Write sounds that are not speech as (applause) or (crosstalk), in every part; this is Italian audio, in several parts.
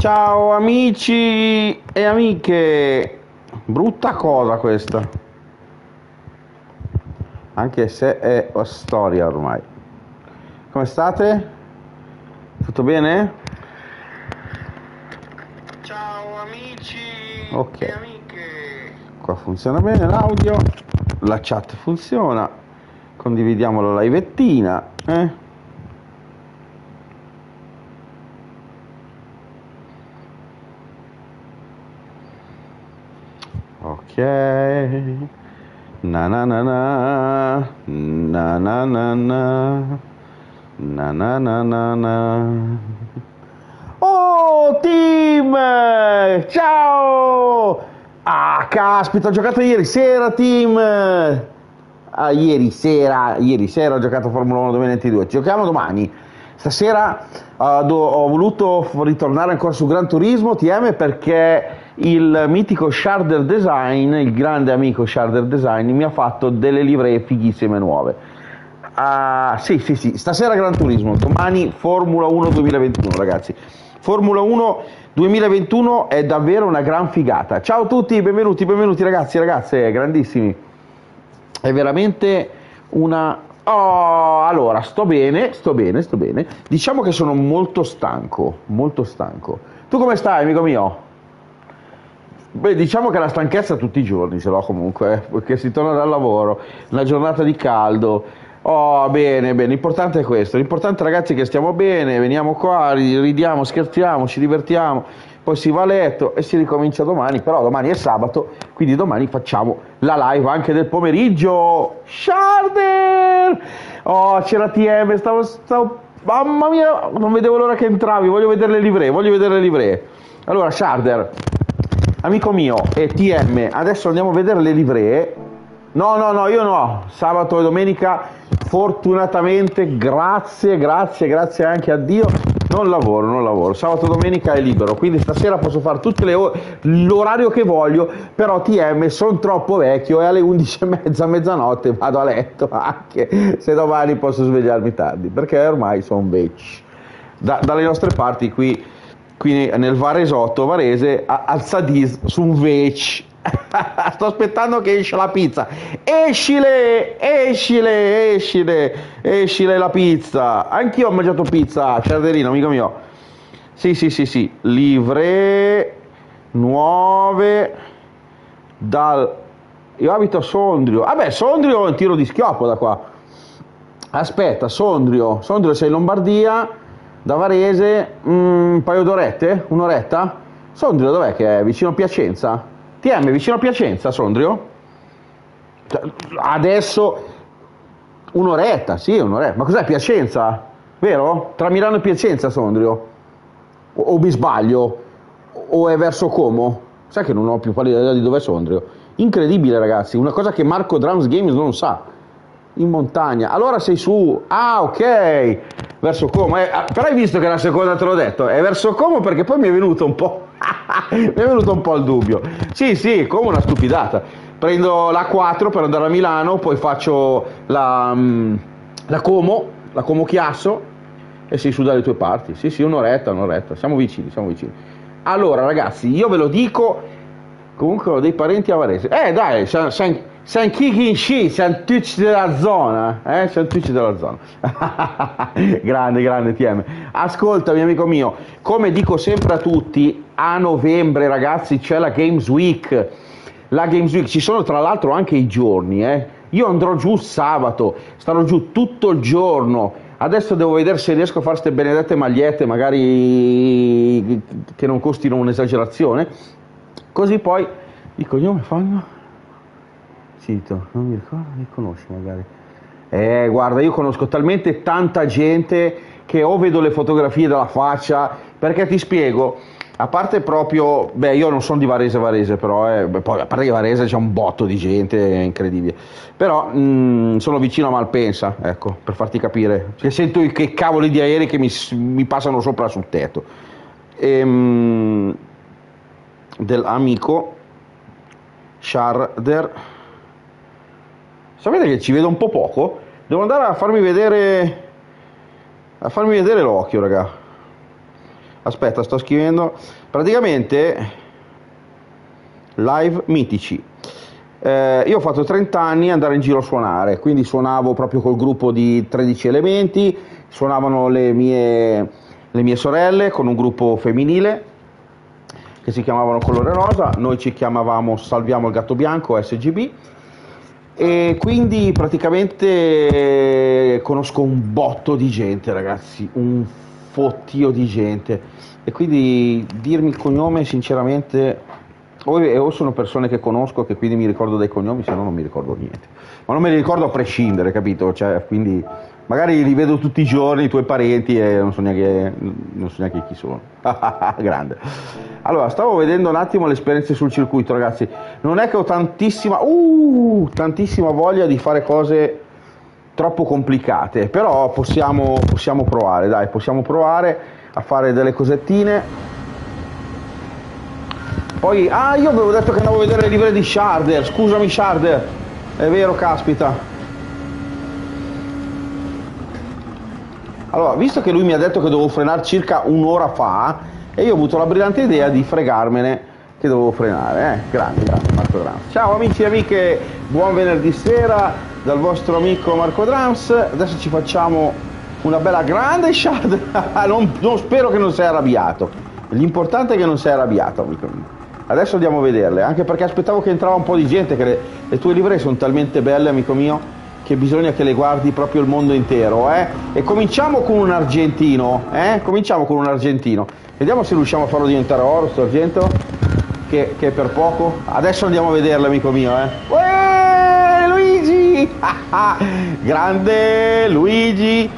Ciao amici e amiche, brutta cosa questa, anche se è storia ormai. Come state? Tutto bene? Ciao amici Ok. e amiche. Qua funziona bene l'audio, la chat funziona, condividiamo la livettina, eh? Ok. Na na na na. Na na na na. Na na na na na. Oh, team! Ciao! Ah, caspita, ho giocato ieri sera, team! Ah, ieri sera, ieri sera ho giocato Formula 1 2022. Giochiamo domani. Stasera ah, do- ho voluto ritornare ancora su Gran Turismo TM perché il mitico Sharder Design, il grande amico Sharder Design, mi ha fatto delle livree fighissime nuove. Ah, sì, sì, sì, stasera Gran Turismo, domani Formula 1 2021, ragazzi. Formula 1 2021 è davvero una gran figata. Ciao a tutti, benvenuti, benvenuti ragazzi ragazze, grandissimi. È veramente una... Oh, allora, sto bene, sto bene, sto bene. Diciamo che sono molto stanco, molto stanco. Tu come stai, amico mio? Beh, diciamo che la stanchezza tutti i giorni ce l'ho comunque, eh, perché si torna dal lavoro, una giornata di caldo. Oh, bene, bene, l'importante è questo. L'importante, ragazzi, è che stiamo bene, veniamo qua, ri- ridiamo, scherziamo, ci divertiamo, poi si va a letto e si ricomincia domani. Però domani è sabato, quindi domani facciamo la live anche del pomeriggio. Sharder! Oh, c'era TM, stavo, stavo. Mamma mia, non vedevo l'ora che entravi, voglio vedere le livree, voglio vedere le livree. Allora, Sharder, Amico mio TM, adesso andiamo a vedere le livree. No, no, no, io no. Sabato e domenica, fortunatamente, grazie, grazie, grazie anche a Dio, non lavoro, non lavoro. Sabato e domenica è libero, quindi stasera posso fare tutte le ore, l'orario che voglio, però TM sono troppo vecchio e alle 11.30, mezzanotte vado a letto, (laughs) anche se domani posso svegliarmi tardi, perché ormai sono vecchi. Da- dalle nostre parti qui quindi nel Varesotto Varese al Sadiz su un vec. (laughs) Sto aspettando che esce la pizza. Escile escile escile escile la pizza. Anch'io ho mangiato pizza Cerderino amico mio. Sì sì sì sì. Livre nuove dal io abito a Sondrio. Vabbè Sondrio è un tiro di schioppo da qua. Aspetta, Sondrio, Sondrio sei in Lombardia, da Varese, mm, un paio d'orette, un'oretta? Sondrio dov'è che è? Vicino a Piacenza? TM, vicino a Piacenza, Sondrio? Cioè, Adesso un'oretta, sì, un'oretta. Ma cos'è Piacenza? Vero? Tra Milano e Piacenza, Sondrio? O, o mi sbaglio? O è verso Como? Sai che non ho più pallida idea di dove è Sondrio. Incredibile, ragazzi, una cosa che Marco Drums Games non sa in montagna. Allora sei su. Ah, ok. Verso Como. Eh, ah, però hai visto che la seconda te l'ho detto. È verso Como perché poi mi è venuto un po'. (laughs) mi è venuto un po' il dubbio. Sì, sì, come una stupidata. Prendo la 4 per andare a Milano, poi faccio la, mm, la Como, la Como Chiasso e sei su dalle tue parti. Sì, sì, un'oretta, un'oretta. Siamo vicini, siamo vicini. Allora, ragazzi, io ve lo dico. Comunque ho dei parenti a Varese. Eh dai, siamo, siamo, siamo chi in sci, siamo tutti della zona. Eh, siamo tutti della zona. (laughs) grande, grande TM. Ascoltami amico mio, come dico sempre a tutti, a novembre ragazzi c'è la Games Week. La Games Week, ci sono tra l'altro anche i giorni, eh. Io andrò giù sabato, starò giù tutto il giorno. Adesso devo vedere se riesco a fare queste benedette magliette, magari che non costino un'esagerazione. Così poi il cognome fanno? Sito, non mi ricordo, mi conosci magari. Eh, guarda, io conosco talmente tanta gente che o vedo le fotografie della faccia, perché ti spiego, a parte proprio, beh, io non sono di Varese Varese, però, eh, poi a parte che Varese c'è un botto di gente, è incredibile. Però mh, sono vicino a Malpensa, ecco, per farti capire. Che sento i- che cavoli di aerei che mi, mi passano sopra sul tetto. Ehm, dell'amico Sharder. Sapete che ci vedo un po' poco? Devo andare a farmi vedere a farmi vedere l'occhio, raga. Aspetta, sto scrivendo. Praticamente, live mitici. Eh, io ho fatto 30 anni andare in giro a suonare, quindi suonavo proprio col gruppo di 13 elementi, suonavano le mie, le mie sorelle con un gruppo femminile che si chiamavano Colore Rosa, noi ci chiamavamo Salviamo il Gatto Bianco SGB e quindi praticamente conosco un botto di gente ragazzi, un fottio di gente. E quindi dirmi il cognome sinceramente o, o sono persone che conosco che quindi mi ricordo dei cognomi se no non mi ricordo niente. Ma non me li ricordo a prescindere capito? Cioè, quindi magari li vedo tutti i giorni i tuoi parenti e non so neanche, non so neanche chi sono (laughs) grande allora stavo vedendo un attimo le esperienze sul circuito ragazzi non è che ho tantissima uh, tantissima voglia di fare cose troppo complicate però possiamo, possiamo provare dai possiamo provare a fare delle cosettine poi, ah, io avevo detto che andavo a vedere le livre di Sharder. Scusami, Sharder. È vero, caspita. Allora, visto che lui mi ha detto che dovevo frenare circa un'ora fa, e io ho avuto la brillante idea di fregarmene che dovevo frenare. Eh, grande, grande Marco Drums. Ciao amici e amiche, buon venerdì sera dal vostro amico Marco Drums. Adesso ci facciamo una bella grande shot. (laughs) non, non, spero che non sei arrabbiato. L'importante è che non sei arrabbiato, amico. Adesso andiamo a vederle, anche perché aspettavo che entrava un po' di gente, che le, le tue livree sono talmente belle, amico mio, che bisogna che le guardi proprio il mondo intero, eh? E cominciamo con un argentino, eh? Cominciamo con un argentino. Vediamo se riusciamo a farlo diventare oro, sto argento, che, che è per poco. Adesso andiamo a vederle, amico mio, eh? Uè, Luigi! (laughs) Grande Luigi!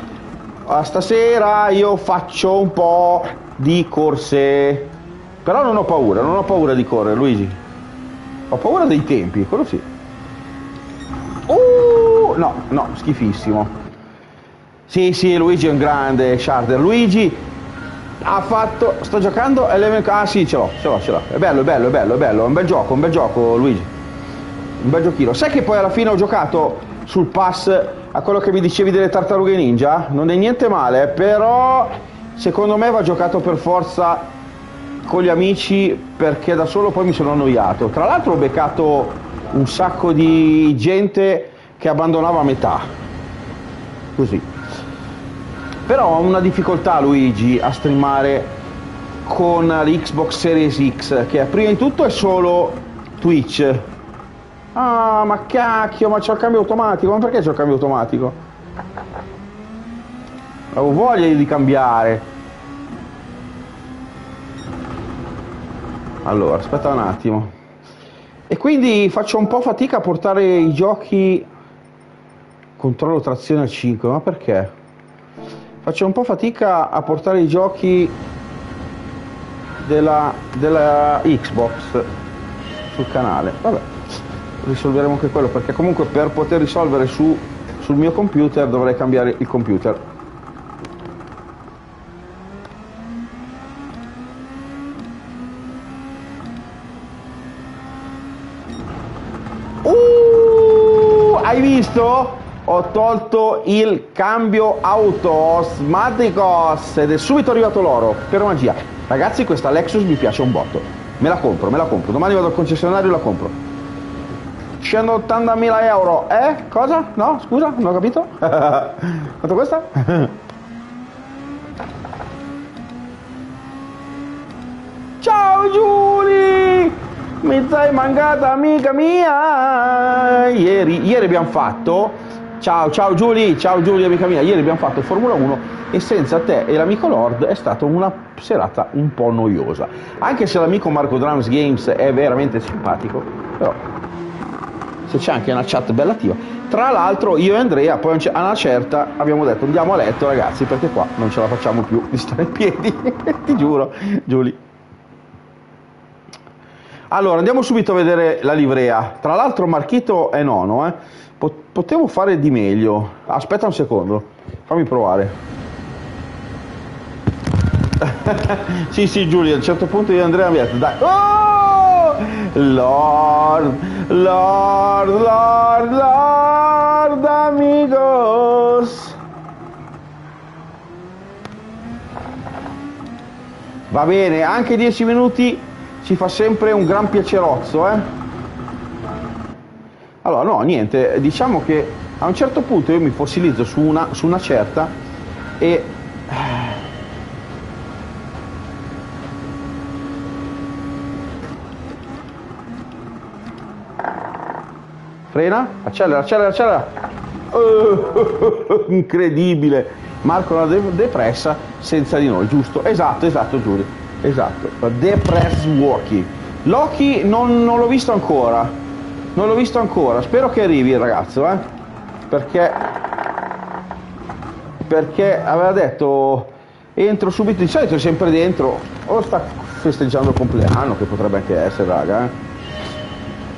Stasera io faccio un po' di corse però non ho paura, non ho paura di correre, Luigi. Ho paura dei tempi, quello sì. No, no, schifissimo. Sì, sì, Luigi è un grande Sharder. Luigi ha fatto. Sto giocando Eleven. Ah sì, ce l'ho, ce l'ho, ce l'ho. È bello, è bello, è bello, è bello. È un bel gioco, un bel gioco, Luigi. Un bel giochino. Sai che poi alla fine ho giocato sul pass a quello che mi dicevi delle tartarughe ninja? Non è niente male, però secondo me va giocato per forza con gli amici perché da solo poi mi sono annoiato. Tra l'altro ho beccato un sacco di gente che abbandonava a metà. Così. Però ho una difficoltà Luigi a streamare con l'Xbox Series X, che prima di tutto è solo Twitch. Ah, ma cacchio, ma c'è il cambio automatico, ma perché c'è il cambio automatico? Avevo voglia di cambiare. Allora, aspetta un attimo. E quindi faccio un po' fatica a portare i giochi controllo trazione a 5, ma perché? Faccio un po' fatica a portare i giochi della, della Xbox sul canale. Vabbè, risolveremo anche quello perché comunque per poter risolvere su, sul mio computer dovrei cambiare il computer. hai visto? Ho tolto il cambio auto ed è subito arrivato l'oro per magia. Ragazzi, questa Lexus mi piace un botto. Me la compro, me la compro. Domani vado al concessionario e la compro. 180.000 euro. Eh? Cosa? No? Scusa, non ho capito. (laughs) Quanto costa? (laughs) Ciao Giulia! Mi sei mancata amica mia! Ieri, ieri abbiamo fatto. Ciao, ciao Giulia, ciao Giulia amica mia. Ieri abbiamo fatto Formula 1 e senza te e l'amico Lord è stata una serata un po' noiosa. Anche se l'amico Marco Drums Games è veramente simpatico, però se c'è anche una chat bella attiva. Tra l'altro io e Andrea poi a una certa abbiamo detto andiamo a letto ragazzi perché qua non ce la facciamo più di stare in piedi, (laughs) ti giuro, Giulia. Allora, andiamo subito a vedere la livrea. Tra l'altro Marchito è nono, eh. Potevo fare di meglio. Aspetta un secondo, fammi provare. (laughs) sì, sì, Giulia, a un certo punto io Andrea mi ha detto, dai. Oh! Lord, Lord, Lord, Lord, amigos. Va bene, anche 10 minuti ci fa sempre un gran piacerozzo, eh? Allora, no, niente, diciamo che a un certo punto io mi fossilizzo su una, su una certa e... Frena, accelera, accelera, accelera. Oh, (laughs) incredibile. Marco la de- depressa senza di noi, giusto? Esatto, esatto, Giulio. Esatto. Depress Walkie. Loki non, non l'ho visto ancora. Non l'ho visto ancora. Spero che arrivi il ragazzo, eh. Perché perché aveva detto entro subito di solito è sempre dentro o sta festeggiando il compleanno che potrebbe anche essere raga eh.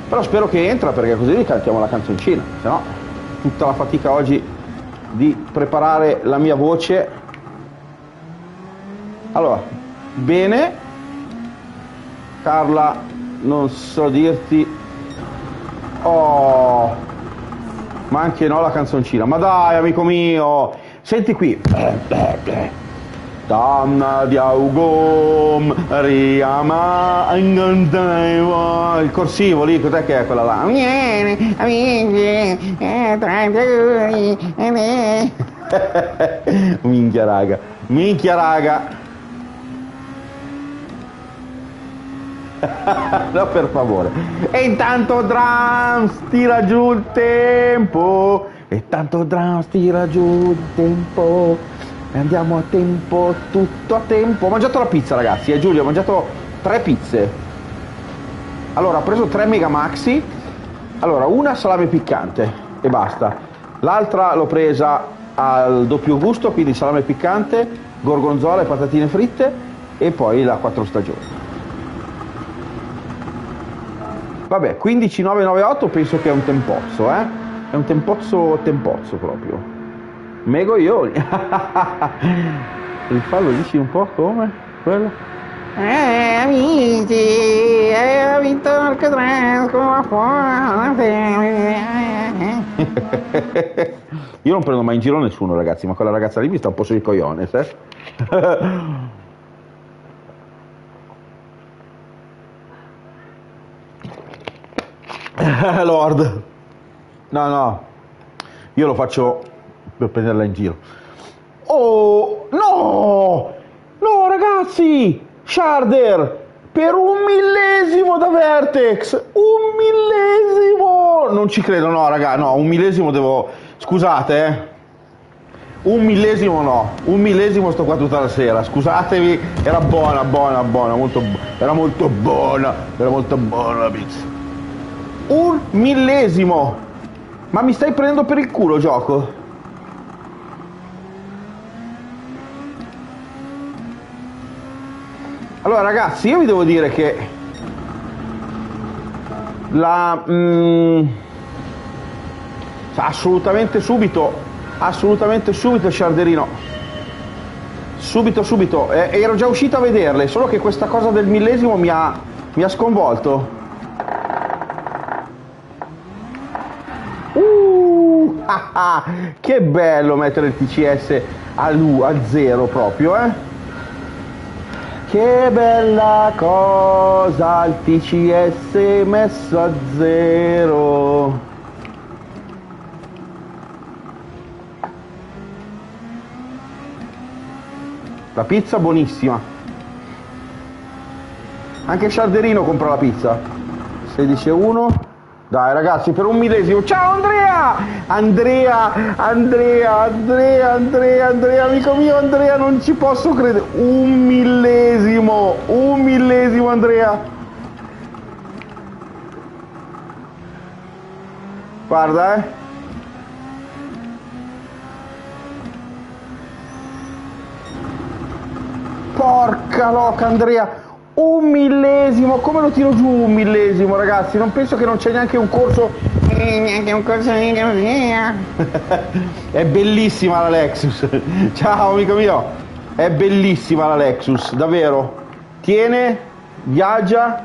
però spero che entra perché così gli cantiamo la canzoncina se no tutta la fatica oggi di preparare la mia voce allora bene Carla non so dirti oh. Ma anche no la canzoncina. Ma dai amico mio. Senti qui. Damna di augom, riama, il corsivo lì, cos'è che è quella là? Vieni, amici, (laughs) Minchia raga, minchia raga. No, per favore. E intanto Drums tira giù il tempo. E tanto Drums tira giù il tempo. E andiamo a tempo, tutto a tempo. Ho mangiato la pizza, ragazzi. E eh, Giulio, ho mangiato tre pizze. Allora, ho preso tre mega maxi. Allora, una salame piccante e basta. L'altra l'ho presa al doppio gusto, quindi salame piccante, gorgonzola e patatine fritte e poi la quattro stagioni. Vabbè, 15998 penso che è un tempozzo, eh? È un tempozzo tempozzo proprio. Megoglioni. (laughs) Rifallo dici un po' come? Quello? Eh, amici, eh, ho vinto con la forza. Io non prendo mai in giro nessuno, ragazzi, ma quella ragazza lì mi sta un po' sui coglioni, eh? (laughs) (laughs) Lord. No, no. Io lo faccio per prenderla in giro. Oh, no! No, ragazzi! Sharder! Per un millesimo da Vertex! Un millesimo! Non ci credo, no, raga, no, un millesimo devo... Scusate, eh. Un millesimo no, un millesimo sto qua tutta la sera, scusatevi, era buona, buona, buona, molto, era molto buona, era molto buona la pizza un millesimo. Ma mi stai prendendo per il culo, gioco? Allora ragazzi, io vi devo dire che la mm, assolutamente subito, assolutamente subito Sciarderino. Subito, subito. Eh, ero già uscito a vederle, solo che questa cosa del millesimo mi ha, mi ha sconvolto. Che bello mettere il TCS all'U, a zero proprio, eh? Che bella cosa il TCS messo a zero. La pizza buonissima. Anche Sciarderino compra la pizza. 16,1 dai ragazzi, per un millesimo. Ciao Andrea! Andrea, Andrea, Andrea, Andrea, Andrea, amico mio Andrea, non ci posso credere. Un millesimo, un millesimo Andrea. Guarda, eh. Porca loca Andrea, un millesimo, come lo tiro giù un millesimo ragazzi? Non penso che non c'è neanche un corso. Neanche un corso di. (laughs) È bellissima la Lexus. (laughs) Ciao amico mio. È bellissima la Lexus, davvero. Tiene, viaggia.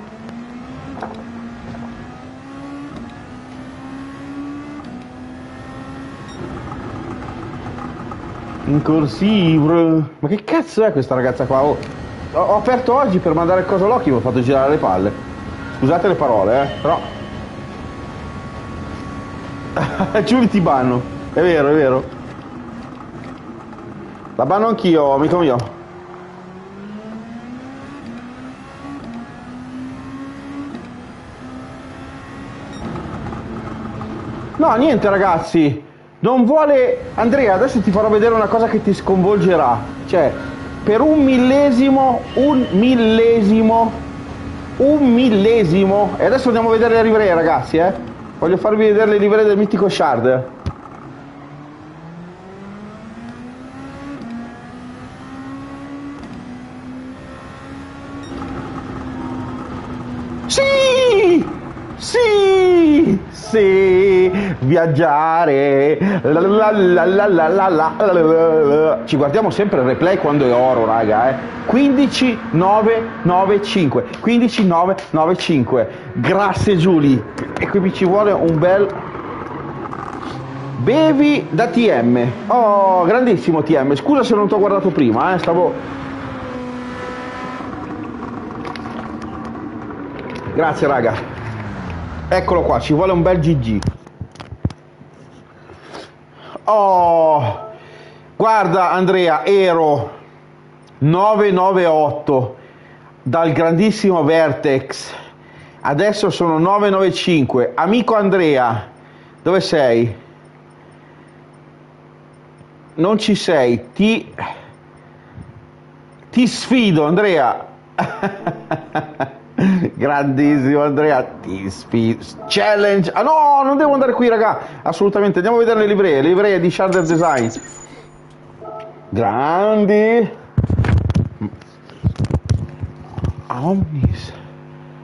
In corsivo. Ma che cazzo è questa ragazza qua? Oh. Ho aperto oggi per mandare il coso all'occhio, mi ho fatto girare le palle. Scusate le parole, eh, però. (laughs) Giuli ti banno. È vero, è vero. La banno anch'io, amico mio. No, niente ragazzi. Non vuole... Andrea, adesso ti farò vedere una cosa che ti sconvolgerà. Cioè, per un millesimo, un millesimo, un millesimo... E adesso andiamo a vedere le livree, ragazzi, eh. Voglio farvi vedere le livree del mitico Shard. viaggiare. Ci guardiamo sempre il replay quando è oro, raga. Eh. 15 9 9 5 15 9 9 5 grazie Giuli e qui mi ci vuole un bel bevi da TM oh grandissimo TM scusa se non ti ho guardato prima eh stavo grazie raga eccolo qua ci vuole un bel GG Oh, guarda Andrea, ero 998 dal grandissimo Vertex. Adesso sono 995. Amico Andrea, dove sei? Non ci sei. Ti ti sfido Andrea. (laughs) Grandissimo Andrea, ti. Challenge. Ah no, non devo andare qui, raga. Assolutamente. Andiamo a vedere le livree. Le livree di Sharder Design. Grandi. Omnis.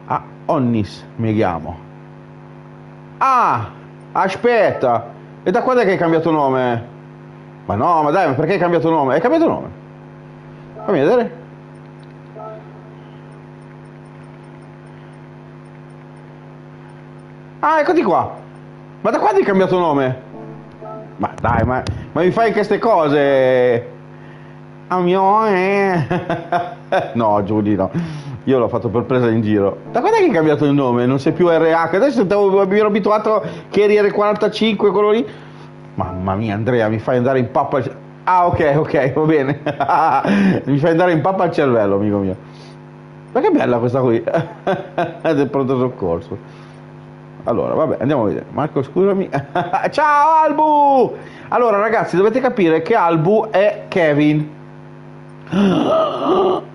Ah, Onnis mi chiamo. Ah, aspetta. E da quando è che hai cambiato nome? Ma no, ma dai, ma perché hai cambiato nome? Hai cambiato nome? Fammi vedere. Ah, eccoti qua. Ma da quando hai cambiato nome? Ma dai, ma, ma mi fai queste cose? Ah mio eh. (laughs) No, Giulia, no. Io l'ho fatto per presa in giro. Da quando è che hai cambiato il nome? Non sei più RH. Adesso t'avevo- mi ero abituato che eri R45, quello lì. Mamma mia, Andrea, mi fai andare in pappa al... Ah, ok, ok, va bene. (laughs) mi fai andare in pappa al cervello, amico mio. Ma che bella questa qui. (laughs) del pronto soccorso. Allora, vabbè, andiamo a vedere. Marco, scusami. (laughs) Ciao Albu! Allora, ragazzi, dovete capire che Albu è Kevin. (gasps)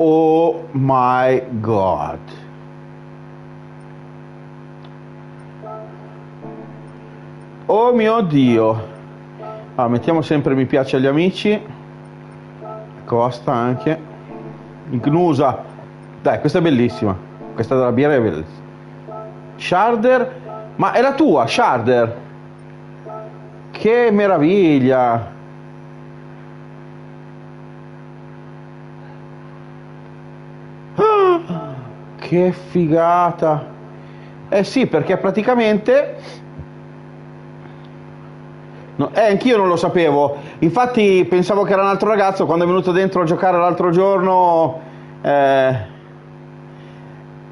Oh my god. Oh mio Dio. Ah, mettiamo sempre mi piace agli amici. Costa anche. Gnusa. Dai, questa è bellissima. Questa della birra è bellissima. Sharder. Ma è la tua, Sharder. Che meraviglia. (gasps) Che figata. Eh sì, perché praticamente... No, eh, anch'io non lo sapevo. Infatti pensavo che era un altro ragazzo quando è venuto dentro a giocare l'altro giorno. eh,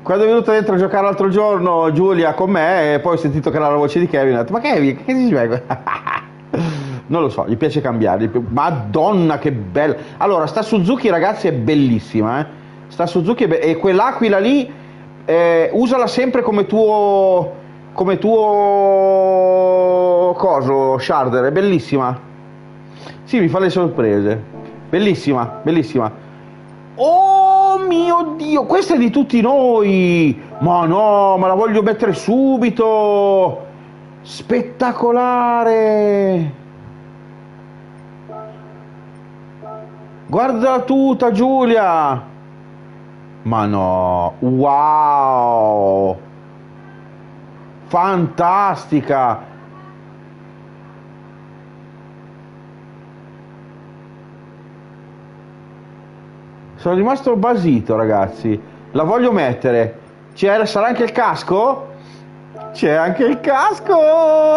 quando è venuto dentro a giocare l'altro giorno Giulia con me e poi ho sentito che era la voce di Kevin, ho detto ma Kevin, che si sveglia? (laughs) non lo so, gli piace cambiare. Madonna che bella. Allora, sta Suzuki ragazzi è bellissima, eh. Sta Suzuki è be- e quell'aquila lì eh, usala sempre come tuo come tuo coso Sharder, è bellissima. Sì, mi fa le sorprese. Bellissima, bellissima. Oh mio Dio, questa è di tutti noi! Ma no, ma la voglio mettere subito! Spettacolare! Guarda la tuta, Giulia! Ma no, wow! Fantastica! Sono rimasto basito, ragazzi. La voglio mettere. C'era, sarà anche il casco? C'è anche il casco! (laughs)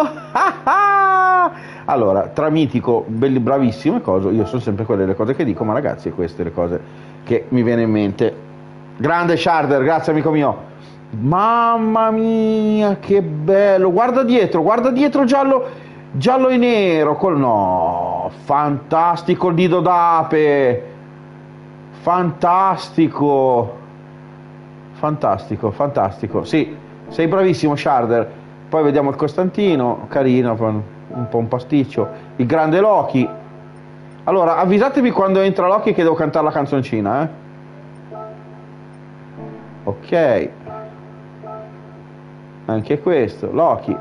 allora, tra mitico, belli, bravissime cose, io sono sempre quelle le cose che dico, ma ragazzi, queste le cose che mi viene in mente. Grande Sharder, grazie amico mio. Mamma mia, che bello! Guarda dietro, guarda dietro giallo, giallo e nero. Col... No, fantastico il nido d'ape. Fantastico. Fantastico, fantastico. Sì, sei bravissimo Sharder. Poi vediamo il Costantino, carino, un po' un pasticcio. Il grande Loki. Allora, avvisatemi quando entra Loki che devo cantare la canzoncina, eh. Ok anche questo Loki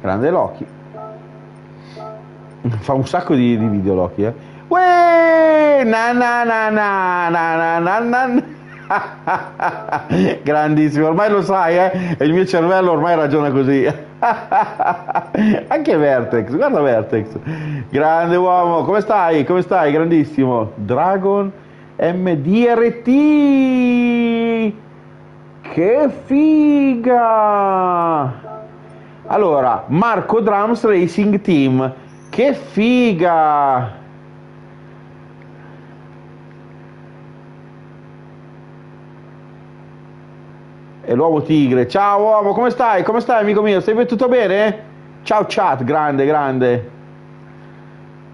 grande Loki (laughs) fa un sacco di, di video Loki eh. Uè, na na na na na na na (laughs) grandissimo ormai lo sai eh. E il mio cervello ormai ragiona così. (laughs) Anche Vertex guarda Vertex. Grande uomo come stai? Come stai? Grandissimo. Dragon MDRT! Che figa! Allora, Marco Drums Racing Team. Che figa! E l'uomo tigre. Ciao uomo, come stai? Come stai amico mio? Stai tutto bene? Ciao chat, grande, grande.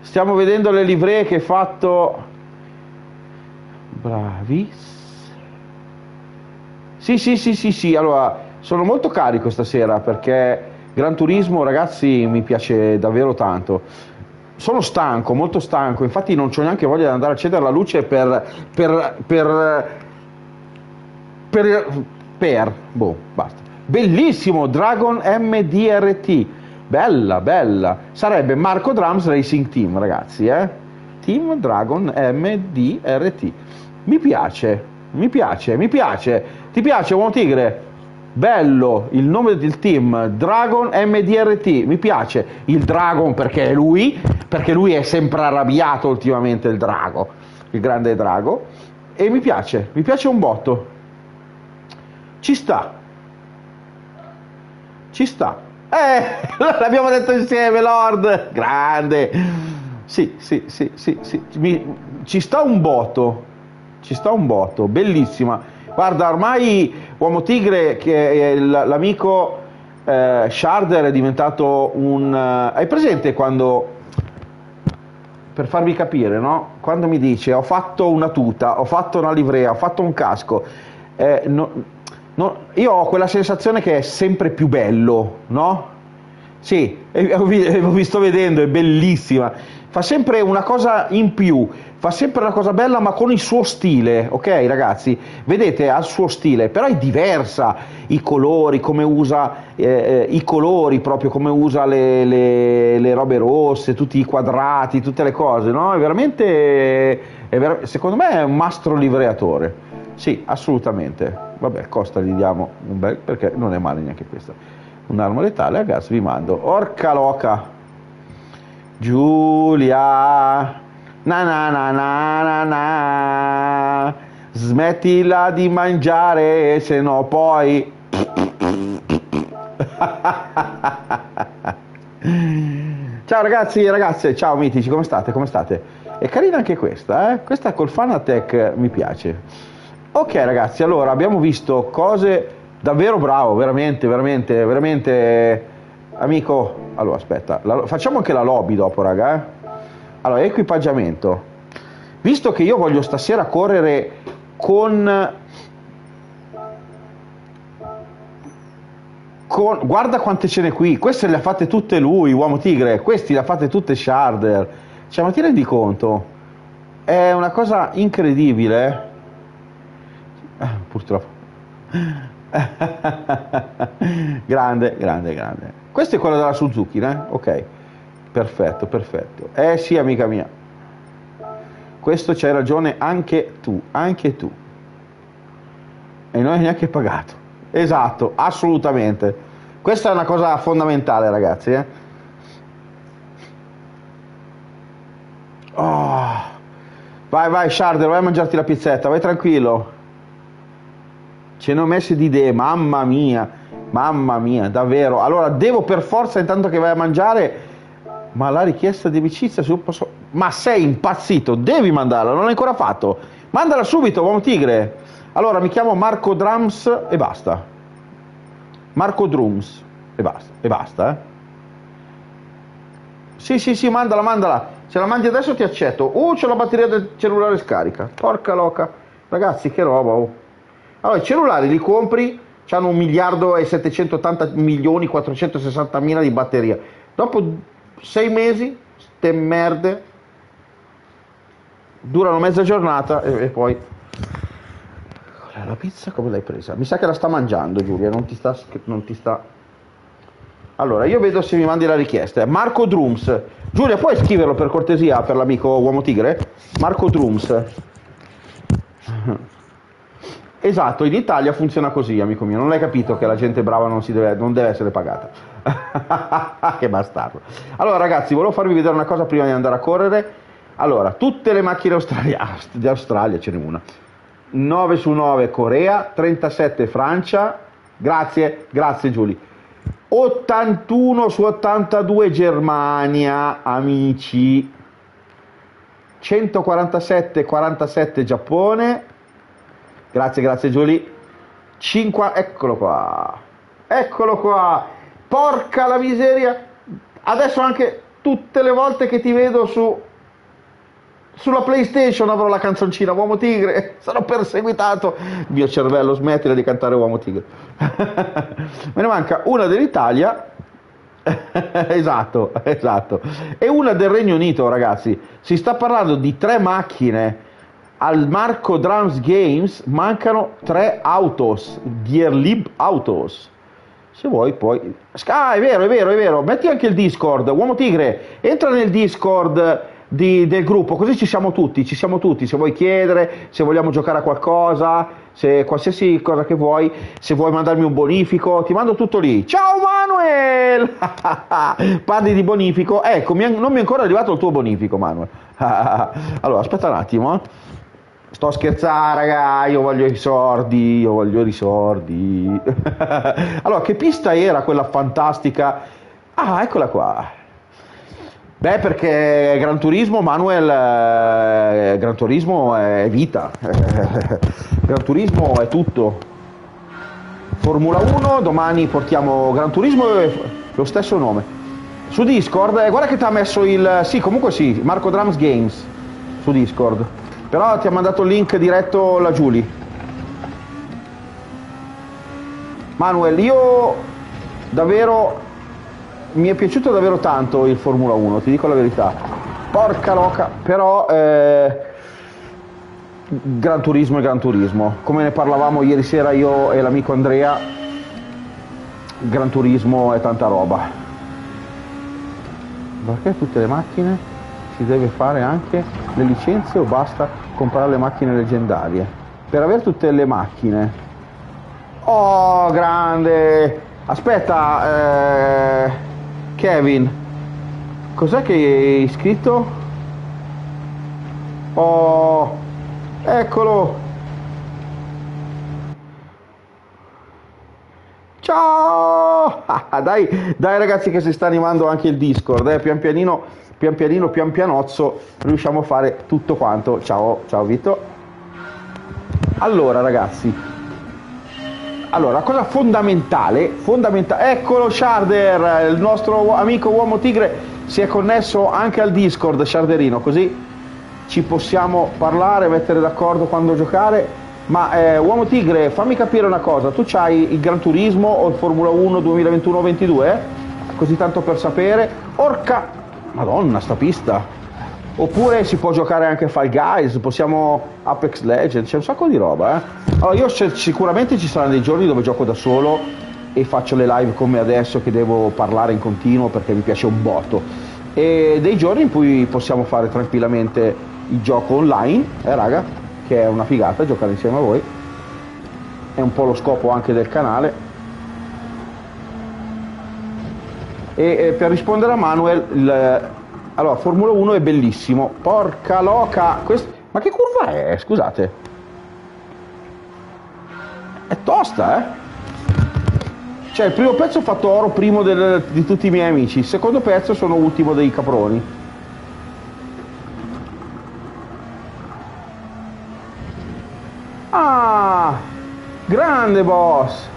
Stiamo vedendo le livree che hai fatto Bravi. Sì, sì, sì, sì, sì, allora sono molto carico stasera perché Gran Turismo, ragazzi, mi piace davvero tanto. Sono stanco, molto stanco, infatti non ho neanche voglia di andare a accendere la luce per, per, per, per, per, boh, basta. Bellissimo, Dragon MDRT, bella, bella. Sarebbe Marco Drums Racing Team, ragazzi, eh? Team Dragon MDRT. Mi piace, mi piace, mi piace. Ti piace Uomo Tigre? Bello, il nome del team, Dragon MDRT, mi piace. Il Dragon perché è lui, perché lui è sempre arrabbiato ultimamente il Drago, il grande Drago. E mi piace, mi piace un botto. Ci sta. Ci sta. Eh, (laughs) l'abbiamo detto insieme, Lord. Grande. Sì, sì, sì, sì, sì. Mi, ci sta un botto ci sta un botto, bellissima. Guarda, ormai Uomo Tigre, che l'amico eh, Sharder, è diventato un... Eh, hai presente quando, per farvi capire, no? Quando mi dice ho fatto una tuta, ho fatto una livrea, ho fatto un casco, eh, no, no, io ho quella sensazione che è sempre più bello, no? Sì, ho visto vedendo, è bellissima. Fa sempre una cosa in più fa sempre una cosa bella ma con il suo stile, ok ragazzi? Vedete, ha il suo stile, però è diversa i colori, come usa eh, eh, i colori proprio, come usa le, le, le, robe rosse, tutti i quadrati, tutte le cose, no? È veramente, è ver- secondo me è un mastro livreatore, sì, assolutamente. Vabbè, Costa gli diamo un bel, perché non è male neanche questa. Un'arma letale gas vi mando. Orca loca! Giulia! Na na na na na na. Smettila di mangiare, se no poi. (laughs) ciao ragazzi ragazze, ciao mitici, come state? Come state? È carina anche questa, eh? Questa col Fanatec mi piace. Ok ragazzi, allora abbiamo visto cose davvero bravo, veramente, veramente, veramente amico. Allora aspetta, la, facciamo anche la lobby dopo, raga, eh? Allora, equipaggiamento. Visto che io voglio stasera correre con... con guarda quante ce n'è qui. Queste le ha fatte tutte lui, Uomo Tigre. Questi le ha fatte tutte Sharder. Cioè, ma ti rendi conto? È una cosa incredibile. Eh, purtroppo. (laughs) grande, grande, grande. Questo è quello della Suzuki, eh? Ok. Perfetto, perfetto. Eh sì, amica mia. Questo c'hai ragione anche tu, anche tu. E non hai neanche pagato. Esatto, assolutamente. Questa è una cosa fondamentale, ragazzi. Eh? Oh. Vai, vai, Sharder, vai a mangiarti la pizzetta, vai tranquillo. ce ne ho messe di idee, mamma mia, mamma mia, davvero. Allora devo per forza intanto che vai a mangiare, ma la richiesta di amicizia, io posso... Ma sei impazzito, devi mandarla, non l'hai ancora fatto. Mandala subito, uomo tigre. Allora mi chiamo Marco Drums e basta. Marco Drums e basta, e basta, eh. Sì, sì, sì, mandala, mandala. Se la mandi adesso ti accetto. Uh, c'è la batteria del cellulare scarica. Porca loca. Ragazzi, che roba, oh. Allora, i cellulari li compri, hanno un miliardo e 780 milioni 460 mila di batteria. Dopo sei mesi, ste merde, durano mezza giornata e, e poi... La pizza come l'hai presa? Mi sa che la sta mangiando Giulia, non ti sta... Non ti sta... Allora, io vedo se mi mandi la richiesta. Marco Drums. Giulia, puoi scriverlo per cortesia per l'amico Uomo Tigre? Marco Drums. Esatto, in Italia funziona così, amico mio. Non hai capito che la gente brava non, deve, non deve, essere pagata. (laughs) che bastardo. Allora, ragazzi, volevo farvi vedere una cosa prima di andare a correre. Allora, tutte le macchine australiane, (laughs) di Australia ce n'è una. 9 su 9 Corea, 37 Francia. Grazie, grazie Giulia. 81 su 82 Germania, amici. 147 47 Giappone Grazie, grazie Giulia. 5, eccolo qua. Eccolo qua. Porca la miseria. Adesso anche tutte le volte che ti vedo su sulla PlayStation avrò la canzoncina Uomo Tigre, (laughs) sarò perseguitato. Mio cervello smettila di cantare Uomo Tigre. (laughs) Me ne manca una dell'Italia. (laughs) esatto, esatto. E una del Regno Unito, ragazzi. Si sta parlando di tre macchine al Marco Drums Games mancano tre autos, Dierlib Autos. Se vuoi poi... Ah, è vero, è vero, è vero. Metti anche il Discord. Uomo Tigre, entra nel Discord di, del gruppo, così ci siamo tutti, ci siamo tutti. Se vuoi chiedere, se vogliamo giocare a qualcosa, se qualsiasi cosa che vuoi, se vuoi mandarmi un bonifico, ti mando tutto lì. Ciao Manuel! (laughs) Parli di bonifico? Ecco, non mi è ancora arrivato il tuo bonifico, Manuel. (laughs) allora, aspetta un attimo, eh. Sto a scherzare, raga, io voglio i sordi, io voglio i sordi. (laughs) allora, che pista era quella fantastica? Ah, eccola qua. Beh, perché Gran Turismo, Manuel, eh, Gran Turismo è vita, (laughs) Gran Turismo è tutto. Formula 1, domani portiamo Gran Turismo e lo stesso nome. Su Discord, eh, guarda che ti ha messo il... Sì, comunque sì, Marco Drums Games, su Discord. Però ti ha mandato il link diretto la Giulia. Manuel, io davvero mi è piaciuto davvero tanto il Formula 1, ti dico la verità. Porca loca, però eh, Gran Turismo e Gran Turismo. Come ne parlavamo ieri sera io e l'amico Andrea, Gran Turismo è tanta roba. Perché tutte le macchine? Si deve fare anche le licenze o basta comprare le macchine leggendarie? Per avere tutte le macchine. Oh, grande! Aspetta, eh, Kevin, cos'è che hai scritto? Oh, eccolo! Ciao! Dai, dai ragazzi che si sta animando anche il Discord, eh, pian pianino pian pianino, pian pianozzo, riusciamo a fare tutto quanto. Ciao, ciao Vito. Allora ragazzi, allora, cosa fondamentale, fondamentale, eccolo Sharder, il nostro amico uomo tigre si è connesso anche al Discord Sharderino, così ci possiamo parlare, mettere d'accordo quando giocare. Ma eh, uomo tigre, fammi capire una cosa, tu c'hai il Gran Turismo o il Formula 1 2021-22? Così tanto per sapere. Orca Madonna, sta pista. Oppure si può giocare anche Fall Guys, possiamo Apex Legends, c'è un sacco di roba. Eh? Allora io sicuramente ci saranno dei giorni dove gioco da solo e faccio le live come adesso che devo parlare in continuo perché mi piace un botto. E dei giorni in cui possiamo fare tranquillamente il gioco online, eh raga, che è una figata giocare insieme a voi. È un po' lo scopo anche del canale E, per rispondere a Manuel, il, allora, Formula 1 è bellissimo. Porca loca! Quest... Ma che curva è? Scusate. È tosta, eh? Cioè, il primo pezzo ho fatto oro primo del- di tutti i miei amici, il secondo pezzo sono ultimo dei caproni. Ah! Grande boss!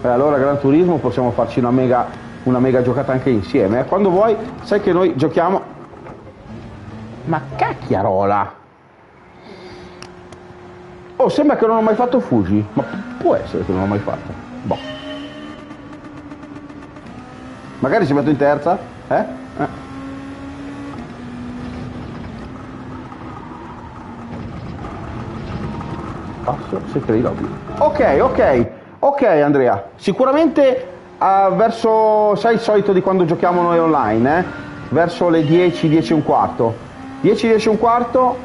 E allora Gran Turismo possiamo farci una mega, una mega giocata anche insieme. eh. Quando vuoi, sai che noi giochiamo. Ma cacchiarola! Oh, sembra che non ho mai fatto Fuji, ma pu- può essere che non l'ho mai fatto. Boh. Magari ci metto in terza? Eh? Eh. Passo secret di lobby. Ok, ok, ok Andrea. Sicuramente ah, verso, sai il solito di quando giochiamo noi online, eh? Verso le 10, 10 e un quarto. 10, 10 e un quarto,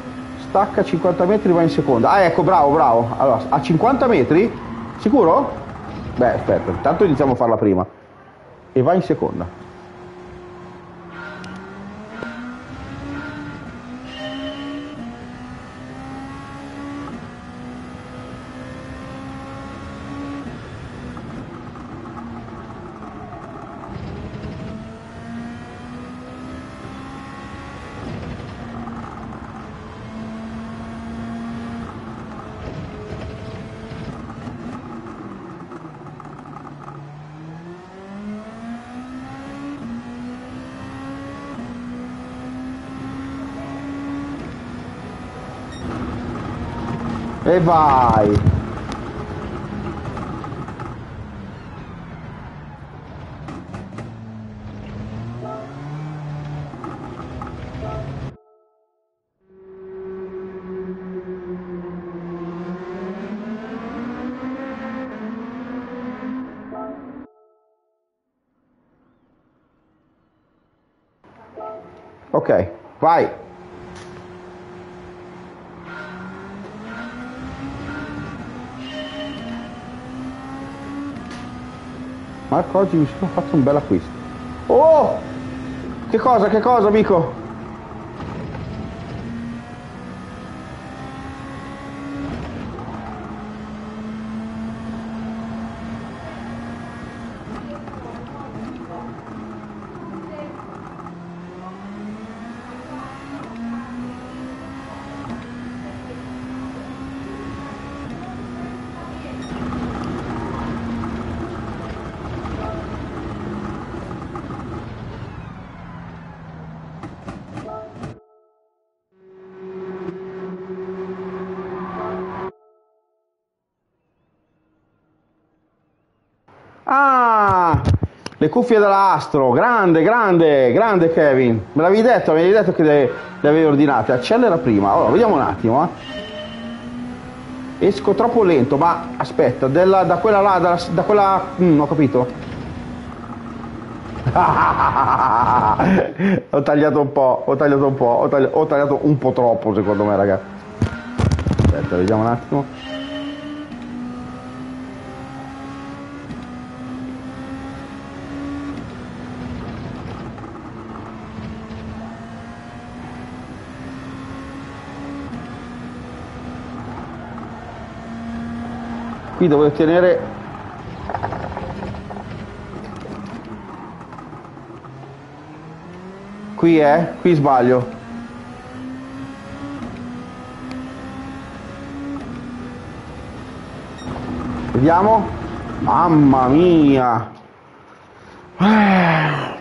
stacca 50 metri, va in seconda. Ah ecco, bravo, bravo. Allora, a 50 metri? Sicuro? Beh, aspetta, intanto iniziamo a farla prima. E va in seconda. E vai! Ok, Marco oggi mi sono fatto un bel acquisto. Oh! Che cosa, che cosa, amico? Ah! Cuffie dell'astro, grande, grande, grande Kevin. Me l'avevi detto, avevi detto che le, le avevi ordinate. Accelera prima. Allora, vediamo un attimo, eh. Esco troppo lento, ma aspetta, della- da quella là, da, da quella... Mm, ho capito. (laughs) ho tagliato un po', ho tagliato un po', ho tagli- ho tagliato un po' troppo secondo me, ragazzi. Aspetta, vediamo un attimo. Qui dovevo tenere qui eh qui sbaglio. Vediamo. Mamma mia. Eh.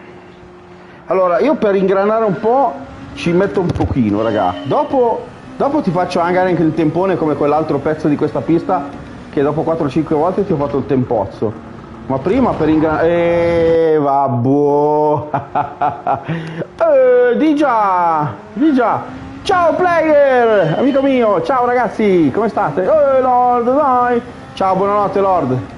allora io per ingranare un po' ci metto un pochino raga. Dopo, dopo ti faccio anche il tempone come quell'altro pezzo di questa pista che dopo 4-5 volte ti ho fatto il tempozzo. Ma prima per ingranare eh vabbò (laughs) eh, Digia Digia. Ciao player. Amico mio ciao ragazzi. Come state? Eh Lord dai. Ciao buonanotte Lord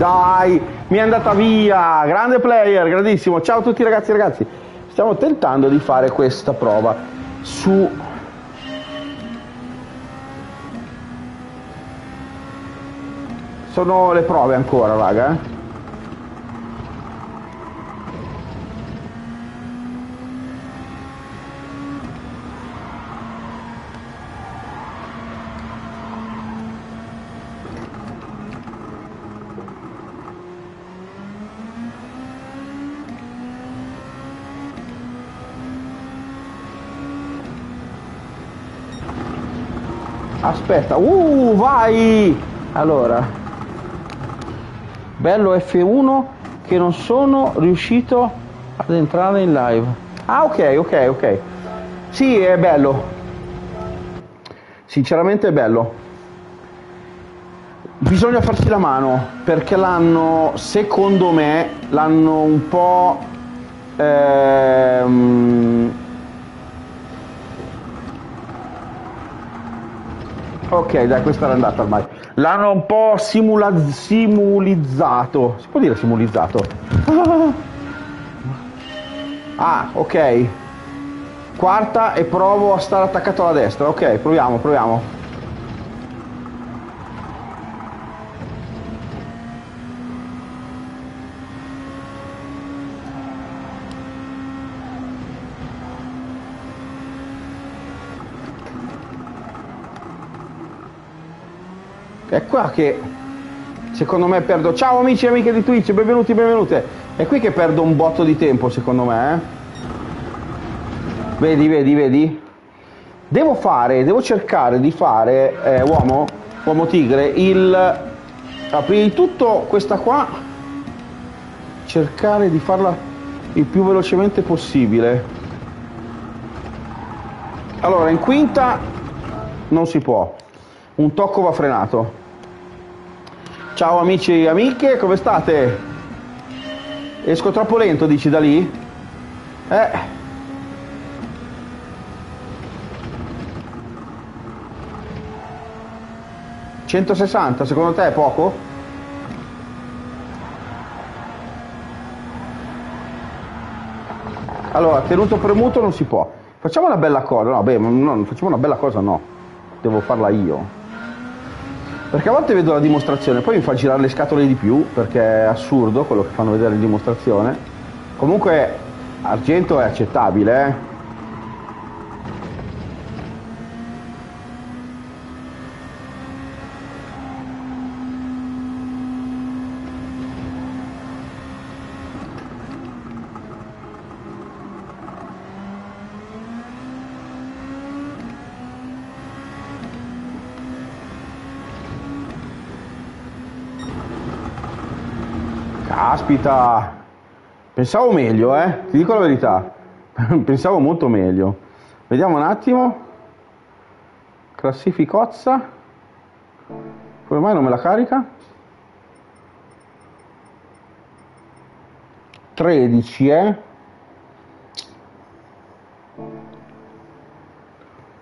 Dai, mi è andata via, grande player, grandissimo. Ciao a tutti ragazzi e ragazzi. Stiamo tentando di fare questa prova su sono le prove ancora, raga. eh. Aspetta, uh, vai! Allora, bello F1 che non sono riuscito ad entrare in live. Ah, ok, ok, ok. Sì, è bello. Sinceramente è bello. Bisogna farsi la mano perché l'hanno, secondo me, l'hanno un po'... ehm, Ok, dai, questa era andata ormai. L'hanno un po' simula- simulizzato. Si può dire simulizzato? Ah, ok. Quarta e provo a stare attaccato alla destra. Ok, proviamo, proviamo. È qua che secondo me perdo. Ciao amici e amiche di Twitch, benvenuti, benvenute. È qui che perdo un botto di tempo secondo me. eh. Vedi, vedi, vedi? Devo fare, devo cercare di fare, eh, uomo, uomo tigre, il... prima di tutto questa qua, cercare di farla il più velocemente possibile. Allora, in quinta non si può, un tocco va frenato. Ciao amici e amiche, come state? Esco troppo lento, dici da lì? Eh. ...160, secondo te è poco? Allora, tenuto premuto non si può. Facciamo una bella cosa, no, beh, no, facciamo una bella cosa no. Devo farla io. Perché a volte vedo la dimostrazione, poi mi fa girare le scatole di più, perché è assurdo quello che fanno vedere in dimostrazione. Comunque, argento è accettabile, eh. Caspita, pensavo meglio, eh? Ti dico la verità, (laughs) pensavo molto meglio. Vediamo un attimo. Classificozza. Come mai non me la carica? 13, eh?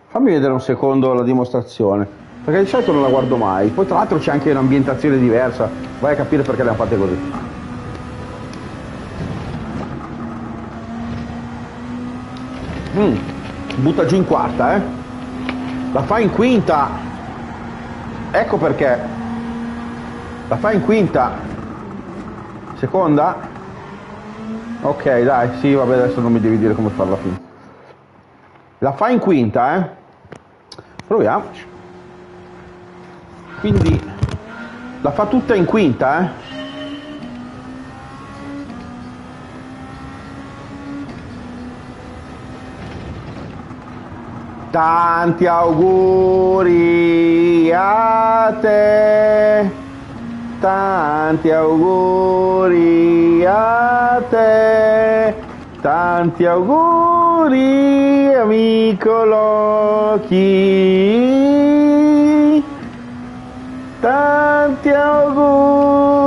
Fammi vedere un secondo la dimostrazione, perché di solito non la guardo mai. Poi tra l'altro c'è anche un'ambientazione diversa, vai a capire perché le hanno fatte così. Mm, butta giù in quarta, eh? La fa in quinta. Ecco perché. La fa in quinta. Seconda. Ok, dai, sì, vabbè, adesso non mi devi dire come farla fine. La fa in quinta, eh? Proviamoci. Quindi la fa tutta in quinta, eh? Tanti auguri a te, tanti auguri a te, tanti auguri amico Loki, tanti auguri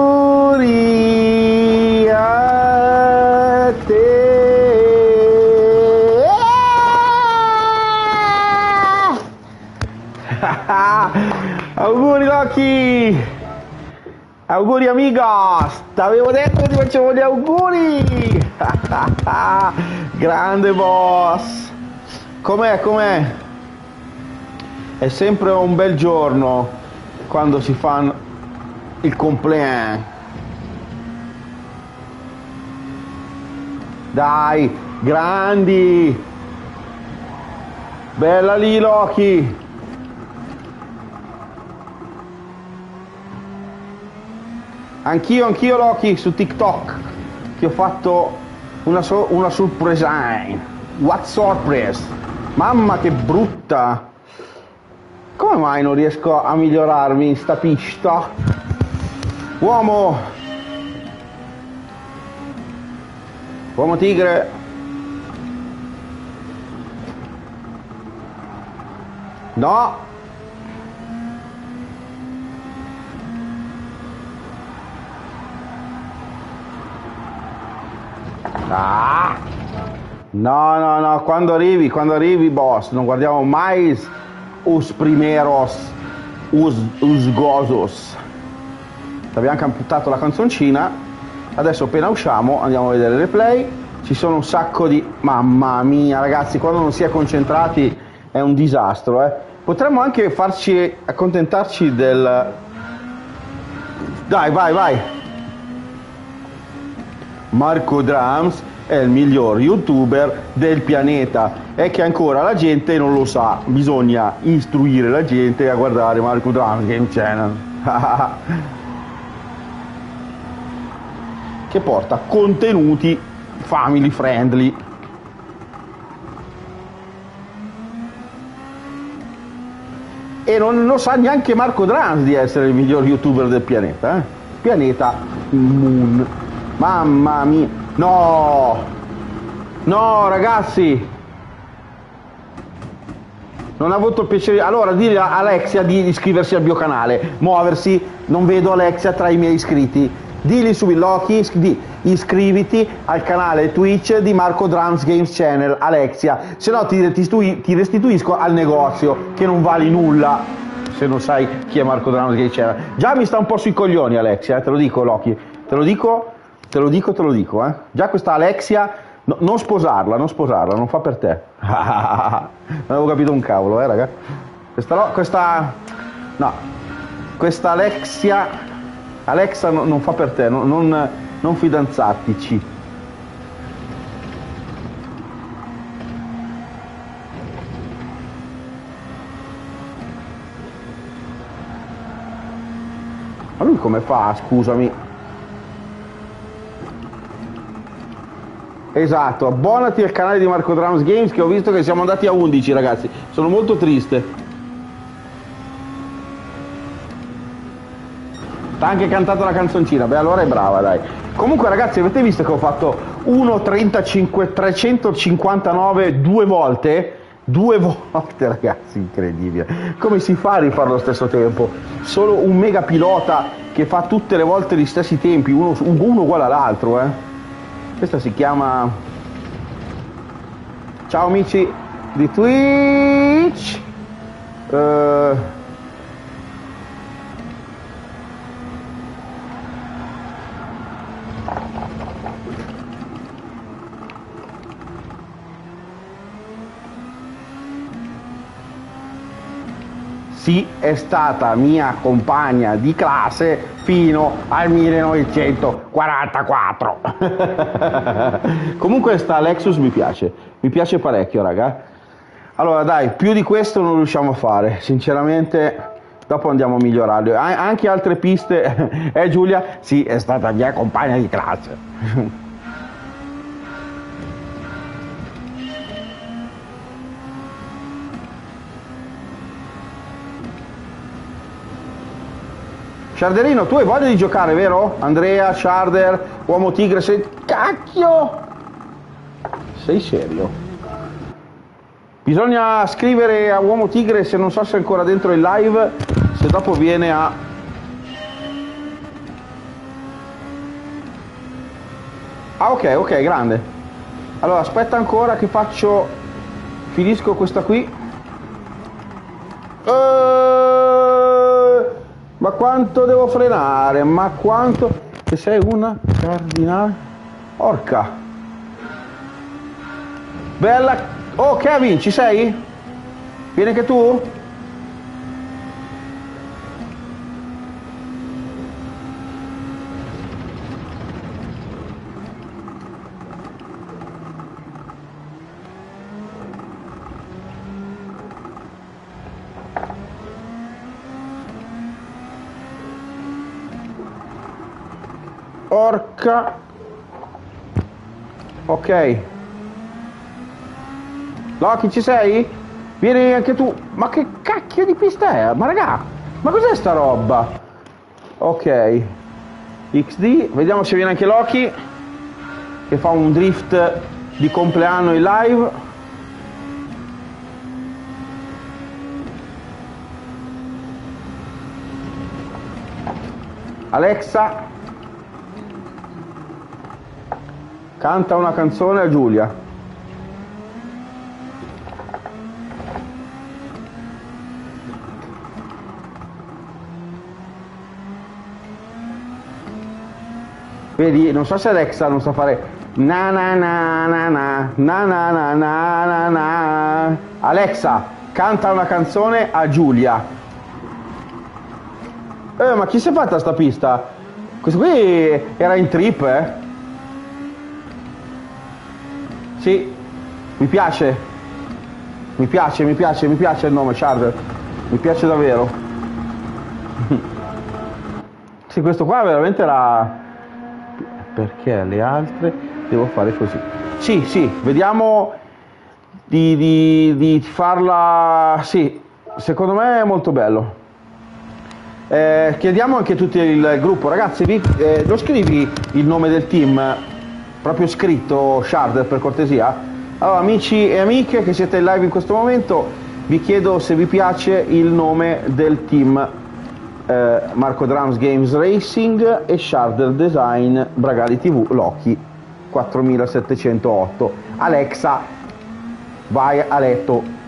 auguri Loki! Auguri amigos! T'avevo detto che ti facevo gli auguri! (laughs) Grande boss! Com'è, com'è? È sempre un bel giorno quando si fanno... il compleanno. Dai, grandi! Bella lì Loki! Anch'io, anch'io Loki su TikTok ti ho fatto una, so- una surpresa. What surprise? Mamma che brutta! Come mai non riesco a migliorarmi in sta pista? Uomo! Uomo tigre! No! Ah! No, no, no, quando arrivi, quando arrivi, boss, non guardiamo mai os primeros us, us gozos. Abbiamo camputato la canzoncina, adesso appena usciamo andiamo a vedere le play, ci sono un sacco di... Mamma mia ragazzi, quando non si è concentrati è un disastro, eh. Potremmo anche farci accontentarci del... Dai, vai, vai! Marco Drums è il miglior youtuber del pianeta. È che ancora la gente non lo sa. Bisogna istruire la gente a guardare Marco Drums Game Channel. (laughs) Che porta contenuti family friendly. E non lo sa neanche Marco Drums di essere il miglior youtuber del pianeta eh? pianeta Moon mamma mia. No. No ragazzi. Non ha avuto il piacere. Allora dire a Alexia di iscriversi al mio canale. Muoversi. Non vedo Alexia tra i miei iscritti. Dili subito Loki, di, iscriviti al canale Twitch di Marco Drums Games Channel, Alexia, se no ti, ti restituisco al negozio che non vali nulla. Se non sai chi è Marco Drums Games Channel. Già mi sta un po' sui coglioni Alexia, eh, te lo dico Loki, te lo dico, te lo dico, te lo dico. Eh. Già questa Alexia, no, non sposarla, non sposarla, non fa per te. (laughs) non avevo capito un cavolo, eh raga. Questa, questa, no, questa Alexia Alexa no, non fa per te, no, non, non fidanzatici. Ma lui come fa, scusami? Esatto, abbonati al canale di Marco Drums Games che ho visto che siamo andati a 11 ragazzi, sono molto triste. T'ha anche cantato la canzoncina, beh allora è brava dai. Comunque ragazzi avete visto che ho fatto 1.35, 359 due volte? Due volte ragazzi, incredibile. Come si fa a rifare lo stesso tempo? Solo un mega pilota che fa tutte le volte gli stessi tempi, uno, uno uguale all'altro, eh. Questa si chiama... Ciao amici di Twitch. Uh... sì è stata mia compagna di classe fino al 1944. (laughs) Comunque sta Lexus mi piace, mi piace parecchio raga. Allora dai, più di questo non riusciamo a fare, sinceramente dopo andiamo a migliorarlo. Anche altre piste, (laughs) eh Giulia? Sì, è stata mia compagna di classe. (laughs) Sharderino, tu hai voglia di giocare, vero? Andrea, Sharder, Uomo Tigre, sei... Cacchio! Sei serio? Bisogna scrivere a Uomo Tigre, se non so se è ancora dentro il live, se dopo viene a... Ah ok, ok, grande. Allora, aspetta ancora che faccio... Finisco questa qui. Uh... Quanto devo frenare? Ma quanto... Che sei una cardinale? Orca. Bella... Oh Kevin, ci sei? Vieni anche tu? Orca. Ok. Loki, ci sei? Vieni anche tu. Ma che cacchio di pista è? Ma raga, ma cos'è sta roba? Ok. XD, vediamo se viene anche Loki. Che fa un drift di compleanno in live. Alexa, canta una canzone a Giulia. Vedi, non so se Alexa non sa fare na na na na na na na na na na na Alexa, canta una canzone a Giulia. Eh, ma chi si è fatta sta pista? Questo qui era in trip, eh? Sì, mi piace. Mi piace, mi piace, mi piace il nome, Charger. Mi piace davvero. (laughs) sì, questo qua veramente era... Perché le altre devo fare così? Sì, sì, vediamo di, di, di farla... Sì, secondo me è molto bello. Eh, chiediamo anche a tutti il gruppo, ragazzi, vi, eh, lo scrivi il nome del team, proprio scritto, Shard, per cortesia? Allora, amici e amiche che siete in live in questo momento, vi chiedo se vi piace il nome del team eh, Marco Drums Games Racing e Sharder Design Bragali TV Loki 4708. Alexa, vai a letto.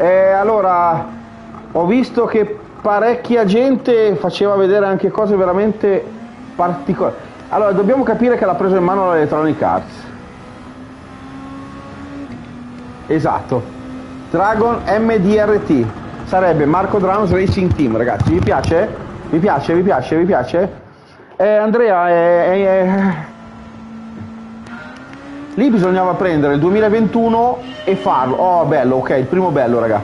E allora ho visto che parecchia gente faceva vedere anche cose veramente particolari. Allora dobbiamo capire che l'ha preso in mano l'Electronic Arts. Esatto. Dragon MDRT. Sarebbe Marco Drums Racing Team, ragazzi. Vi piace? Vi piace? Vi piace? Vi piace? Eh, Andrea, è, è, è... lì bisognava prendere il 2021 e farlo. Oh, bello, ok, il primo bello, raga.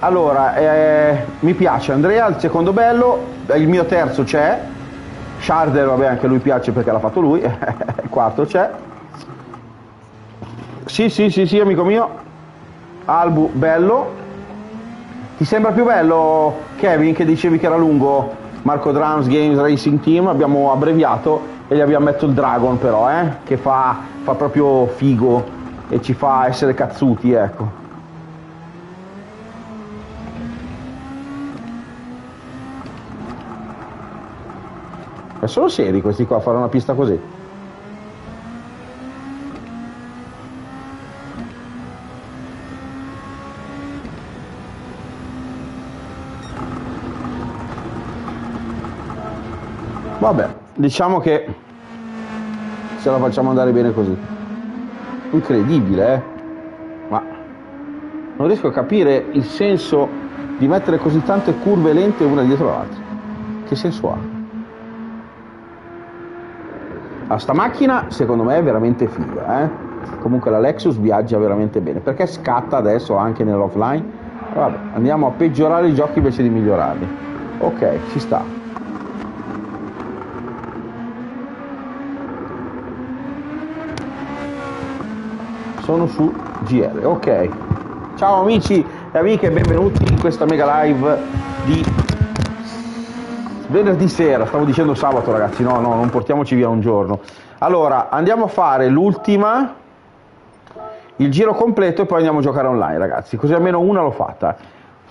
Allora, eh, mi piace Andrea, il secondo bello, il mio terzo c'è, Sharder, vabbè, anche lui piace perché l'ha fatto lui, (laughs) il quarto c'è. Sì, sì, sì, sì, amico mio. Albu, bello. Ti sembra più bello, Kevin, che dicevi che era lungo? Marco Drums Games Racing Team, abbiamo abbreviato e gli abbiamo messo il Dragon però, eh, che fa, fa proprio figo e ci fa essere cazzuti, ecco. Ma sono seri questi qua a fare una pista così? Vabbè, diciamo che se la facciamo andare bene così. Incredibile, eh? Ma non riesco a capire il senso di mettere così tante curve lente una dietro l'altra. Che senso ha? Ah, sta macchina secondo me è veramente figa, eh? Comunque la Lexus viaggia veramente bene. Perché scatta adesso anche nell'offline? Vabbè, andiamo a peggiorare i giochi invece di migliorarli. Ok, ci sta. Sono su GR, ok. Ciao amici e amiche, benvenuti in questa mega live di venerdì sera, stavo dicendo sabato ragazzi, no, no, non portiamoci via un giorno. Allora, andiamo a fare l'ultima, il giro completo e poi andiamo a giocare online ragazzi, così almeno una l'ho fatta.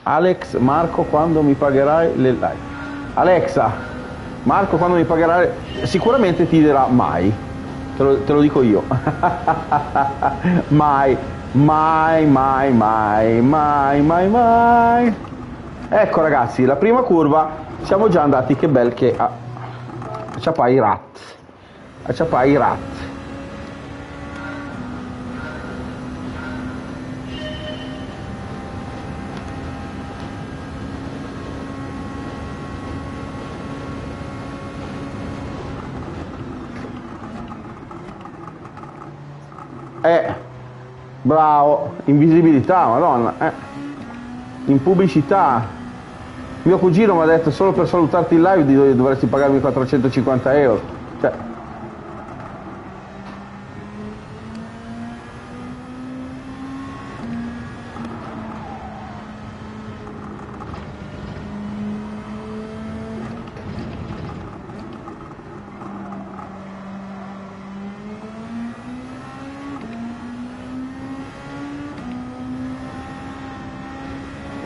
Alex, Marco, quando mi pagherai le live? Alexa, Marco, quando mi pagherai? Sicuramente ti dirà mai, te lo, te lo dico io. (laughs) mai, mai, mai, mai, mai, mai, mai. Ecco ragazzi, la prima curva siamo già andati, che bel che a Ciapai Rat. A Ciapai Rat. Eh, bravo, invisibilità, madonna. Eh. In pubblicità. Mio cugino mi ha detto solo per salutarti in live dovresti pagarmi 450 euro. Cioè,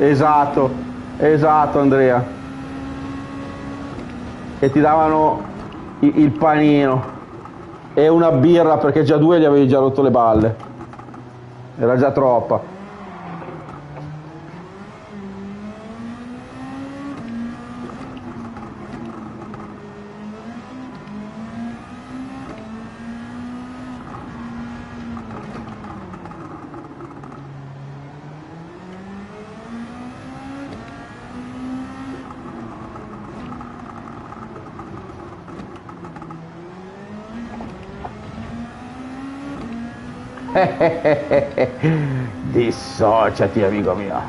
Esatto, esatto Andrea. E ti davano il panino e una birra perché già due gli avevi già rotto le balle. Era già troppa. (laughs) Dissociati amico mio.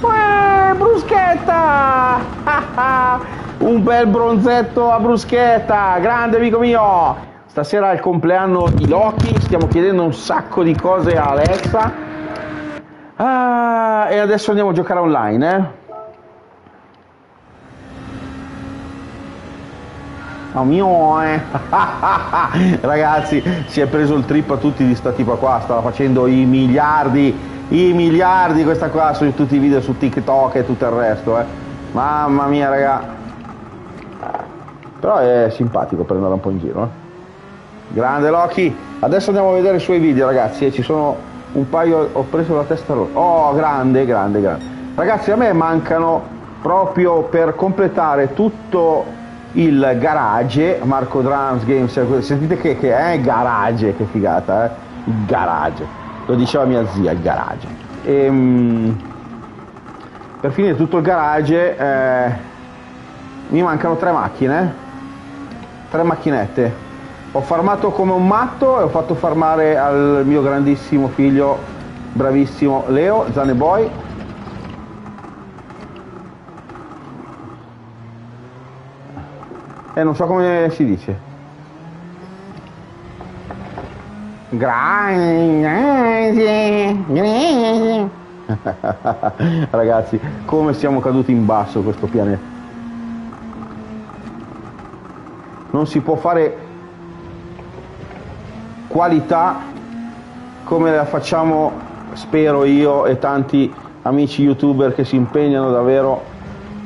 Uè, bruschetta! (laughs) Un bel bronzetto a bruschetta, grande amico mio! Stasera è il compleanno di Loki, stiamo chiedendo un sacco di cose a Alexa. Ah, e adesso andiamo a giocare online, eh? Oh mio, eh. (laughs) Ragazzi, si è preso il trip a tutti di sta tipa qua, stava facendo i miliardi, i miliardi questa qua su tutti i video su TikTok e tutto il resto, eh. Mamma mia, raga. Però è simpatico prenderla un po' in giro, eh. Grande Loki. Adesso andiamo a vedere i suoi video, ragazzi, e ci sono un paio ho preso la testa rossa. Oh, grande, grande, grande. Ragazzi, a me mancano proprio per completare tutto il garage Marco Drums Games sentite che, che è garage che figata eh? il garage. Lo diceva mia zia il garage. E, per finire tutto il garage eh, mi mancano tre macchine tre macchinette. Ho farmato come un matto e ho fatto farmare al mio grandissimo figlio bravissimo Leo Zane Boy E non so come si dice. Grazie, grazie. (laughs) Ragazzi, come siamo caduti in basso questo pianeta. Non si può fare qualità come la facciamo, spero io e tanti amici youtuber che si impegnano davvero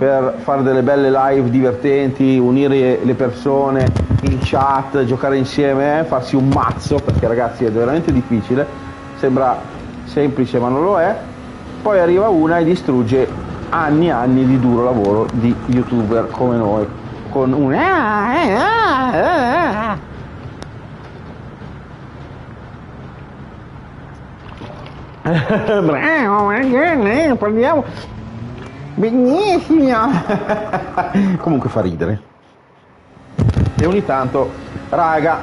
per fare delle belle live divertenti, unire le persone in chat, giocare insieme, eh, farsi un mazzo, perché ragazzi è veramente difficile, sembra semplice ma non lo è, poi arriva una e distrugge anni e anni di duro lavoro di youtuber come noi, con un... Perché benissimo. (laughs) Comunque fa ridere. E ogni tanto, raga,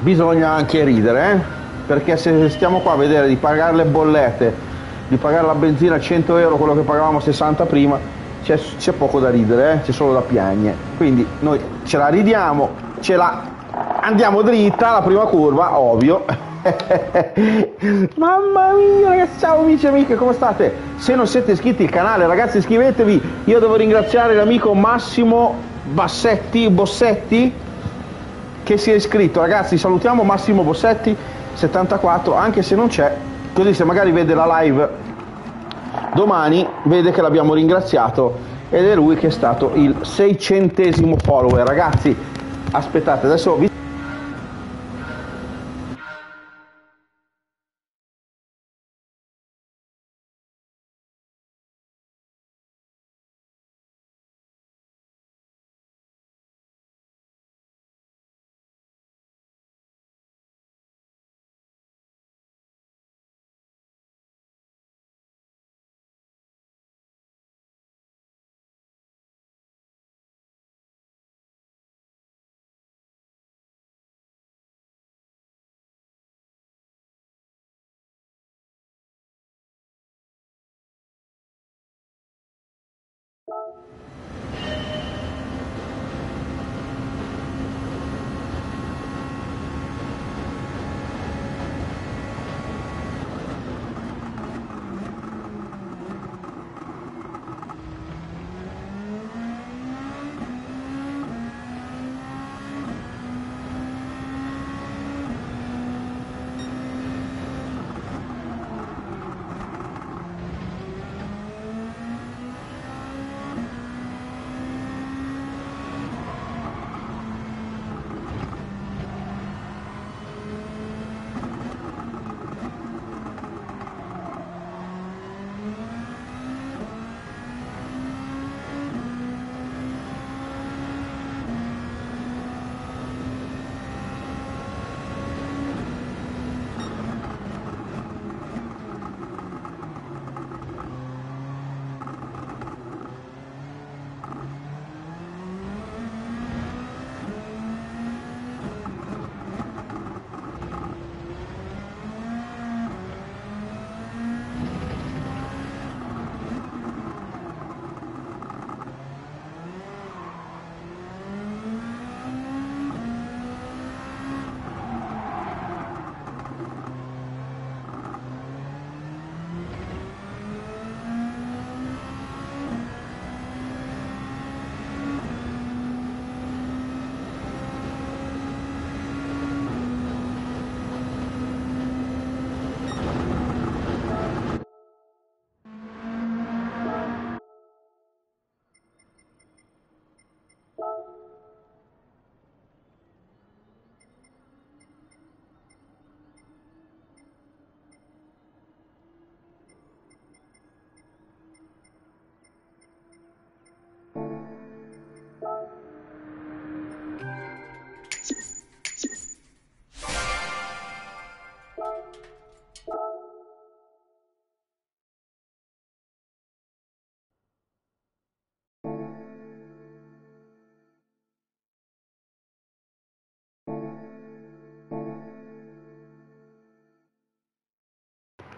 bisogna anche ridere, eh? Perché se stiamo qua a vedere di pagare le bollette, di pagare la benzina a 100 euro, quello che pagavamo 60 prima, c'è, c'è poco da ridere, eh? c'è solo da piagne. Quindi noi ce la ridiamo, ce la andiamo dritta la prima curva, ovvio. (laughs) Mamma mia ragazzi, ciao amici e amiche, come state? Se non siete iscritti al canale, ragazzi iscrivetevi. Io devo ringraziare l'amico Massimo Bassetti, Bossetti che si è iscritto. Ragazzi, salutiamo Massimo Bossetti 74, anche se non c'è, così se magari vede la live domani, vede che l'abbiamo ringraziato ed è lui che è stato il seicentesimo follower. Ragazzi, aspettate, adesso vi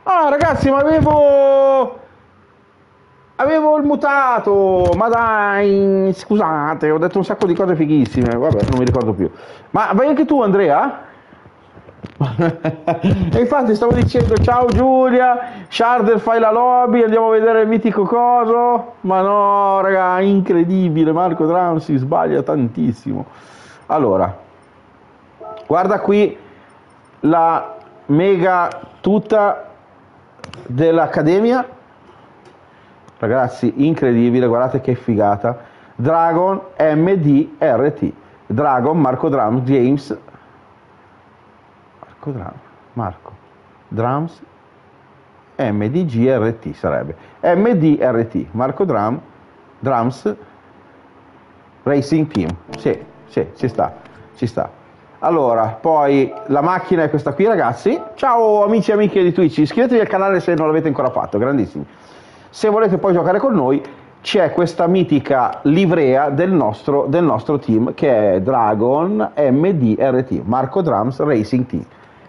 Ah, ragazzi, ma avevo. Avevo il mutato, ma dai, scusate, ho detto un sacco di cose fighissime, vabbè, non mi ricordo più. Ma vai anche tu, Andrea? (laughs) e infatti stavo dicendo ciao Giulia, Sharder fai la lobby, andiamo a vedere il mitico coso. Ma no, raga, incredibile, Marco Dram si sbaglia tantissimo. Allora, guarda qui la mega tuta dell'Accademia. Ragazzi, incredibile, guardate che figata. Dragon MDRT. Dragon Marco Drums James Marco Drums Marco Drums MDGRT sarebbe MDRT Marco Drum Drums Racing Team sì, sì, ci sta, ci sta allora, poi la macchina è questa qui ragazzi ciao amici e amiche di Twitch iscrivetevi al canale se non l'avete ancora fatto, grandissimi se volete poi giocare con noi c'è questa mitica livrea del nostro, del nostro team che è Dragon MDRT Marco Drums Racing Team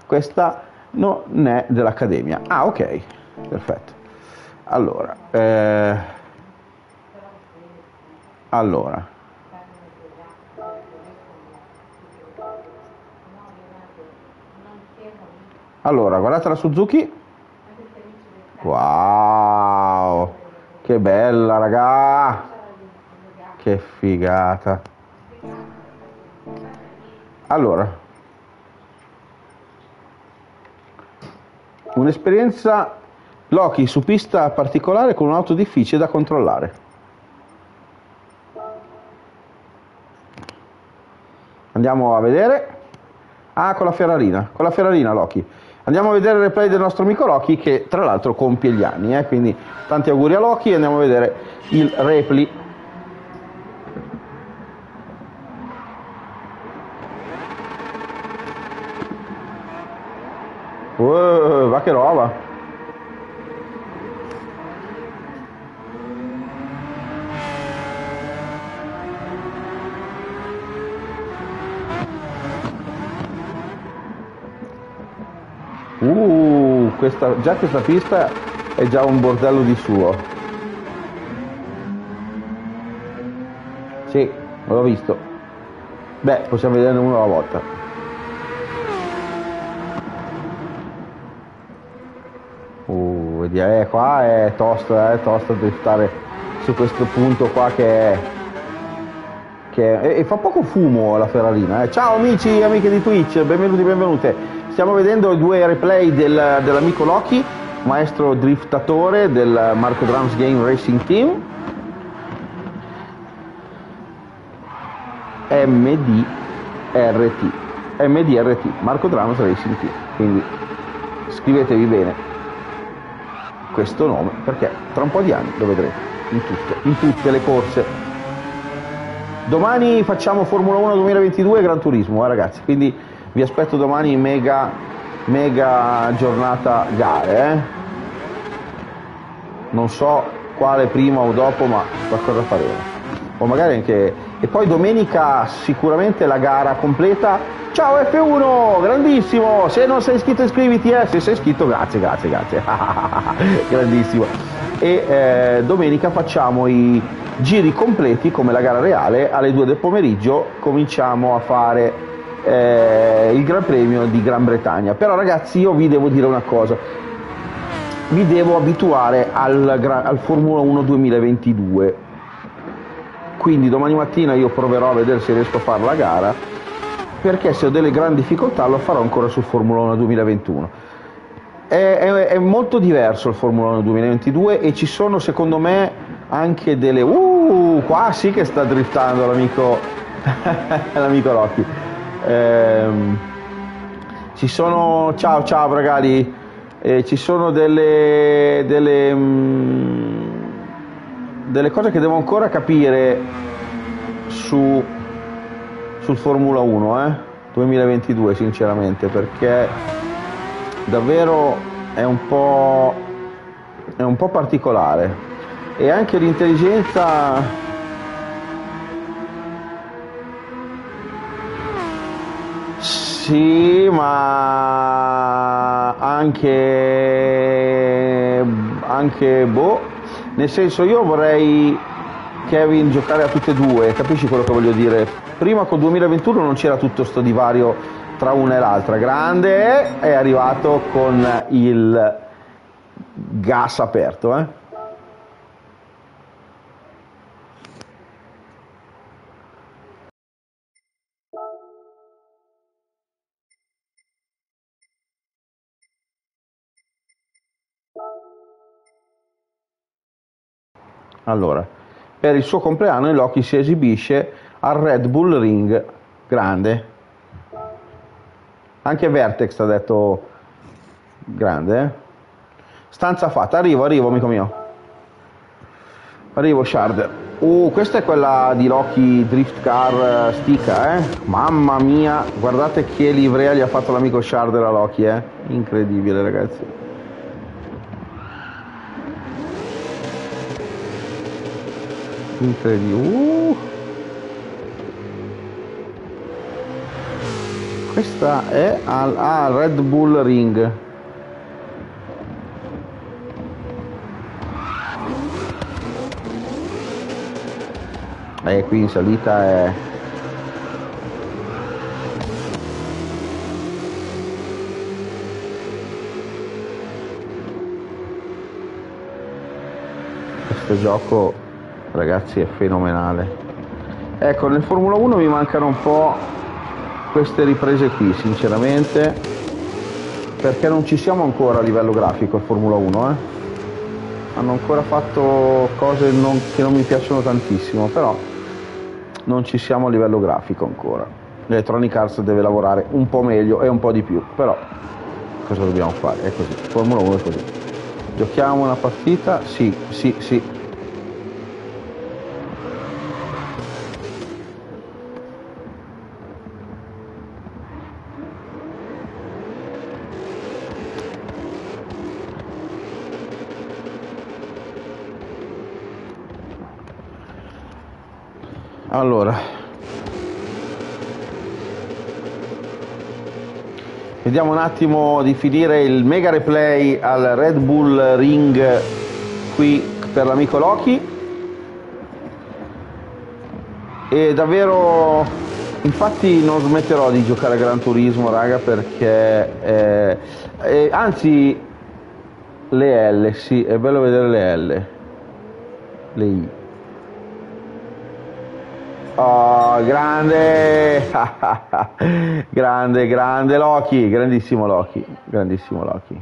questa non è dell'Accademia. Ah, ok, perfetto. Allora, eh, allora. Allora, guardate la Suzuki. Wow, che bella, raga. Che figata. Allora, Un'esperienza Loki su pista particolare con un'auto difficile da controllare. Andiamo a vedere. Ah, con la Ferrarina, con la Ferrarina Loki. Andiamo a vedere il replay del nostro amico Loki che tra l'altro compie gli anni, eh? quindi tanti auguri a Loki e andiamo a vedere il replay Uh, va che roba. Uh, questa, già questa pista è già un bordello di suo. Sì, l'ho visto. Beh, possiamo vederne uno alla volta. vedi, eh, qua è tosto, è eh, tosto driftare su questo punto qua che è... Che è, e, fa poco fumo la Ferrarina. Eh. Ciao amici e amiche di Twitch, benvenuti, benvenute. Stiamo vedendo due replay del, dell'amico Loki, maestro driftatore del Marco Drums Game Racing Team. MDRT. MDRT, Marco Drums Racing Team. Quindi scrivetevi bene questo nome perché tra un po' di anni lo vedrete in tutte, in tutte le corse. Domani facciamo Formula 1 2022 e Gran Turismo, eh, ragazzi, quindi vi aspetto domani mega, mega giornata gare. Eh? Non so quale prima o dopo, ma qualcosa faremo. O magari anche... E poi domenica sicuramente la gara completa Ciao F1, grandissimo, se non sei iscritto iscriviti, eh. se sei iscritto grazie, grazie, grazie, (laughs) grandissimo. E eh, domenica facciamo i giri completi come la gara reale, alle 2 del pomeriggio cominciamo a fare eh, il Gran Premio di Gran Bretagna. Però ragazzi io vi devo dire una cosa, vi devo abituare al, al Formula 1 2022, quindi domani mattina io proverò a vedere se riesco a fare la gara perché se ho delle grandi difficoltà lo farò ancora sul Formula 1 2021. È, è, è, molto diverso il Formula 1 2022 e ci sono secondo me anche delle... Uh, qua sì che sta driftando l'amico, (laughs) l'amico Rocky. Ehm, ci sono... Ciao ciao ragazzi, eh, ci sono delle... delle mm, delle cose che devo ancora capire su sul Formula 1 eh? 2022 sinceramente perché davvero è un po', è un po particolare e anche l'intelligenza Sì, ma anche anche boh, nel senso io vorrei Kevin giocare a tutte e due, capisci quello che voglio dire? Prima col 2021 non c'era tutto sto divario tra una e l'altra, grande è arrivato con il gas aperto, eh? Allora, per il suo compleanno Loki si esibisce al Red Bull Ring grande. Anche Vertex ha detto grande. eh. Stanza fatta, arrivo, arrivo amico mio. Arrivo Shard. Uh, questa è quella di Loki Drift Car eh, Stica, eh. Mamma mia, guardate che livrea gli ha fatto l'amico Shard a Loki, eh. Incredibile ragazzi. Incredibile. Uh. Questa è al, al Red Bull Ring. E qui in salita è... Questo gioco ragazzi è fenomenale. Ecco, nel Formula 1 mi mancano un po' queste riprese qui, sinceramente, perché non ci siamo ancora a livello grafico al Formula 1, eh. Hanno ancora fatto cose non- che non mi piacciono tantissimo, però non ci siamo a livello grafico ancora. Electronic Arts deve lavorare un po' meglio e un po' di più, però cosa dobbiamo fare? È così, Formula 1 è così. Giochiamo una partita? Sì, sì, sì. Vediamo un attimo di finire il mega replay al Red Bull Ring qui per l'amico Loki. E davvero, infatti non smetterò di giocare a Gran Turismo, raga, perché... eh, eh, anzi, le L, sì, è bello vedere le L. Le I. Grande! (laughs) grande, grande Loki, grandissimo Loki, grandissimo Loki.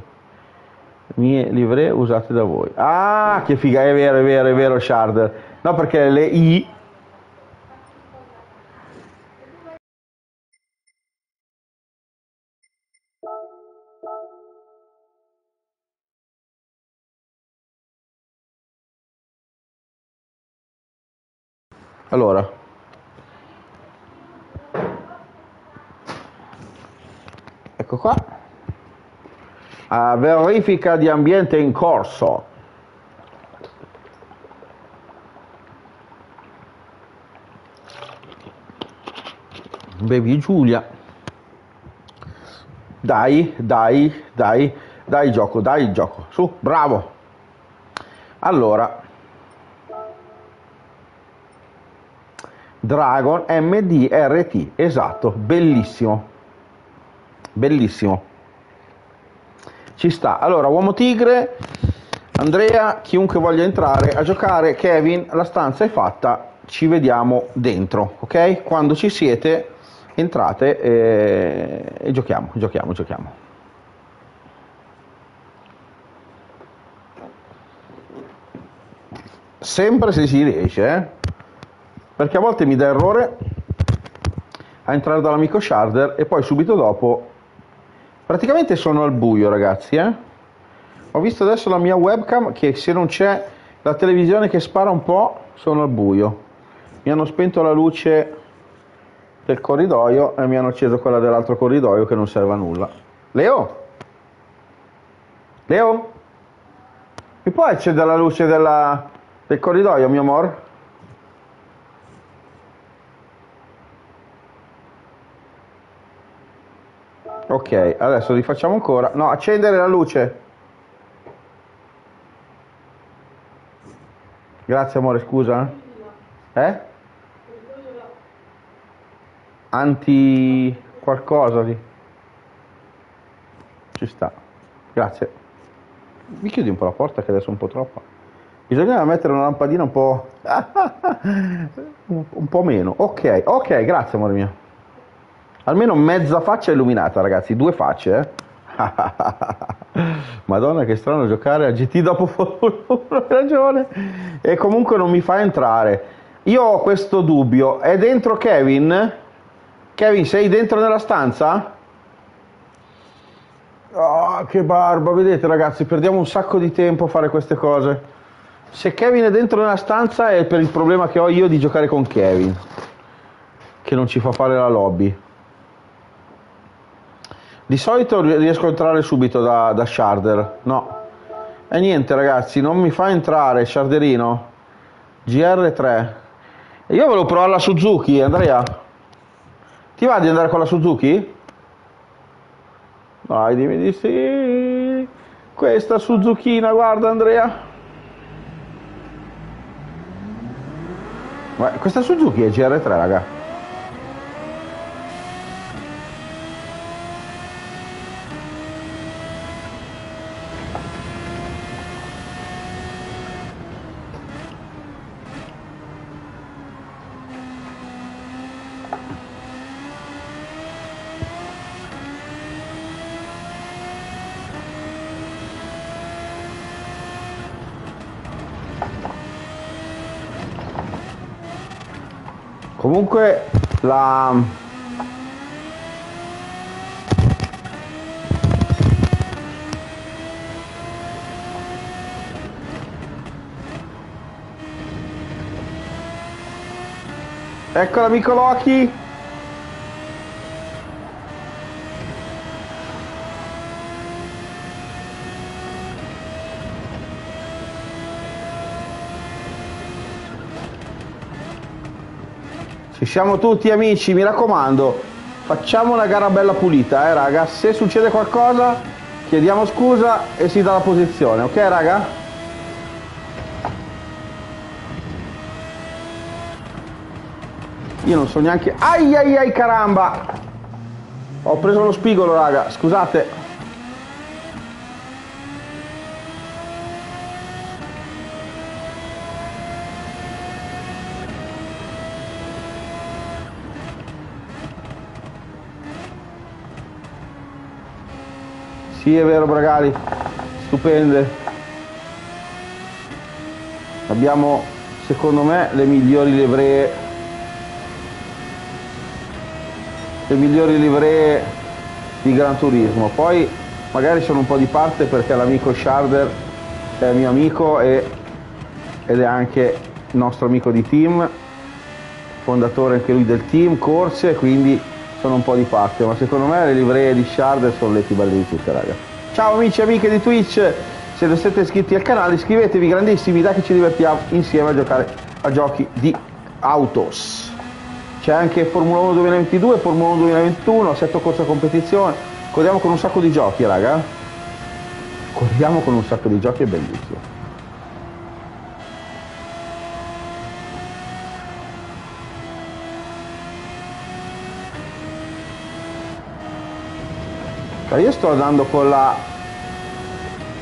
Mie livree usate da voi. Ah, che figa, è vero, è vero, è vero, Shard. No, perché le I Allora. Ecco qua. Ah, verifica di ambiente in corso. Bevi Giulia. Dai, dai, dai, dai gioco, dai gioco. Su, bravo. Allora, Dragon MDRT, esatto, bellissimo. Bellissimo. Ci sta. Allora, Uomo Tigre, Andrea, chiunque voglia entrare a giocare, Kevin, la stanza è fatta, ci vediamo dentro, ok? Quando ci siete, entrate e, e giochiamo, giochiamo, giochiamo. Sempre se si riesce, eh? perché a volte mi dà errore a entrare dall'amico Sharder e poi subito dopo praticamente sono al buio ragazzi eh? ho visto adesso la mia webcam che se non c'è la televisione che spara un po' sono al buio mi hanno spento la luce del corridoio e mi hanno acceso quella dell'altro corridoio che non serve a nulla Leo? Leo? mi puoi accendere la luce della- del corridoio mio amor? Ok, adesso rifacciamo ancora. No, accendere la luce. Grazie amore, scusa. Eh? Anti qualcosa di... Ci sta. Grazie. Mi chiudi un po' la porta che adesso è un po' troppa. Bisognava mettere una lampadina un po'... (laughs) un po' meno. Ok, ok, grazie amore mio. Almeno mezza faccia illuminata, ragazzi, due facce, eh. (laughs) Madonna, che strano giocare a GT dopo Formula 1, hai ragione. E comunque non mi fa entrare. Io ho questo dubbio. È dentro Kevin? Kevin, sei dentro nella stanza? Oh, che barba, vedete ragazzi, perdiamo un sacco di tempo a fare queste cose. Se Kevin è dentro nella stanza è per il problema che ho io di giocare con Kevin, che non ci fa fare la lobby. Di solito riesco a entrare subito da, da Sharder, no. E niente ragazzi, non mi fa entrare Sharderino. GR3. E io volevo provare la Suzuki, Andrea. Ti va di andare con la Suzuki? Dai, dimmi di sì. Questa Suzukina, guarda Andrea. Ma questa Suzuki è GR3, raga. Comunque la Ecco l'amico Loki. Ci siamo tutti amici, mi raccomando, facciamo una gara bella pulita, eh raga. Se succede qualcosa, chiediamo scusa e si dà la posizione, ok raga? Io non so neanche... Ai ai ai caramba! Ho preso lo spigolo raga, scusate. Sì, è vero, Bragali, stupende. Abbiamo, secondo me, le migliori livree. Le migliori livree di Gran Turismo. Poi magari sono un po' di parte perché l'amico Sharder è mio amico e, ed è anche nostro amico di team, fondatore anche lui del team, corse, quindi sono un po' di parte, ma secondo me le livree di Shard sono le più belle di tutte, raga. Ciao amici e amiche di Twitch, se non siete iscritti al canale iscrivetevi, grandissimi, dai che ci divertiamo insieme a giocare a giochi di autos. C'è anche Formula 1 2022, Formula 1 2021, assetto corsa competizione, corriamo con un sacco di giochi, raga. Corriamo con un sacco di giochi, è bellissimo. Io sto andando con la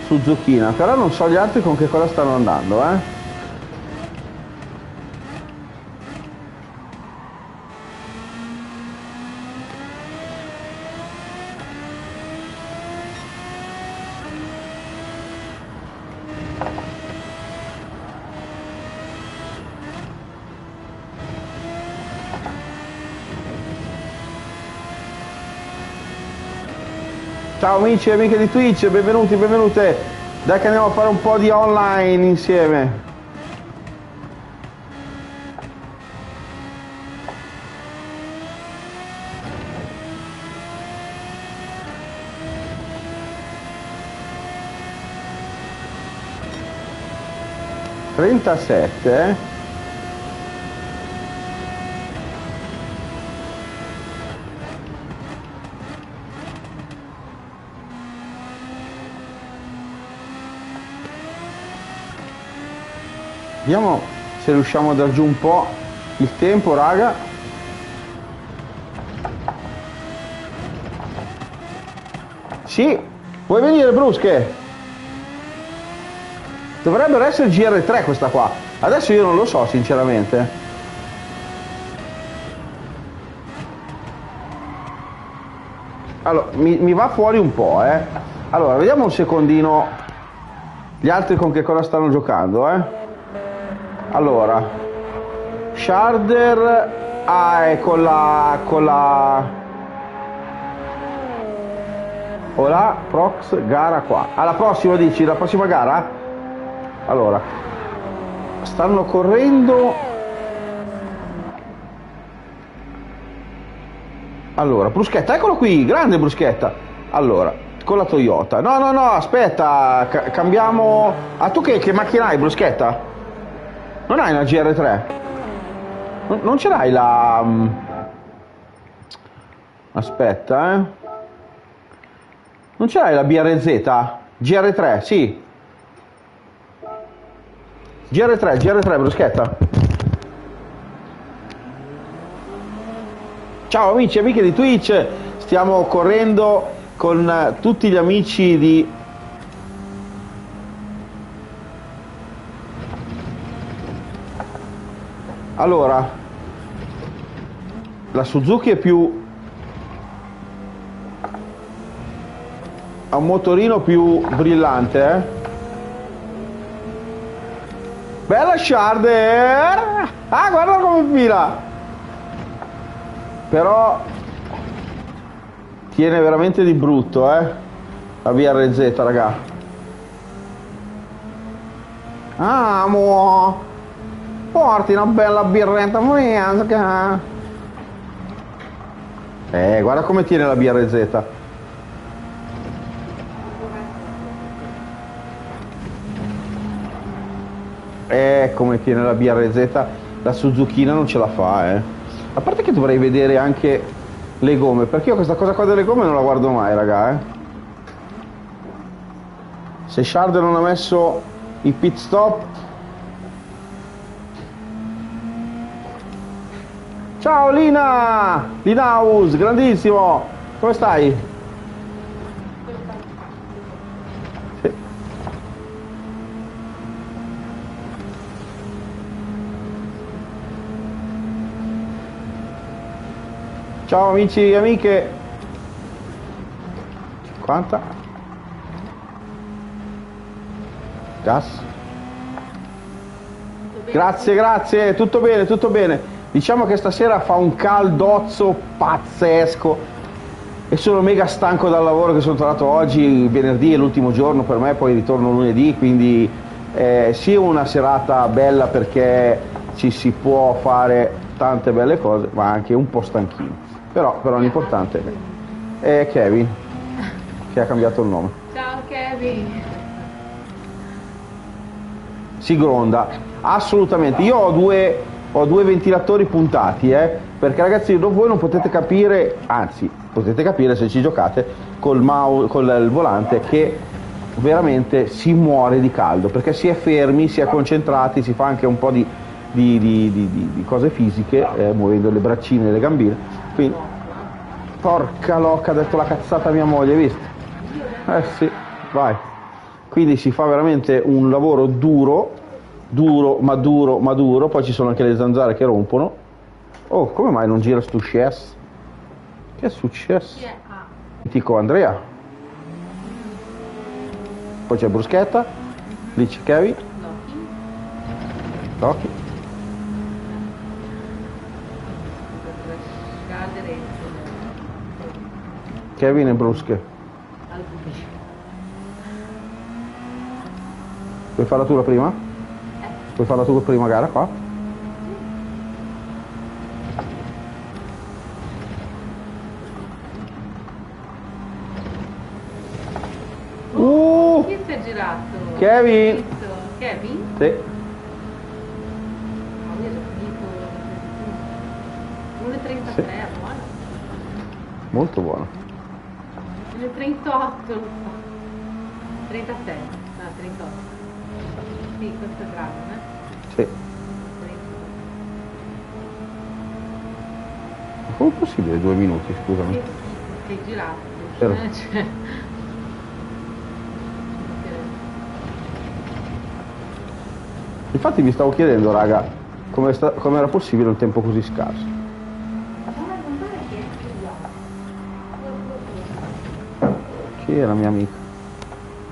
Suzuki, però non so gli altri con che cosa stanno andando, eh. Amici e amiche di Twitch, benvenuti, benvenute. Dai che andiamo a fare un po' di online insieme. Trentasette, Vediamo se riusciamo a dar giù un po' il tempo, raga. Sì, vuoi venire brusche? Dovrebbero essere GR3 questa qua. Adesso io non lo so, sinceramente. Allora, mi, mi va fuori un po', eh. Allora, vediamo un secondino gli altri con che cosa stanno giocando, eh. Allora, Sharder ah, è con la con la o la prox gara qua. Alla prossima dici, la prossima gara? Allora, stanno correndo Allora, Bruschetta, eccolo qui, grande Bruschetta. Allora, con la Toyota. No, no, no, aspetta, ca- cambiamo... Ah, tu che, che macchina hai, Bruschetta? Non hai una GR3? Non, non ce l'hai la... mm, Aspetta, eh. Non ce l'hai la BRZ? GR3, sì. GR3, GR3, Bruschetta. Ciao amici e amiche di Twitch, stiamo correndo con tutti gli amici di... Allora, la Suzuki è più... ha un motorino più brillante, eh? Bella Sharder! Ah, guarda come fila! però tiene veramente di brutto eh la BRZ raga amo porti una bella birretta fresca eh guarda come tiene la BRZ eh come tiene la BRZ la Suzukina non ce la fa eh. A parte che dovrei vedere anche le gomme, perché io questa cosa qua delle gomme non la guardo mai, raga, eh. Se Shard non ha messo i pit stop... Ciao Lina! Linaus, grandissimo! Come stai? Ciao amici e amiche. 50. Gas. Grazie, grazie, tutto bene, tutto bene. Diciamo che stasera fa un caldozzo pazzesco e sono mega stanco dal lavoro che sono tornato oggi, venerdì è l'ultimo giorno per me, poi ritorno lunedì, quindi eh, sì una serata bella perché ci si può fare tante belle cose, ma anche un po' stanchino. Però, però l'importante è Kevin che ha cambiato il nome. Ciao Kevin. Si gronda, assolutamente. Io ho due, ho due ventilatori puntati, eh, perché ragazzi voi non potete capire, anzi potete capire se ci giocate col, mouse, col volante che veramente si muore di caldo, perché si è fermi, si è concentrati, si fa anche un po' di, di, di, di- di cose fisiche, eh, muovendo le braccine e le gambine. Quindi, porca locca, ha detto la cazzata a mia moglie, hai visto? Eh sì, vai. Quindi si fa veramente un lavoro duro, duro, ma duro, ma duro, poi ci sono anche le zanzare che rompono. Oh, come mai non gira sto chess? Che è successo? È? Ah, Dico Andrea. Poi c'è Bruschetta, lì c'è Kevin, Loki. Kevin e Brusche. Vuoi farla tu la prima? Vuoi farla tu la prima gara qua? Uh, Chi si è girato? Kevin. Kevin? sì. Ho finito 1,33, Sì. buono. Molto buono. 1,38 lo fa. 36, no 38. Sì, questo è bravo, eh? Sì. Come è possibile due minuti, scusami? Che, che girato. Vero. Eh, (laughs) cioè. Infatti mi stavo chiedendo, raga, come, sta- come era possibile un tempo così scarso. Chi era mia amica?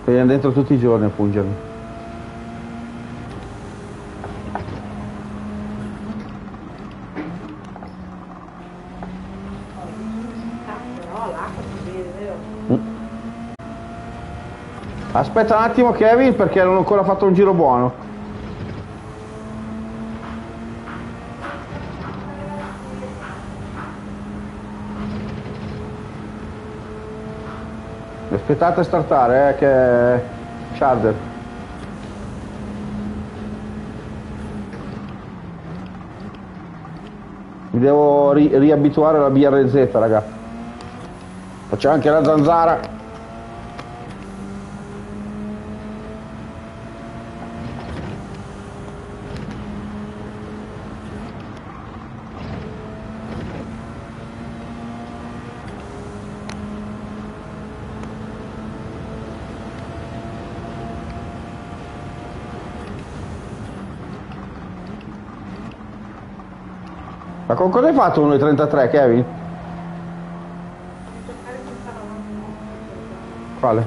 Viene dentro tutti i giorni a pungermi. Però l'acqua si vede, vero? Aspetta un attimo Kevin perché non ho ancora fatto un giro buono. Aspettate a startare, eh, che è Sharder. Mi devo ri- riabituare alla BRZ, raga. Faccio anche la zanzara. Con cosa hai fatto 1,33 Kevin? Quale?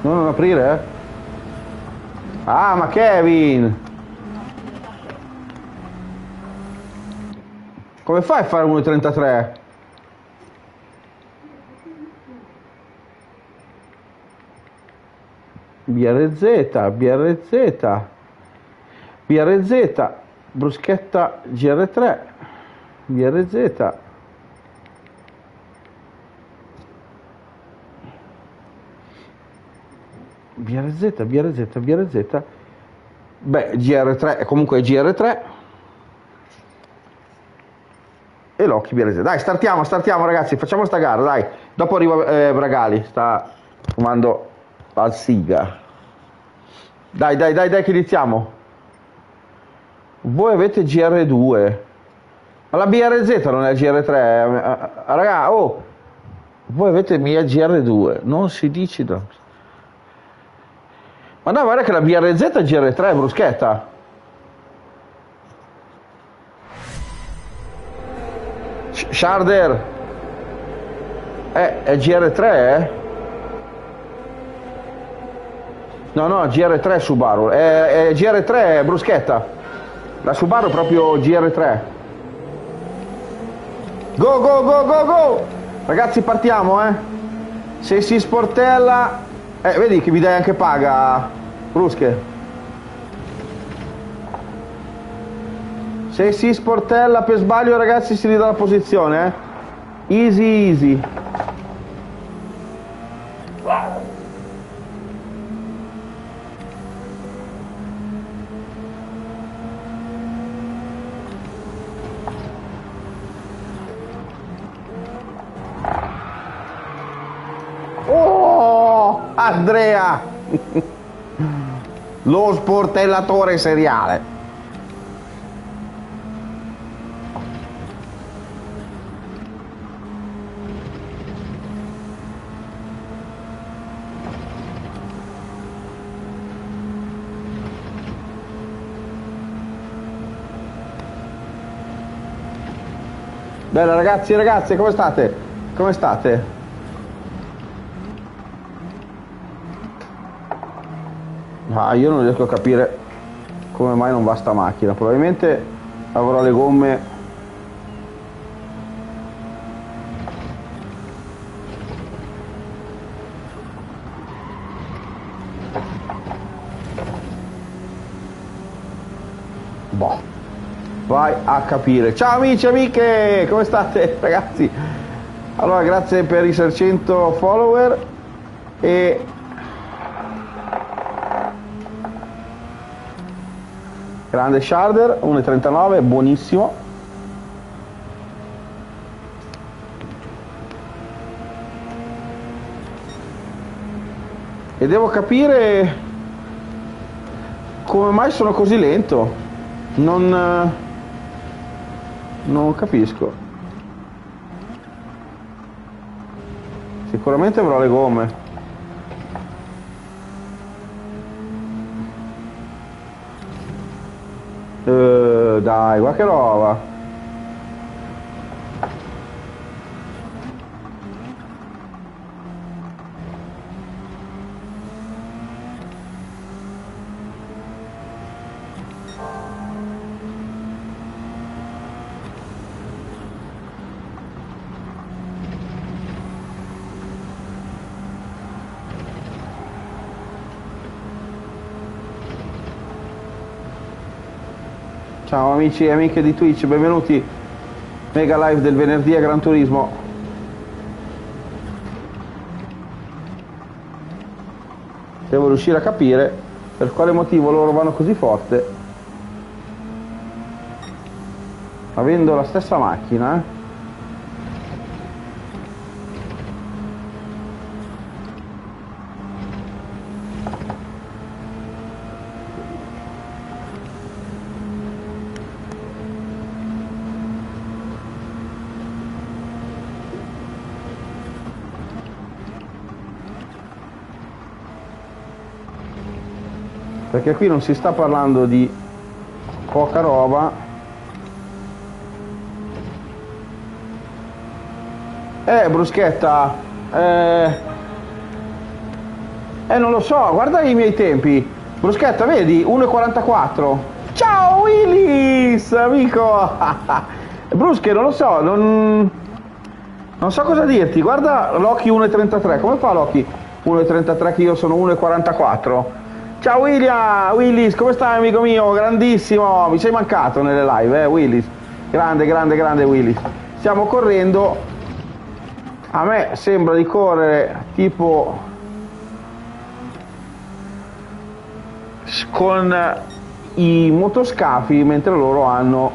No, non aprire, eh? Ah, ma Kevin! Come fai a fare 1,33? BRZ, BRZ, BRZ, bruschetta GR3, BRZ. BRZ, BRZ, BRZ. Beh, GR3, comunque è GR3. E l'occhi BRZ. Dai, startiamo, startiamo ragazzi, facciamo sta gara, dai. Dopo arriva eh, Bragali, sta fumando al siga. Dai, dai, dai, dai che iniziamo. Voi avete GR2. Ma la BRZ non è GR3. eh, Raga, oh. Voi avete mia GR2. Non si dice da... Ma no, guarda che la BRZ è GR3, bruschetta. Sh- Sharder. Eh, è GR3, eh? No, no, GR3 Subaru. È, è GR3 bruschetta. La Subaru è proprio GR3. Go, go, go, go, go! Ragazzi, partiamo, eh? Se si sportella... Eh, vedi che mi dai anche paga, brusche. Se si sportella per sbaglio, ragazzi, si ridà la posizione, eh? Easy, easy. Oh, Andrea! Lo sportellatore seriale. Bene ragazzi e ragazze, come state? Come state? Ah, io non riesco a capire come mai non va sta macchina. Probabilmente avrò le gomme. Boh. Vai a capire. Ciao amici e amiche, come state (laughs) ragazzi? Allora, grazie per i 600 follower e Grande Sharder, 1,39, buonissimo. E devo capire come mai sono così lento? Non... eh, non capisco. Sicuramente avrò le gomme. Dai, guarda che roba. Ciao amici e amiche di Twitch, benvenuti. Mega live del venerdì a Gran Turismo. Devo riuscire a capire per quale motivo loro vanno così forte. Avendo la stessa macchina, eh. Perché qui non si sta parlando di poca roba. Eh bruschetta eh, eh non lo so guarda i miei tempi. Bruschetta vedi 1,44 ciao Willis amico. (laughs) Brusche non lo so non, non so cosa dirti. Guarda Loki 1,33 come fa Loki 1,33 che io sono 1,44 Ciao William, Willis, come stai amico mio? Grandissimo, mi sei mancato nelle live, eh Willis? Grande, grande, grande Willis. Stiamo correndo, a me sembra di correre tipo con i motoscafi mentre loro hanno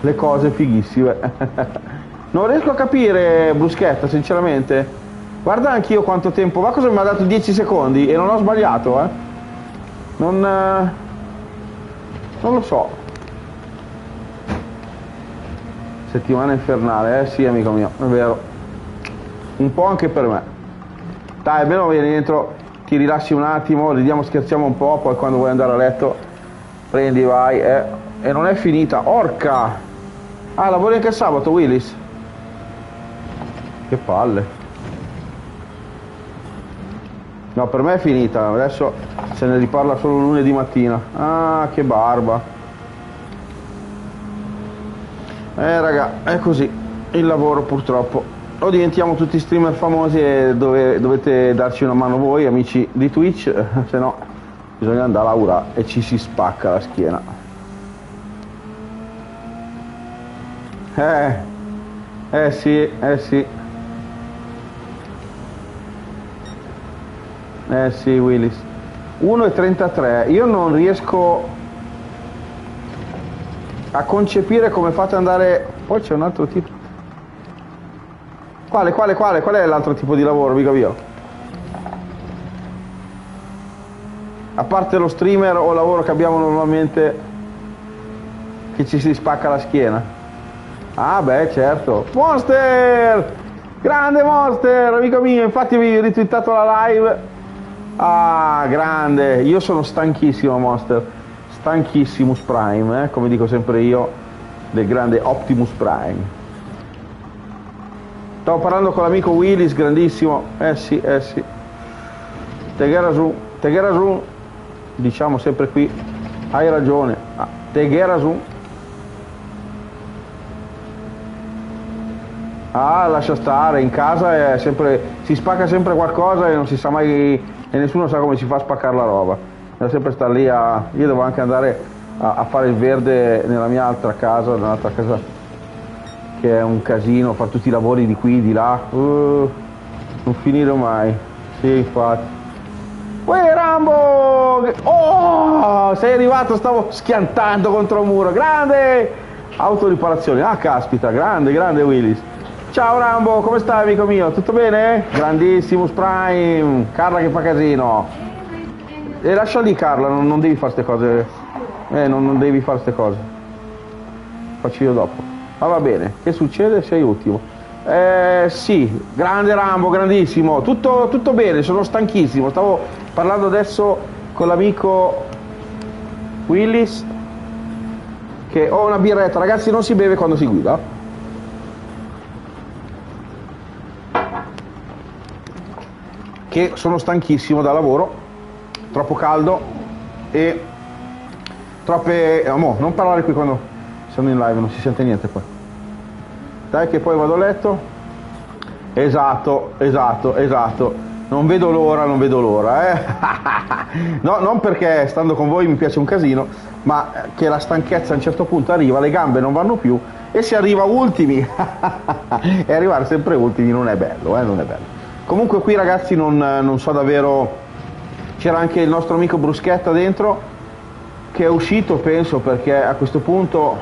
le cose fighissime. (laughs) non riesco a capire Bruschetta, sinceramente. Guarda anch'io quanto tempo va, cosa mi ha dato 10 secondi e non ho sbagliato, eh. Non, eh, non lo so. Settimana infernale, eh sì amico mio, è vero. Un po' anche per me. Dai, almeno vieni dentro, ti rilassi un attimo, ridiamo, scherziamo un po', poi quando vuoi andare a letto prendi, vai, eh. E non è finita, orca! Ah, lavori anche sabato, Willis? Che palle. No, per me è finita, adesso se ne riparla solo lunedì mattina. Ah, che barba. Eh raga, è così, il lavoro purtroppo. O diventiamo tutti streamer famosi e dove, dovete darci una mano voi, amici di Twitch, (laughs) se no bisogna andare a lavorare e ci si spacca la schiena. Eh, eh sì, eh sì. Eh sì, Willis. 1,33. Io non riesco a concepire come fate andare... Poi c'è un altro tipo... Quale, quale, quale? Qual è l'altro tipo di lavoro, mica mio? A parte lo streamer o lavoro che abbiamo normalmente che ci si spacca la schiena? Ah beh, certo. Monster! Grande Monster, amico mio, infatti vi ho ritwittato la live Ah, grande, io sono stanchissimo Monster, stanchissimus Prime, eh? come dico sempre io, del grande Optimus Prime. Stavo parlando con l'amico Willis, grandissimo, eh sì, eh sì. Tegherasu, Tegherasu, diciamo sempre qui, hai ragione, ah, Tegherasu. Ah, lascia stare, in casa è sempre, si spacca sempre qualcosa e non si sa mai e nessuno sa come si fa a spaccare la roba. Bisogna sempre stare lì a... Io devo anche andare a, a fare il verde nella mia altra casa, nell'altra casa che è un casino, fare tutti i lavori di qui, di là. Uh, non finire mai. Sì, infatti. Uè Rambo! Oh! Sei arrivato, stavo schiantando contro un muro. Grande! Autoriparazione. Ah, caspita, grande, grande Willis. Ciao Rambo, come stai amico mio? Tutto bene? Grandissimo Prime, Carla che fa casino. E lascia lì Carla, non, non devi fare queste cose. Eh, non, non devi fare queste cose. Faccio io dopo. Ma va bene, che succede? Sei ultimo. Eh, sì, grande Rambo, grandissimo. Tutto, tutto bene, sono stanchissimo. Stavo parlando adesso con l'amico Willis. Che ho una birretta, ragazzi, non si beve quando si guida. Che sono stanchissimo da lavoro troppo caldo e troppe... Amo, non parlare qui quando siamo in live, non si sente niente poi. Dai che poi vado a letto. Esatto, esatto, esatto. Non vedo l'ora, non vedo l'ora. Eh? (laughs) no, non perché stando con voi mi piace un casino, ma che la stanchezza a un certo punto arriva, le gambe non vanno più e si arriva ultimi. (laughs) e arrivare sempre ultimi non è bello, eh? non è bello. Comunque qui ragazzi non, non so davvero c'era anche il nostro amico Bruschetta dentro che è uscito penso perché a questo punto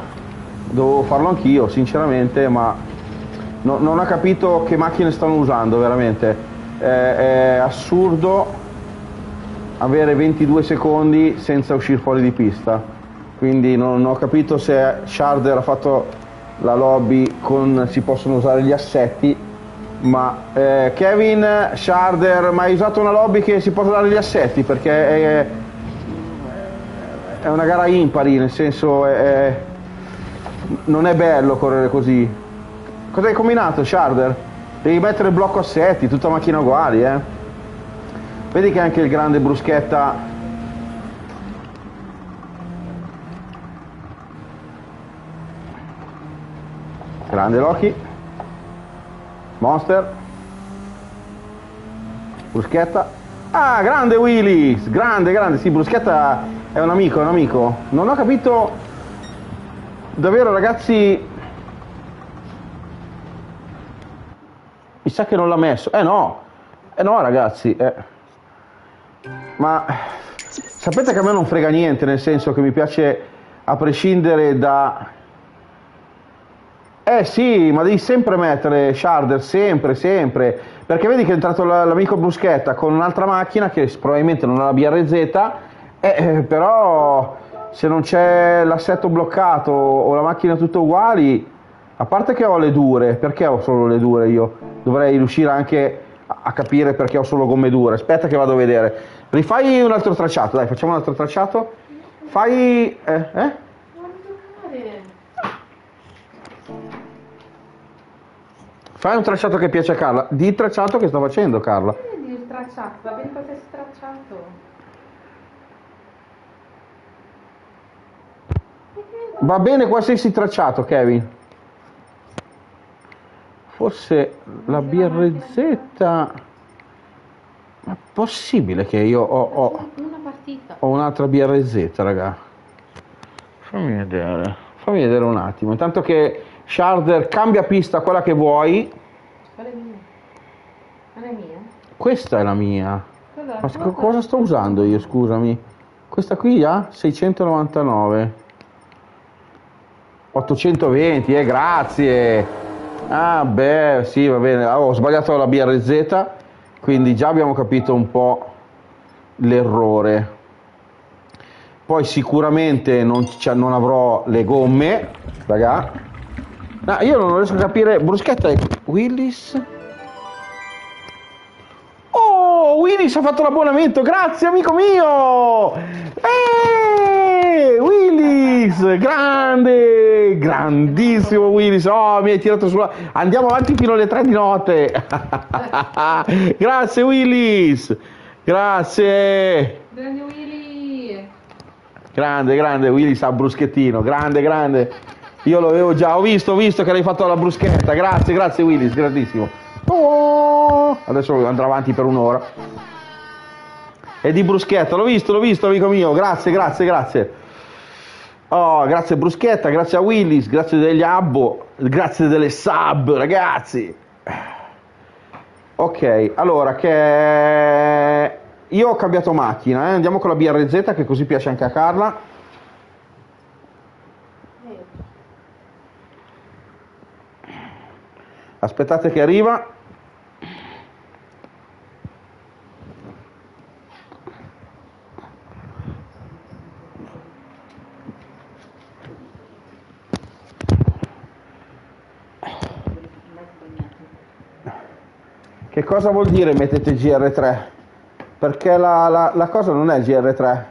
dovevo farlo anch'io sinceramente ma no, non ho capito che macchine stanno usando veramente. È, è assurdo avere 22 secondi senza uscire fuori di pista. Quindi non ho capito se Sharder ha fatto la lobby con si possono usare gli assetti ma eh, Kevin Sharder, ma hai usato una lobby che si può dare gli assetti perché è, è una gara impari, nel senso è, non è bello correre così. Cosa hai combinato Sharder? Devi mettere il blocco assetti, tutta macchina uguali, eh. Vedi che anche il grande bruschetta grande Loki Monster. Bruschetta. Ah, grande Willis! Grande, grande. Sì, Bruschetta è un amico, è un amico. Non ho capito... Davvero, ragazzi... Mi sa che non l'ha messo. Eh no! Eh no, ragazzi. Eh. Ma... Sapete che a me non frega niente, nel senso che mi piace, a prescindere da eh sì, ma devi sempre mettere Sharder, sempre, sempre, perché vedi che è entrato l'amico Bruschetta con un'altra macchina che probabilmente non ha la BRZ, eh, eh, però se non c'è l'assetto bloccato o la macchina tutte uguali, a parte che ho le dure, perché ho solo le dure io? Dovrei riuscire anche a capire perché ho solo gomme dure, aspetta che vado a vedere. Rifai un altro tracciato, dai, facciamo un altro tracciato. Fai... Eh? eh? Fai un tracciato che piace a Carla. Di il tracciato che sta facendo Carla. Vedi il tracciato, va bene qualsiasi tracciato. Va bene qualsiasi tracciato, Kevin. Forse la BRZ... Ma è possibile che io ho, ho, Una partita. ho un'altra BRZ, raga. Fammi vedere. Fammi vedere un attimo. Intanto che Sharder cambia pista quella che vuoi. Quella è mia. Non è mia? Questa è la mia. Ma sc- cosa sto usando io, scusami? Questa qui ha 699. 820, eh, grazie. Ah, beh, sì, va bene. Ah, ho sbagliato la BRZ, quindi già abbiamo capito un po' l'errore. Poi sicuramente non, non avrò le gomme, raga. No, io non riesco a capire. Bruschetta è Willis. Oh, Willis ha fatto l'abbonamento, grazie amico mio! Eh, Willis, grande, grandissimo Willis, oh mi hai tirato sulla... Andiamo avanti fino alle 3 di notte. (laughs) grazie Willis, grazie. Grande Willy! Grande, grande, Willis a bruschettino, grande, grande. Io l'avevo già, ho visto, ho visto che l'hai fatto la bruschetta, grazie, grazie Willis, grandissimo. Oh, adesso andrò avanti per un'ora. E di bruschetta, l'ho visto, l'ho visto amico mio, grazie, grazie, grazie. Oh, grazie bruschetta, grazie a Willis, grazie degli abbo, grazie delle sub, ragazzi. Ok, allora che io ho cambiato macchina, eh? andiamo con la BRZ che così piace anche a Carla. Aspettate che arriva. Che cosa vuol dire mettete GR3? Perché la, la, la cosa non è GR3.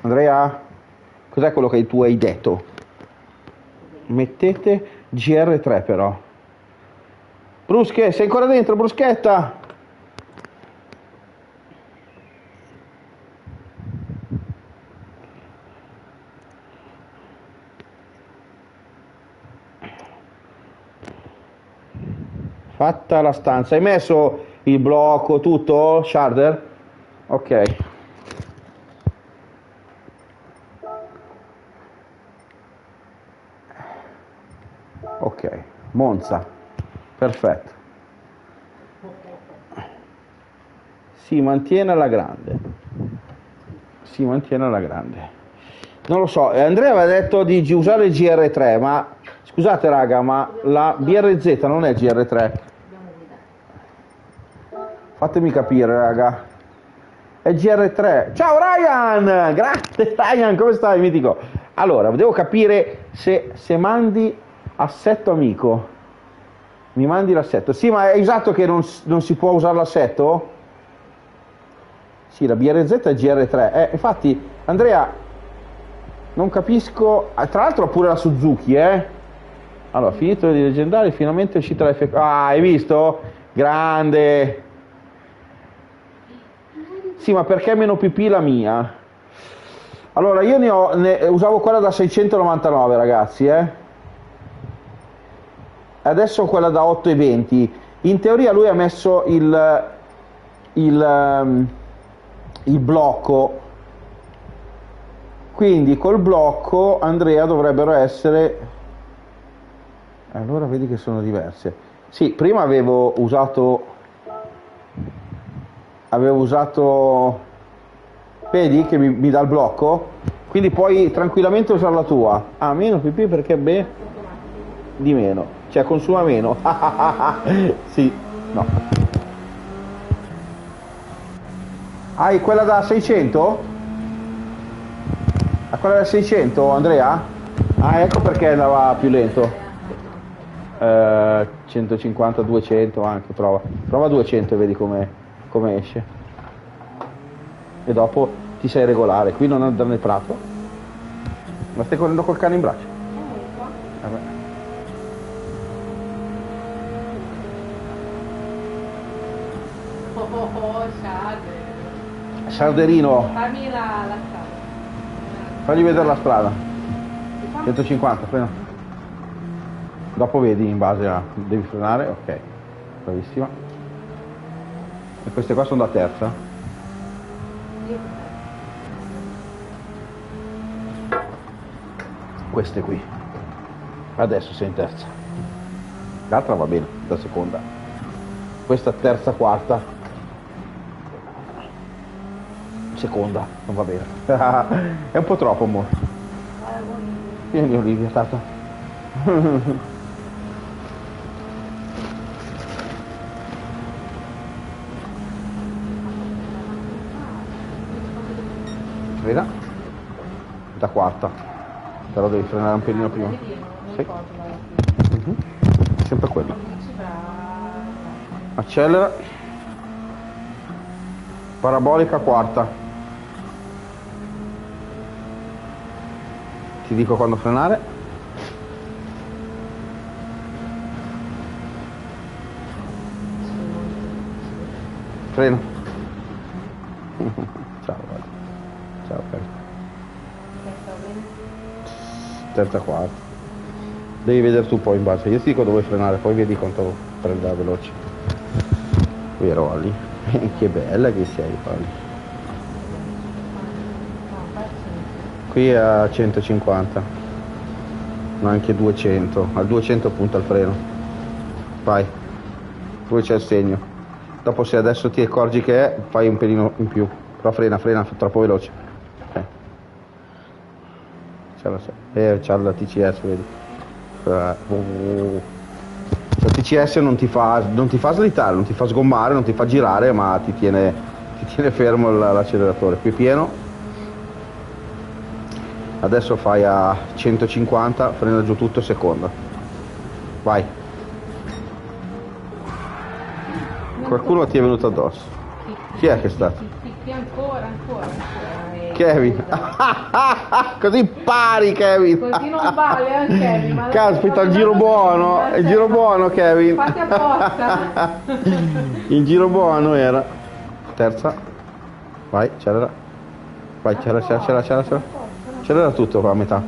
Andrea, cos'è quello che tu hai detto? Mettete GR3 però. Brusche, sei ancora dentro, bruschetta? Fatta la stanza. Hai messo il blocco, tutto, Sharder? Ok. Ok, Monza. Perfetto. Si mantiene alla grande. Si mantiene alla grande. Non lo so, eh, Andrea aveva detto di usare il GR3, ma scusate raga, ma la BRZ non è GR3. Fatemi capire, raga. È GR3. Ciao Ryan! Grazie (laughs) Ryan, come stai, mitico? Allora, devo capire se, se mandi assetto amico. Mi mandi l'assetto. Sì, ma è esatto che non, non si può usare l'assetto? Sì, la BRZ è GR3. Eh, infatti, Andrea, non capisco. ah, Tra l'altro ha pure la Suzuki, eh? Allora, finito di leggendari, finalmente è uscita la F. Ah, hai visto? Grande! Sì, ma perché meno pipì la mia? Allora, io ne ho, ne- usavo quella da 699, ragazzi, eh? Adesso quella da 8,20. In teoria lui ha messo il, il, ehm, il blocco. Quindi col blocco, Andrea, dovrebbero essere... Allora vedi che sono diverse. Sì, prima avevo usato... Avevo usato... Vedi che mi, mi dà il blocco? Quindi puoi tranquillamente usare la tua. Ah, meno pipì perché B di meno. Cioè consuma meno. (laughs) sì, no. Hai quella da 600? Ah, quella da 600, Andrea? Ah, ecco perché andava più lento. Eh, 150, 200 anche, prova. Prova 200 e vedi come, come esce. E dopo ti sei regolare. Qui non andare nel prato. Ma stai correndo col cane in braccio? Vabbè. Oh, oh, oh, Shade. Sarderino, Fammi la, la strada. fagli vedere la strada. 150, frena. Dopo vedi in base a... devi frenare, ok. Bravissima. E queste qua sono da terza. Queste qui. Adesso sei in terza. L'altra va bene, da seconda. Questa terza, quarta. Seconda, non va bene. (laughs) È un po' troppo, amore. Vieni Olivia, tata. (laughs) Frena. Da quarta. Però devi frenare un pelino prima. Sì. Mhm. Sempre brava. Accelera. Parabolica quarta. Ti dico quando frenare. Freno. (laughs) Ciao, guarda. Ciao, caro. Terza quarta. Devi vedere tu poi in base. Io ti dico dove frenare, poi vedi quanto prenderà veloce. Qui (laughs) Rolly. che bella che sei, Rolly. Qui a 150. Ma anche 200. Al 200 punta il freno. Vai. Dove c'è il segno. Dopo se adesso ti accorgi che è, fai un pelino in più. Però frena, frena, troppo veloce. Ok. C'è la, eh, TCS, vedi. Eh. La TCS non ti, fa, non ti fa slittare, non ti fa sgommare, non ti fa girare, ma ti tiene, ti tiene fermo l'acceleratore. Qui pieno. Adesso fai a 150, frena giù tutto seconda. Vai. Qualcuno ti è venuto addosso. Chi è che è stato? Ancora, ancora. Kevin. (laughs) Così pari Kevin. Così non vale, eh, Kevin. Caspita, il giro buono, il giro buono Kevin. Fatti apposta. (laughs) Il giro buono era. Terza. Vai, c'era. Vai, c'era, c'era, c'era, c'era, c'era. C'era tutto qua a metà.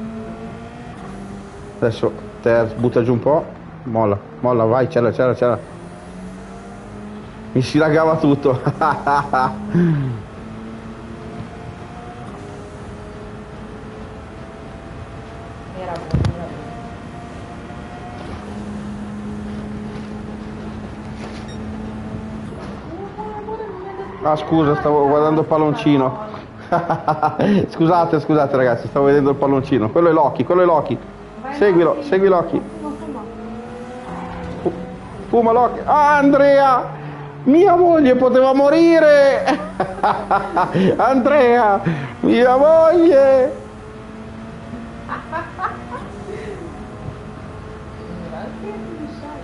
Adesso terza, butta giù un po'. Molla, molla, vai, c'era, c'era, c'era. Mi si lagava tutto. (laughs) Ah scusa, stavo guardando il palloncino. (laughs) scusate, scusate ragazzi, stavo vedendo il palloncino. Quello è Loki, quello è Loki. Seguilo, segui Loki. Fuma, fuma. Fu- Fuma Loki. Ah, Andrea! Mia moglie poteva morire! (laughs) Andrea! Mia moglie!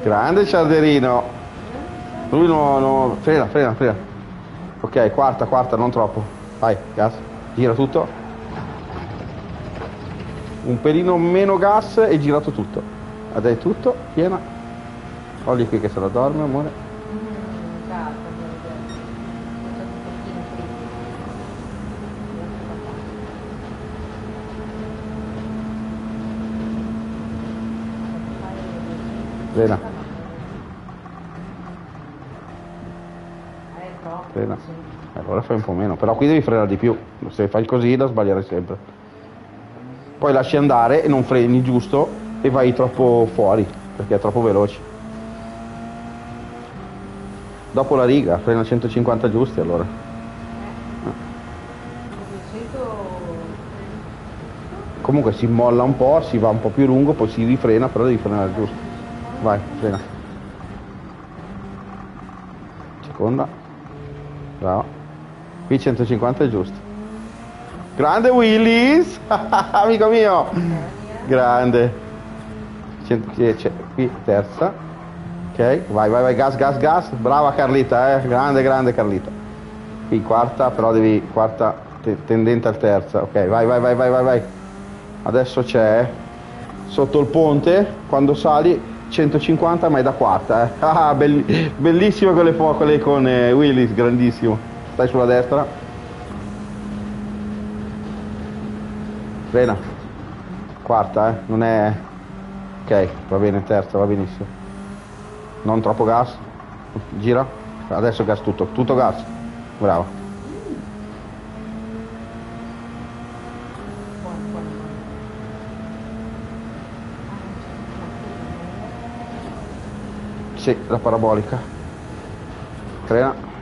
Grande Ciarderino. Lui no, no, frena, frena, frena. Ok, quarta, quarta, non troppo. Vai, gas. Gira tutto. Un pelino meno gas e girato tutto. Adesso è tutto, piena. Olli qui che se la dorme, amore. Mm, calma, Allora fai un po' meno, però qui devi frenare di più. Se fai così la sbaglierai sempre. Poi lasci andare e non freni giusto e vai troppo fuori, perché è troppo veloce. Dopo la riga, frena a 150 giusti allora. 200 Comunque si molla un po', si va un po' più lungo, poi si rifrena, però devi frenare giusto. Vai, frena. Seconda. Bravo. Qui 150 è giusto. Grande Willis! (laughs) Amico mio! Grande. 110, qui terza. Ok, vai, vai, vai, gas, gas, gas. Brava Carlita, eh. Grande, grande Carlita. Qui quarta, però devi quarta te- tendente al terza. Ok, vai, vai, vai, vai, vai, vai. Adesso c'è sotto il ponte, quando sali 150 ma è da quarta. Eh. (laughs) Ah, belli- bellissime quelle, po- quelle con eh, Willis, grandissimo. Stai sulla destra. Frena. Quarta, eh. Non è... Ok, va bene, terza, va benissimo. Non troppo gas. Gira. Adesso gas tutto. Tutto gas. Bravo. Sì, la parabolica. Frena.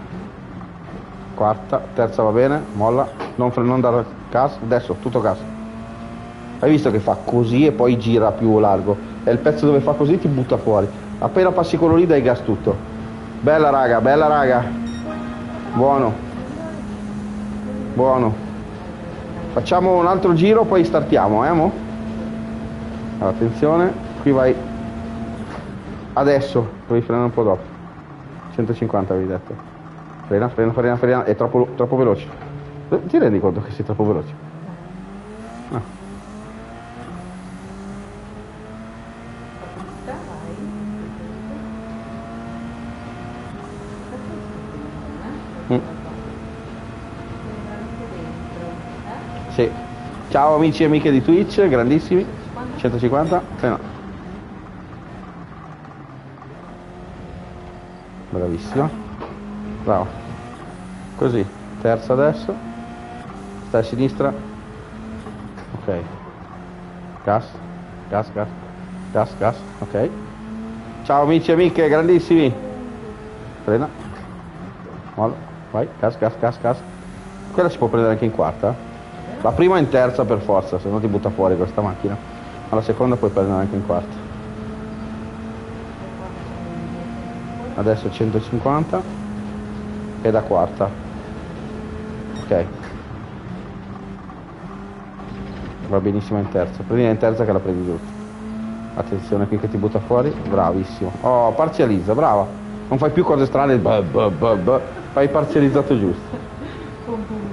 Quarta, terza va bene, molla. Non, non dare gas. Adesso, tutto gas. Hai visto che fa così e poi gira più largo. E il pezzo dove fa così ti butta fuori. Appena passi quello lì dai gas tutto. Bella raga, bella raga. Buono. Buono. Facciamo un altro giro, poi startiamo, eh, mo? Attenzione, qui vai Adesso, devi frenare un po' dopo. 150 avevi detto. Frena, frena, frena, frena. È troppo, troppo veloce. Eh, Ti rendi conto che sei troppo veloce? No. Dai. Mm. Sì. Ciao amici e amiche di Twitch, grandissimi. 150, frena. Bravissima. Bravo. Così. Terza adesso. Stai a sinistra. Ok. Gas. Gas, gas. Gas, gas. Ok. Ciao amici e amiche, grandissimi. Frena. Molla. Vai. Gas, gas, gas, gas. Quella si può prendere anche in quarta. La prima in terza per forza, se no ti butta fuori questa macchina. Ma la seconda puoi prendere anche in quarta. Adesso 150 e da quarta. Ok. Va benissimo in terza. Prendila in terza che la prendi giusta. Attenzione qui che ti butta fuori. Bravissimo. Oh, parzializza, brava. Non fai più cose strane, bah, bah, bah. fai parzializzato giusto.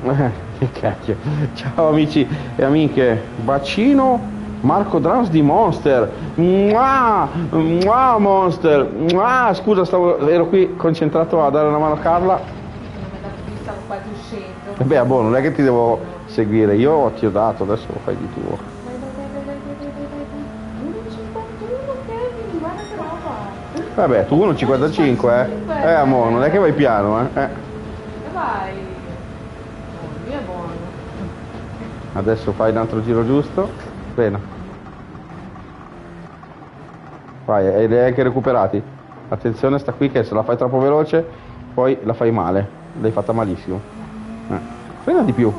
Eh, che cacchio. Ciao amici e amiche, bacino Marco Drums di Monster. Mua, mua Monster. Mua. Scusa, stavo, ero qui concentrato a dare una mano a Carla. Non mi ha dato più, stavo quasi uscendo. E beh, boh, non è che ti devo seguire, io ti ho dato, adesso lo fai di tuo. Vai, vai, vai, vai, vai, vai, vai, vai. 1,51 Kevin, guarda che roba. Vabbè, tu 1,55 eh. Eh, amore, non è che vai piano, eh. eh. Vai. Lui è buono. Adesso fai un altro giro giusto. Bene. Vai, e li hai anche recuperati. Attenzione, sta qui che se la fai troppo veloce, poi la fai male. L'hai fatta malissimo. Eh. Frena di più.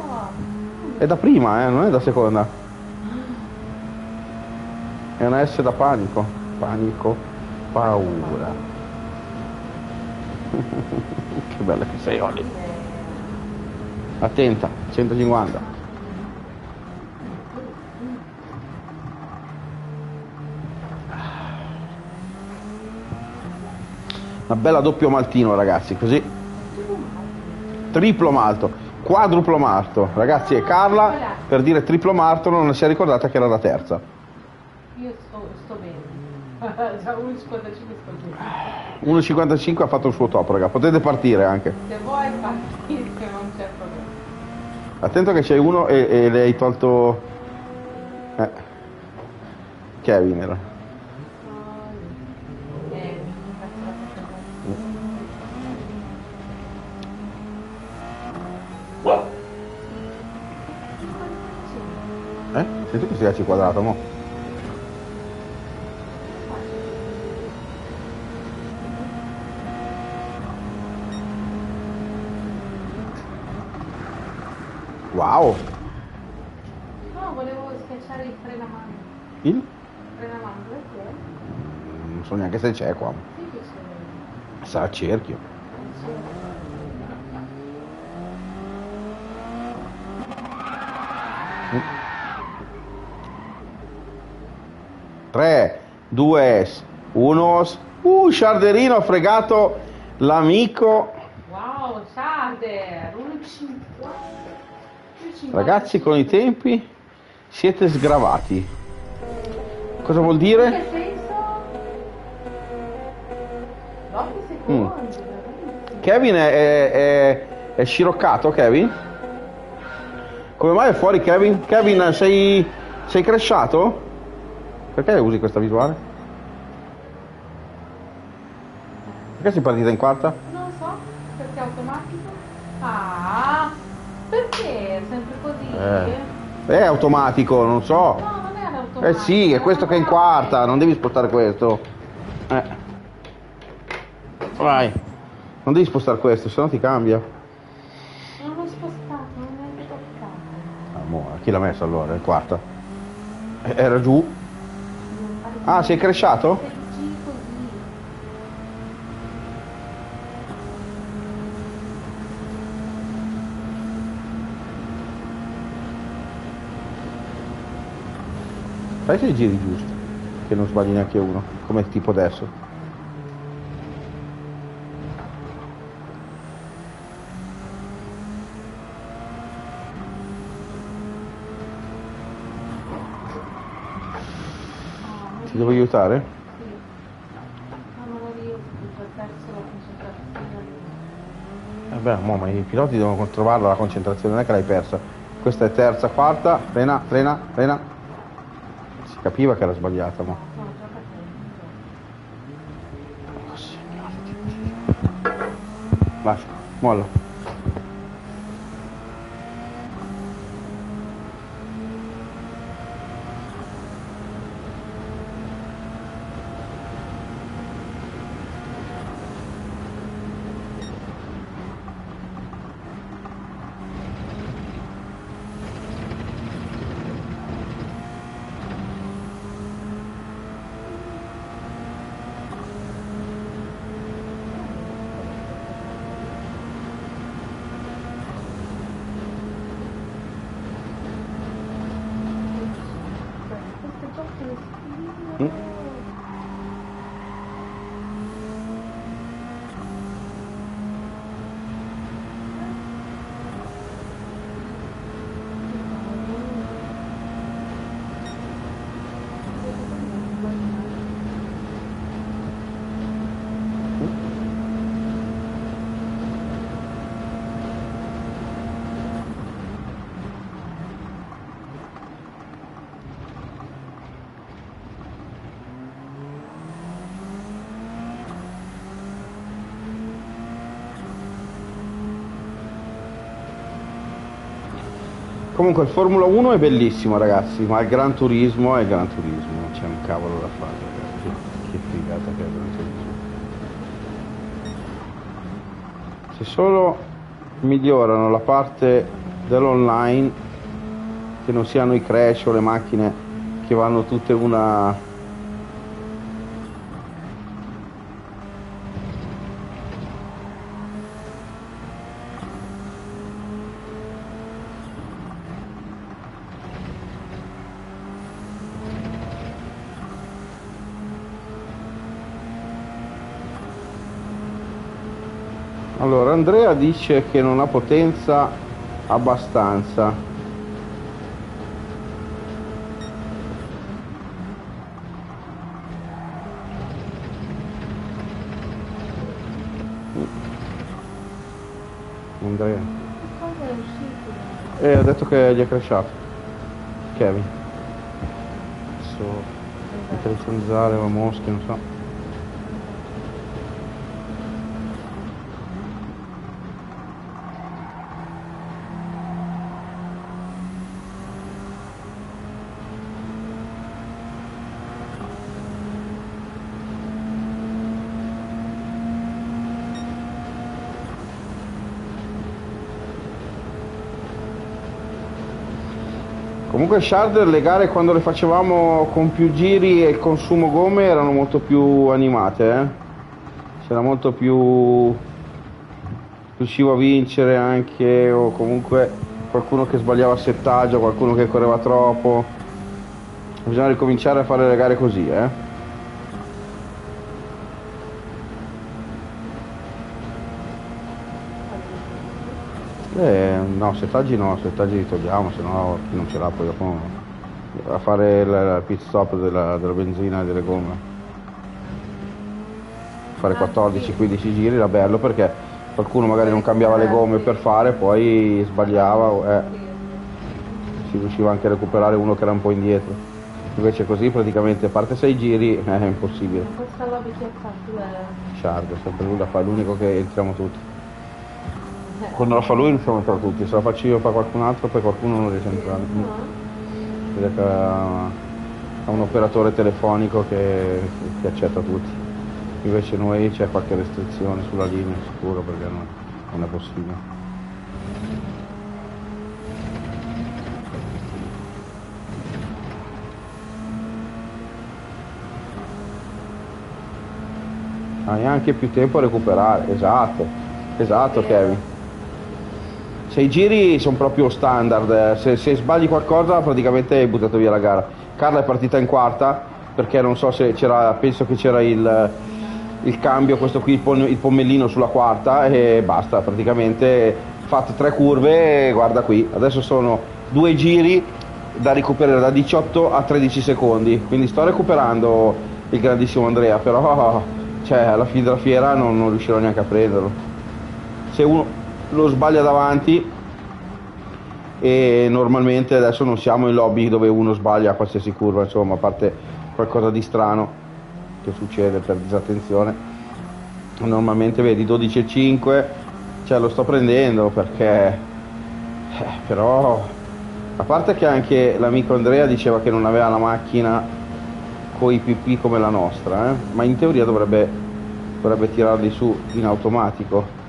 È da prima, eh, non è da seconda. È una S da panico. Panico, paura. (laughs) che bella che sei, Oli. Attenta, 150. Una bella doppio maltino, ragazzi, così. Triplo malto, quadruplo malto. Ragazzi, e Carla, per dire triplo malto, non si è ricordata che era la terza. Io sto, sto bene. (laughs) Già 1,55 sto bene. 1,55 ha fatto il suo top, raga. Potete partire anche. Se vuoi partire (laughs) non c'è problema. Attento che c'è uno e, e le hai tolto... Eh. Kevin era. Tu che sei quadrato, mo? Wow! No, volevo schiacciare il frenamano. Il? Frenamano, perché? Non so neanche se c'è qua. Sì che c'è. Sarà a cerchio. 3, 2, 1. Uh, Sciarderino ha fregato l'amico. Wow, Charder, 1,50. 1,50. Ragazzi, con i tempi siete sgravati. Cosa vuol dire? senso? 8 Mm. Kevin è, è, è, è sciroccato, Kevin? Come mai è fuori, Kevin? Kevin, sei, sei cresciato? Perché usi questa visuale? Perché sei partita in quarta? Non so, perché è automatico. Ah, perché? È sempre così? Eh. È automatico, non so. No, non era automatico. Eh sì, è questo che è in quarta, non devi spostare questo. Eh. Vai. Non devi spostare questo, sennò ti cambia. Non l'ho spostato, non è neanche toccato. Mo, chi l'ha messo allora? In quarta? Eh, Era giù? Ah, sei cresciato? Fai se giri giusto, che non sbagli neanche uno, come tipo adesso. Ti devo aiutare? Beh, mo, ma i piloti devono trovarla la concentrazione, non è che l'hai persa. Questa è terza, quarta, frena, frena, frena. Si capiva che era sbagliata, ma. Oh, signore. Lascia, molla. Questo gioco è Mm. schifo. Comunque il Formula 1 è bellissimo ragazzi, ma il Gran Turismo è il Gran Turismo, c'è un cavolo da fare. Che figata che è il Gran Turismo. Se solo migliorano la parte dell'online, che non siano i crash o le macchine che vanno tutte una Allora, Andrea dice che non ha potenza abbastanza. Andrea. Cosa è uscito? E ha detto che gli è crashato. Kevin. Adesso intelligenziale o mosche, non so. Comunque Sharder le gare quando le facevamo con più giri e il consumo gomme erano molto più animate, eh? C'era molto più riuscivo a vincere anche o comunque qualcuno che sbagliava settaggio, qualcuno che correva troppo. Bisogna ricominciare a fare le gare così, eh? Eh, no, settaggi no, settaggi li togliamo, se no chi non ce l'ha poi dopo a fare il, pit stop della, della benzina e delle gomme. Fare Ah, 14-15 giri era bello perché qualcuno magari non cambiava le gomme per fare, poi sbagliava, eh, si riusciva anche a recuperare uno che era un po' indietro. Invece così praticamente a parte 6 giri eh, (laughs) è impossibile. Questa lobby che ha fatto è... Shard, è sempre lui la fa, è l'unico che entriamo tutti. Quando la fa lui riusciamo a entrare tutti, se la faccio io fa qualcun altro poi qualcuno non riesce a entrare. No? Vede che ha un operatore telefonico che, che accetta tutti. Invece noi c'è qualche restrizione sulla linea, sicuro, perché non, non è possibile. Hai anche più tempo a recuperare, esatto, esatto Kevin. Se i giri sono proprio standard, eh, se, se sbagli qualcosa praticamente hai buttato via la gara. Carla è partita in quarta perché non so se c'era, penso che c'era il, il cambio, questo qui, il, pommellino sulla quarta e basta, praticamente fatto tre curve e guarda qui, adesso sono due giri da recuperare da 18 a 13 secondi, quindi sto recuperando il grandissimo Andrea, però (laughs) cioè, alla fine della fiera non, non riuscirò neanche a prenderlo. Se uno lo sbaglia davanti e normalmente adesso non siamo in lobby dove uno sbaglia a qualsiasi curva, insomma, a parte qualcosa di strano che succede per disattenzione. Normalmente vedi 12 e 5, cioè lo sto prendendo perché eh, però a parte che anche l'amico Andrea diceva che non aveva la macchina con i PP come la nostra, eh, ma in teoria dovrebbe, dovrebbe tirarli su in automatico.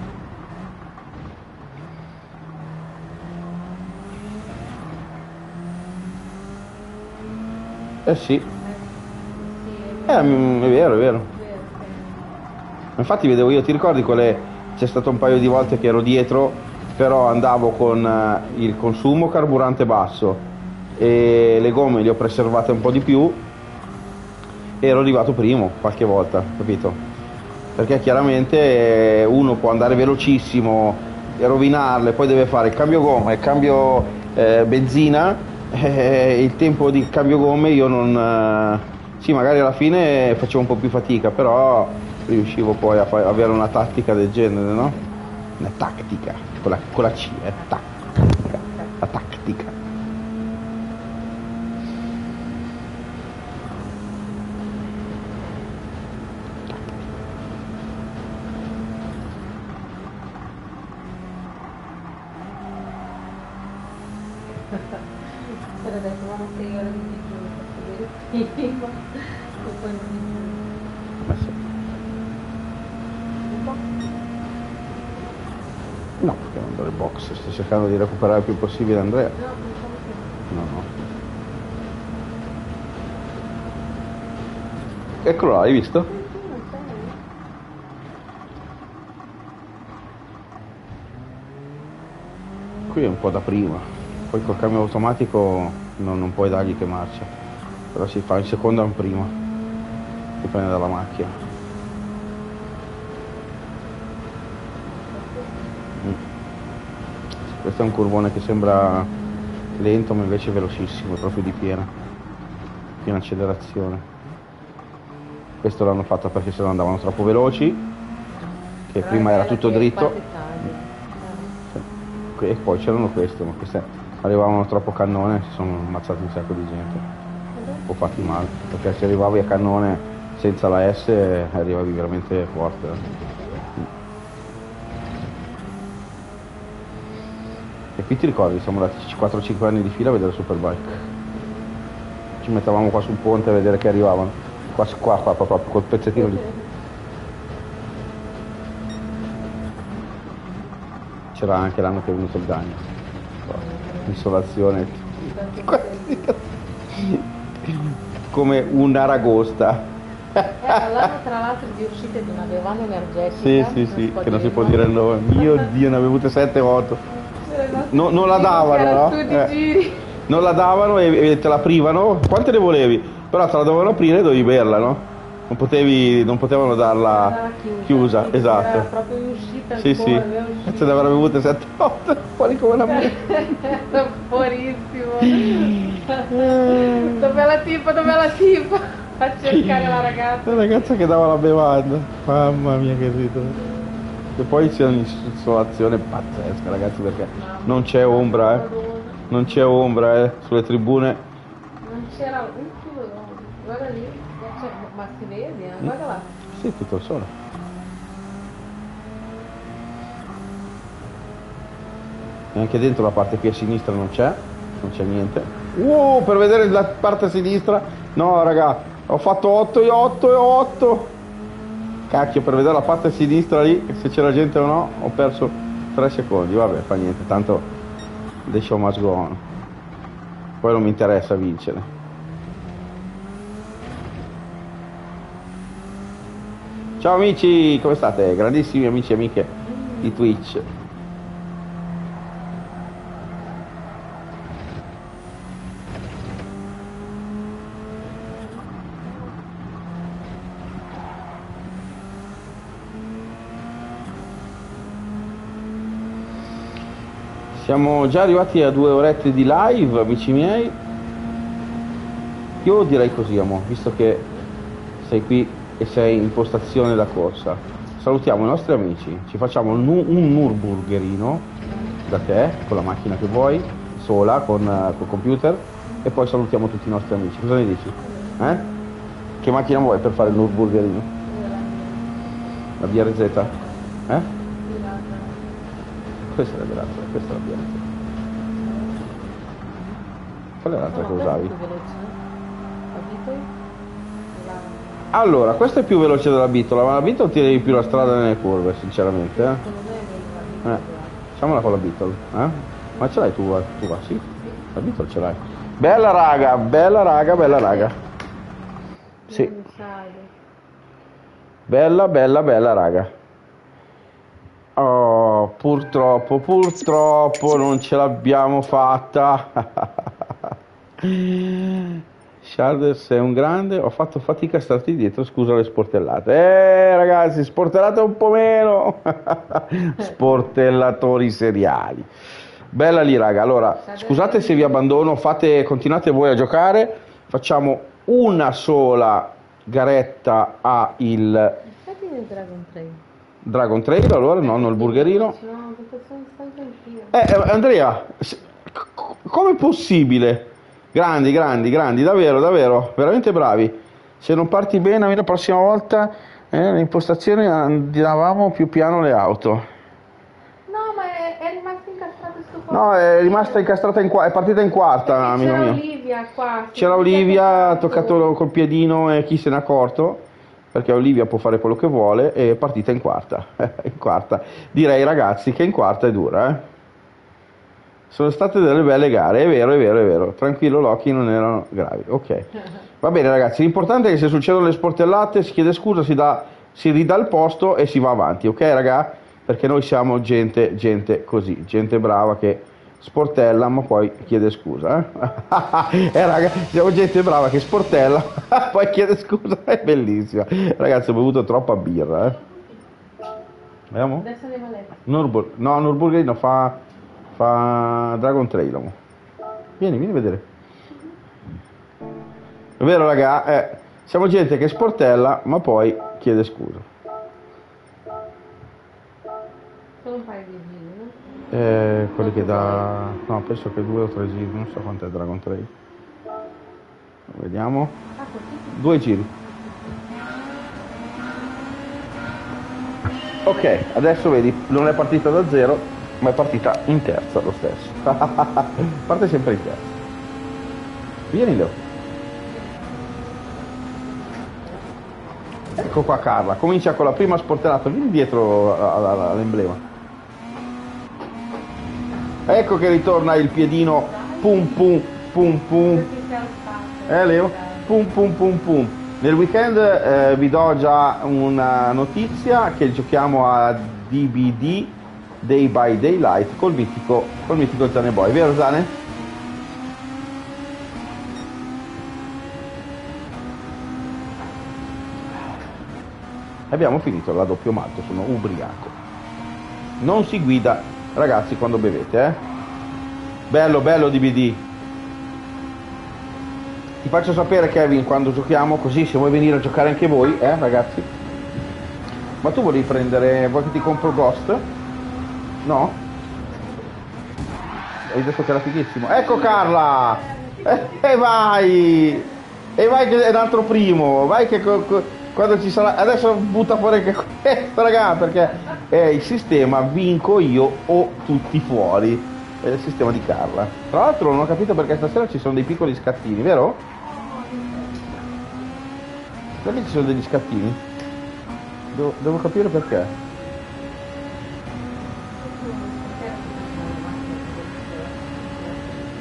Eh sì, eh, mm, è vero, è vero. Infatti vedevo io, ti ricordi quelle c'è stato un paio di volte che ero dietro, però andavo con eh, il consumo carburante basso e le gomme le ho preservate un po' di più e ero arrivato primo qualche volta, capito? Perché chiaramente eh, uno può andare velocissimo e rovinarle, poi deve fare il cambio gomma, il cambio eh, benzina, eh, il tempo di cambio gomme io non... eh, sì, magari alla fine facevo un po' più fatica, però riuscivo poi a fa- avere una tattica del genere, no? Una tattica, con la, con la C, è tattica, la tattica. C'era detto, ma non sei ore di digiuno, per vedere prima, e poi non Ma sì. un po'. No, perché non do le box, sto cercando di recuperare il più possibile Andrea. No, No. Eccolo là, hai visto? Qui è un po' da prima, poi col cambio automatico non, non puoi dargli che marcia, però si fa in seconda o in prima, dipende dalla macchina. Questo è un curvone che sembra lento ma invece velocissimo, è proprio di piena, piena accelerazione. Questo l'hanno fatto perché se no andavano troppo veloci, che Però prima era tutto dritto. E poi c'erano queste, ma queste arrivavano troppo cannone, si sono ammazzati un sacco di gente, o fatti male, perché se arrivavi a cannone senza la S eh, arrivavi veramente forte. E qui ti ricordi, siamo andati 4-5 anni di fila a vedere Superbike. Ci mettavamo qua sul ponte a vedere che arrivavano. Qua, qua, qua, qua, proprio col pezzettino lì. C'era anche l'anno che è venuto il Dagno. Insolazione. Come un'aragosta. Eh, all'anno tra l'altro di uscita di una bevanda energetica. Sì, sì, sì, che non si può dire il nome. Mio Dio, ne ho bevute 7-8. No- non la davano, no? Eh. Non la davano e, e te la aprivano. Quante ne volevi? Però te la dovevano aprire e dovevi berla, no? Non potevi, non potevano darla chiusa, quindi esatto. Era proprio uscita Sì, sì. ancora, aveva uscita. Se ne avrebbero bevute 7-8, fuori come una me. (laughs) Era fuorissimo. dov'è la tipa, dov'è la tipa? (laughs) A cercare la ragazza. La ragazza che dava la bevanda. Mamma mia che ridere. E poi c'è un'insolazione pazzesca ragazzi perché non c'è ombra, eh. Non c'è ombra, eh. Sulle tribune. Non c'era un culo, guarda lì, cioè, ma si vede, eh? guarda là. Sì, tutto il sole. E anche dentro la parte qui a sinistra non c'è, non c'è niente. Uh, per vedere la parte a sinistra. No, raga, ho fatto 8 e 8 e 8. Cacchio, per vedere la parte sinistra lì, se c'era gente o no, ho perso 3 secondi. Vabbè, fa niente, tanto the show must go on. Poi non mi interessa vincere. Ciao amici, come state? Grandissimi amici e amiche di Twitch. Siamo già arrivati a due orette di live, amici miei. Io direi così, amo, visto che sei qui e sei in postazione da corsa. Salutiamo i nostri amici, ci facciamo un, un Nürburgerino da te, con la macchina che vuoi, sola, con col computer, e poi salutiamo tutti i nostri amici. Cosa ne dici? Eh? Che macchina vuoi per fare il Nürburgerino? La BRZ? Eh? Questa sarebbe l'altra, questa è la BRZ. Qual è l'altra che usavi? La... Allora, questa è più veloce della Beetle, ma la Beetle tieni più la strada nelle curve, sinceramente. Eh? È la Eh, facciamola con la Beetle, eh? Ma ce l'hai tu, eh? tu va, sì? La Beetle ce l'hai. Bella raga, bella raga, bella raga. Sì, bella, bella, bella raga. Oh, purtroppo, purtroppo (laughs) non ce l'abbiamo fatta. Sharders è un grande, ho fatto fatica a starti dietro, scusa le sportellate. Eh ragazzi, sportellate un po' meno. (laughs) Sportellatori seriali. Bella lì raga, allora scusate se vi abbandono, fate, continuate voi a giocare, facciamo una sola garetta a il Dragon Train. Dragon Trail, allora no, non il burgerino. Eh, eh, Andrea, s- c- come è possibile? Grandi, grandi, grandi, davvero, davvero, veramente bravi. Se non parti bene, la prossima volta eh, le impostazioni andavamo più piano le auto. No, ma è, è rimasto incastrato sto. No, è rimasta incastrata in quarta, è partita in quarta, Perché amico c'era mio. Olivia qua. C'era Olivia, ha toccato. toccato col piedino e chi se n'è accorto, perché Olivia può fare quello che vuole, e partita in quarta. (laughs) in quarta. Direi ragazzi che in quarta è dura, eh. Sono state delle belle gare, è vero, è vero, è vero. Tranquillo, Loki non erano gravi. Ok. Va bene ragazzi, l'importante è che se succedono le sportellate si chiede scusa, si, dà, si ridà il posto e si va avanti, ok raga? Perché noi siamo gente, gente così, gente brava che sportella ma poi chiede scusa. Eh, (laughs) eh raga, siamo gente brava che sportella, (laughs) poi chiede scusa, è bellissima. Ragazzi, ho bevuto troppa birra, eh. Vediamo? Adesso andiamo a letto. Nurbur- no, Nürburgring fa, fa Dragon Trail. amo. Vieni, vieni a vedere. È vero, raga, eh, siamo gente che sportella, ma poi chiede scusa. Solo un paio di? Eh, quelli che da... No, penso che due o tre giri, non so quanto è Dragon Trail. Vediamo. Due giri. Ok, adesso vedi, non è partita da zero, ma è partita in terza lo stesso. (laughs) Parte sempre in terza. Vieni Leo. Ecco qua Carla, comincia con la prima sportellata, vieni dietro all'emblema. Ecco che ritorna il piedino pum pum pum pum. Eh Leo? Pum pum pum pum. Nel weekend eh, vi do già una notizia che giochiamo a DBD Day by Daylight col mitico, col mitico Zane Boy, vero Zane? Abbiamo finito la doppio malto, sono ubriaco. Non si guida, ragazzi, quando bevete, eh? Bello, bello DBD. Ti faccio sapere Kevin quando giochiamo, così se vuoi venire a giocare anche voi, eh ragazzi. Ma tu volevi prendere, vuoi che ti compro Ghost? No? Hai detto che era fighissimo. Ecco Carla! E eh, vai! E vai che è un altro primo, vai che quando ci sarà... Adesso butta fuori anche questo, raga, perché è il sistema vinco io o tutti fuori. È il sistema di Carla. Tra l'altro non ho capito perché stasera ci sono dei piccoli scattini, vero? Perché ci sono degli scattini? Devo, devo capire perché.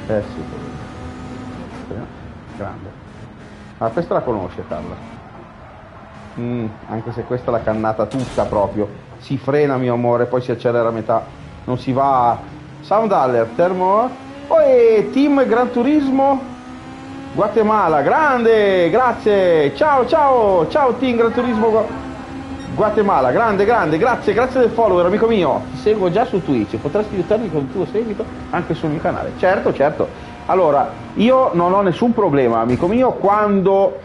Eh sì. Grande. Ma questa la conosce Carla. Mm, anche se questa è la cannata tutta proprio. Si frena mio amore, poi si accelera a metà. Non si va. Sound alert, termo. Poi team Gran Turismo Guatemala, grande, grazie. Ciao, ciao, ciao team Gran Turismo Gua- Guatemala, grande, grande, grazie, grazie del follower, amico mio. Ti seguo già su Twitch, potresti aiutarmi con il tuo seguito anche sul mio canale. Certo, certo. Allora, io non ho nessun problema, amico mio, quando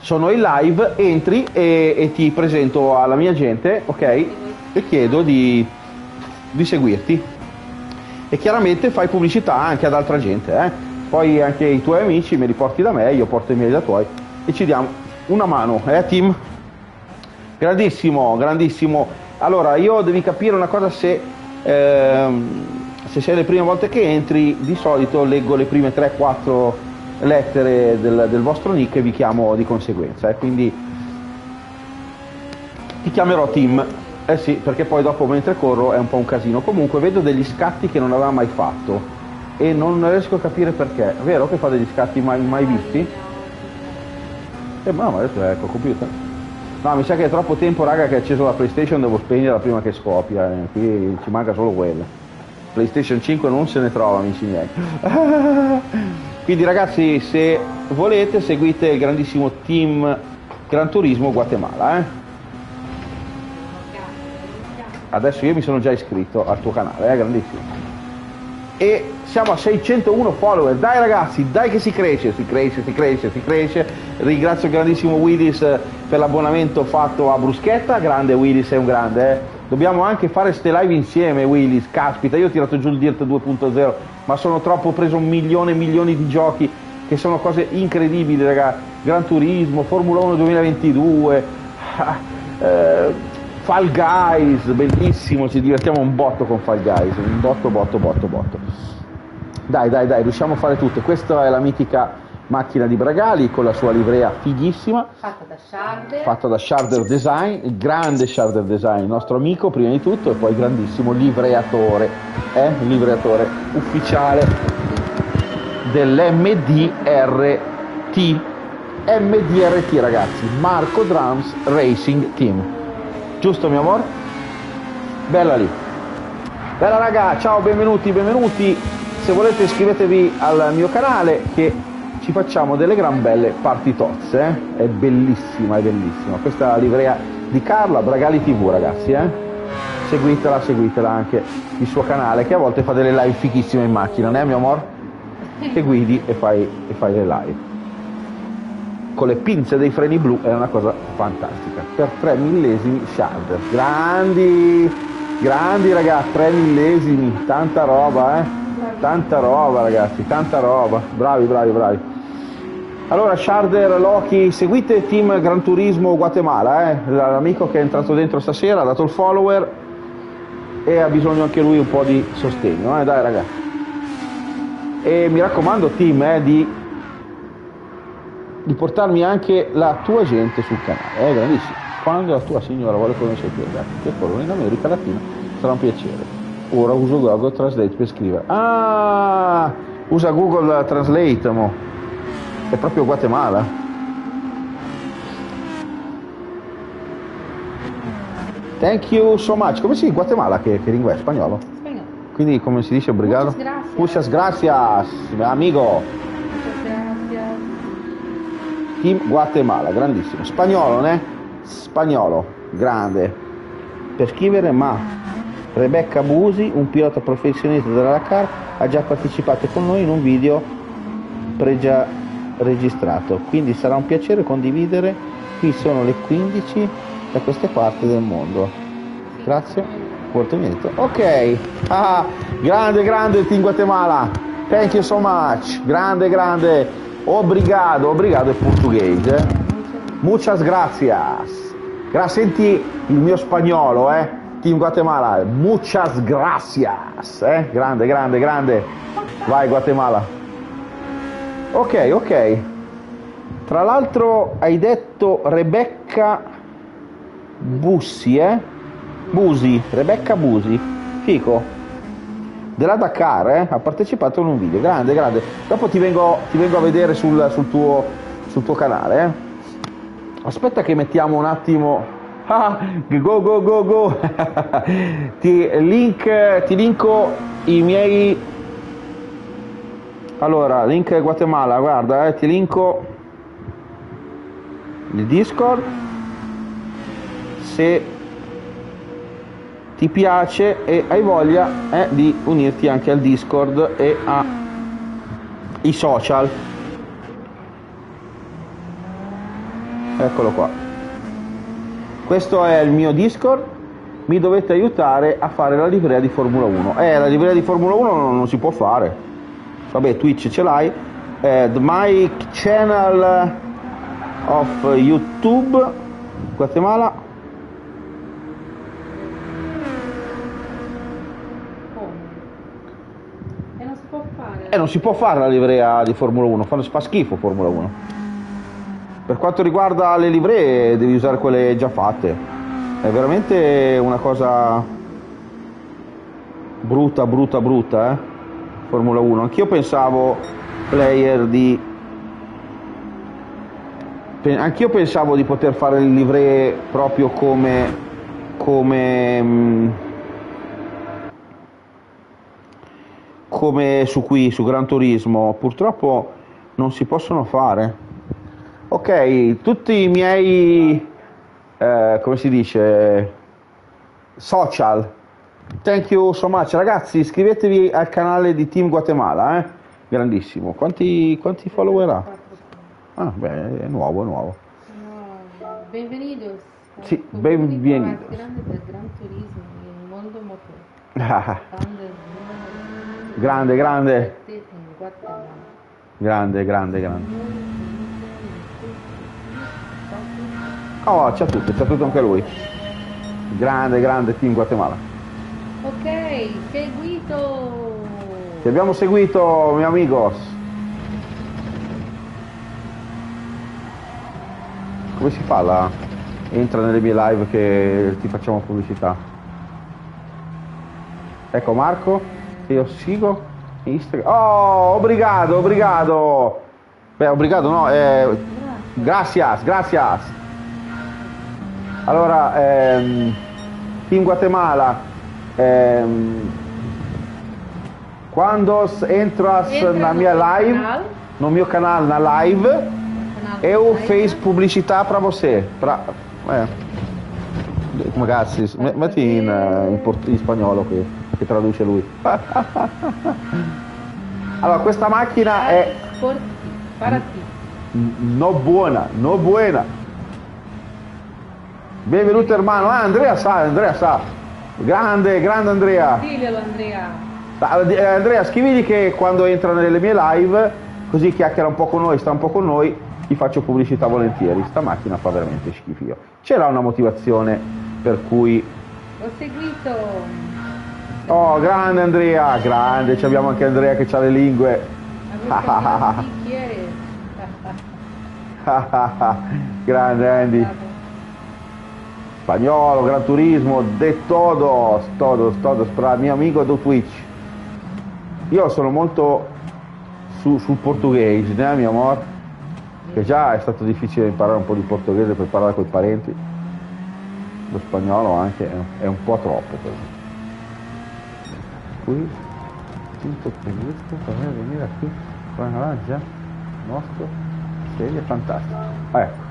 sono in live entri e, e ti presento alla mia gente, ok? E chiedo di, di seguirti. E chiaramente fai pubblicità anche ad altra gente, eh? Poi anche i tuoi amici me li porti da me, io porto i miei da tuoi e ci diamo una mano, eh team? Grandissimo, grandissimo. Allora, io devi capire una cosa se, ehm, se sei le prime volte che entri, di solito leggo le prime 3-4 lettere del, del vostro nick e vi chiamo di conseguenza. eh, quindi ti chiamerò Tim. Eh sì, perché poi dopo mentre corro è un po' un casino. Comunque vedo degli scatti che non aveva mai fatto e non riesco a capire perché. Vero che fa degli scatti mai, mai visti? Eh ma no, adesso è col computer. No, mi sa che è troppo tempo, raga, che è acceso la PlayStation, devo spegnerla prima che scoppia. eh, Qui ci manca solo quella. PlayStation 5 non se ne trova, amici miei. (laughs) Quindi ragazzi, se volete, seguite il grandissimo team Gran Turismo Guatemala, eh. Adesso io mi sono già iscritto al tuo canale, eh, grandissimo. E siamo a 601 follower, dai ragazzi, dai che si cresce, si cresce, si cresce, si cresce. Ringrazio il grandissimo Willis eh, per l'abbonamento fatto a Bruschetta, grande Willis, è un grande, eh. Dobbiamo anche fare ste live insieme, Willis, caspita, io ho tirato giù il Dirt 2.0, ma sono troppo ho preso un milione e milioni di giochi che sono cose incredibili, raga. Gran Turismo, Formula 1 2022, eh, Fall Guys, bellissimo, ci divertiamo un botto con Fall Guys, un botto, botto, botto, botto. Dai, dai, dai, riusciamo a fare tutto. Questa è la mitica macchina di Bragali con la sua livrea fighissima, Fatta da Sharder. fatta da Sharder Design, il grande Sharder Design, il nostro amico prima di tutto e poi grandissimo livreatore, eh? livreatore ufficiale dell'MDRT. MDRT ragazzi, Marco Drums Racing Team. Giusto mio amore? Bella lì. Bella raga, ciao, benvenuti, benvenuti. Se volete iscrivetevi al mio canale che ci facciamo delle gran belle partitozze, eh? È bellissima, è bellissima. Questa è la livrea di Carla, Bragali TV ragazzi, eh? Seguitela, seguitela anche il suo canale che a volte fa delle live fichissime in macchina, né mio amor? (laughs) Che guidi e fai, e fai le live con le pinze dei freni blu è una cosa fantastica. Per 3 millesimi Sharder. Grandi, grandi ragazzi, 3 millesimi, tanta roba, eh? Tanta roba ragazzi, tanta roba. Bravi, bravi, bravi. Allora Sharder, Loki, seguite Team Gran Turismo Guatemala, eh? L'amico che è entrato dentro stasera, ha dato il follower e ha bisogno anche lui un po' di sostegno, eh? Dai ragazzi. E mi raccomando team, eh, di di portarmi anche la tua gente sul canale, è grandissimo. Quando la tua signora vuole conoscere tuoi ragazzi che corrono in America Latina sarà un piacere. Ora uso Google Translate per scrivere. Ah, usa Google Translate, mo. È proprio Guatemala. Thank you so much. Come si dice Guatemala che, che lingua è? Spagnolo? Spagnolo. Quindi come si dice obrigado? Muchas gracias. Muchas gracias, amigo. Muchas gracias. Team Guatemala, grandissimo. Spagnolo, ne? Spagnolo, grande. Per scrivere, ma Rebecca Busi, un pilota professionista della Dakar, ha già partecipato con noi in un video pregia registrato. Quindi sarà un piacere condividere. Qui sono le 15 da queste parti del mondo. Grazie. Niente. Ok. Ah, grande, grande Team Guatemala. Thank you so much. Grande, grande. Obrigado, obrigado è portoghese. Muchas gracias. Gra- senti il mio spagnolo, eh? Team Guatemala. Muchas gracias. Eh? Grande, grande, grande. Vai Guatemala. Ok, ok. Tra l'altro hai detto Rebecca Bussi, eh? Busi, Rebecca Busi. Fico della Dakar eh? ha partecipato in un video grande grande dopo ti vengo, ti vengo a vedere sul, sul tuo, sul tuo canale eh? aspetta che mettiamo un attimo (laughs) ah, go go go go (laughs) ti, link, ti linko i miei allora link Guatemala guarda eh, ti linko il discord se ti piace e hai voglia eh, di unirti anche al Discord e ai social. Eccolo qua. Questo è il mio Discord. Mi dovete aiutare a fare la livrea di Formula 1. Eh, la livrea di Formula 1 non, non si può fare. Vabbè, Twitch ce l'hai. Eh, my channel of YouTube Guatemala? E non si può fare. E non si può fare la livrea di Formula 1, fa, fa schifo Formula 1. Per quanto riguarda le livree devi usare quelle già fatte. È veramente una cosa brutta, brutta, brutta, eh? Formula 1. Anch'io pensavo player di... Anch'io pensavo di poter fare le livree proprio come... come... mm, come su qui, su Gran Turismo, purtroppo non si possono fare. Ok, tutti i miei, eh, come si dice, social. Thank you so much. Ragazzi, iscrivetevi al canale di Team Guatemala, eh? Grandissimo. Quanti, quanti follower ha? Ah, beh, è nuovo, è nuovo. No, benvenidos. Sì, benvenidos. grande del Gran Turismo (laughs) grande, grande, grande, grande, grande. Oh, c'è tutto, c'è tutto anche lui. Grande, grande team Guatemala. Ok, seguito. Ti abbiamo seguito, mio amigos. Come si fa là? Entra nelle mie live che ti facciamo pubblicità. Ecco Marco, io sigo Instagram. Oh, obrigado, obrigado. Beh, obrigado no, eh, gracias, gracias. Allora, ehm, Team Guatemala, ehm, quando entras Entra na no minha teu live, canal. no meu canal na live, Canal eu live. fiz publicidade pra você. Pra, é. Cazzo, me- metti in, eh, in, in spagnolo qui, che traduce lui. (laughs) allora, questa macchina è para no buona, no buena. Benvenuto hermano. Ah, Andrea sa, Andrea sa. Grande, grande Andrea. Diglielo Andrea. Di- eh, Andrea, scrivigli che quando entra nelle mie live, così chiacchiera un po' con noi, sta un po' con noi, gli faccio pubblicità volentieri. Sta macchina fa veramente schifo. io. C'era una motivazione per cui... Ho seguito. Oh, grande Andrea, grande, ci abbiamo anche Andrea che ha le lingue. (laughs) (laughs) Grande Andy. Spagnolo, Gran Turismo, de todos, todos, todos, para mio amico do Twitch. Io sono molto su- sul portoghese, né mio amor? Che già è stato difficile imparare un po' di portoghese per parlare con i parenti. Lo spagnolo anche è è un po' troppo per me. Qui, tutto previsto per me venire qui, qua già, nostro, serie fantastica. Ecco.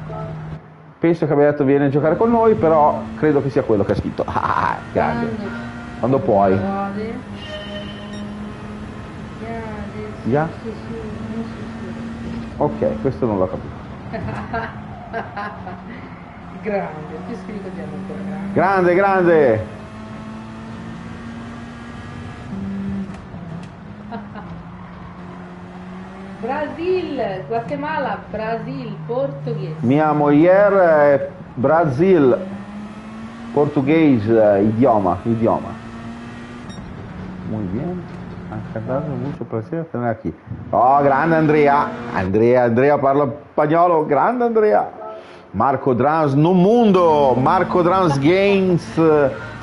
Penso che abbia detto vieni a giocare con noi, però credo che sia quello che ha scritto. (laughs) Ah, grande. Quando puoi. Sì. Ok, questo non l'ho capito. (laughs) Grande, più scritto di ancora grande. Grande, grande! Brasil, Guatemala, Brasil, portoghese. Mia moglie è Brasil, portuguese, idioma, idioma. Muy bien, ha dato mucho placer tener aquí. Oh, grande Andrea, Andrea, Andrea parla spagnolo, grande Andrea. Marco Drans no mundo, Marco Drans Games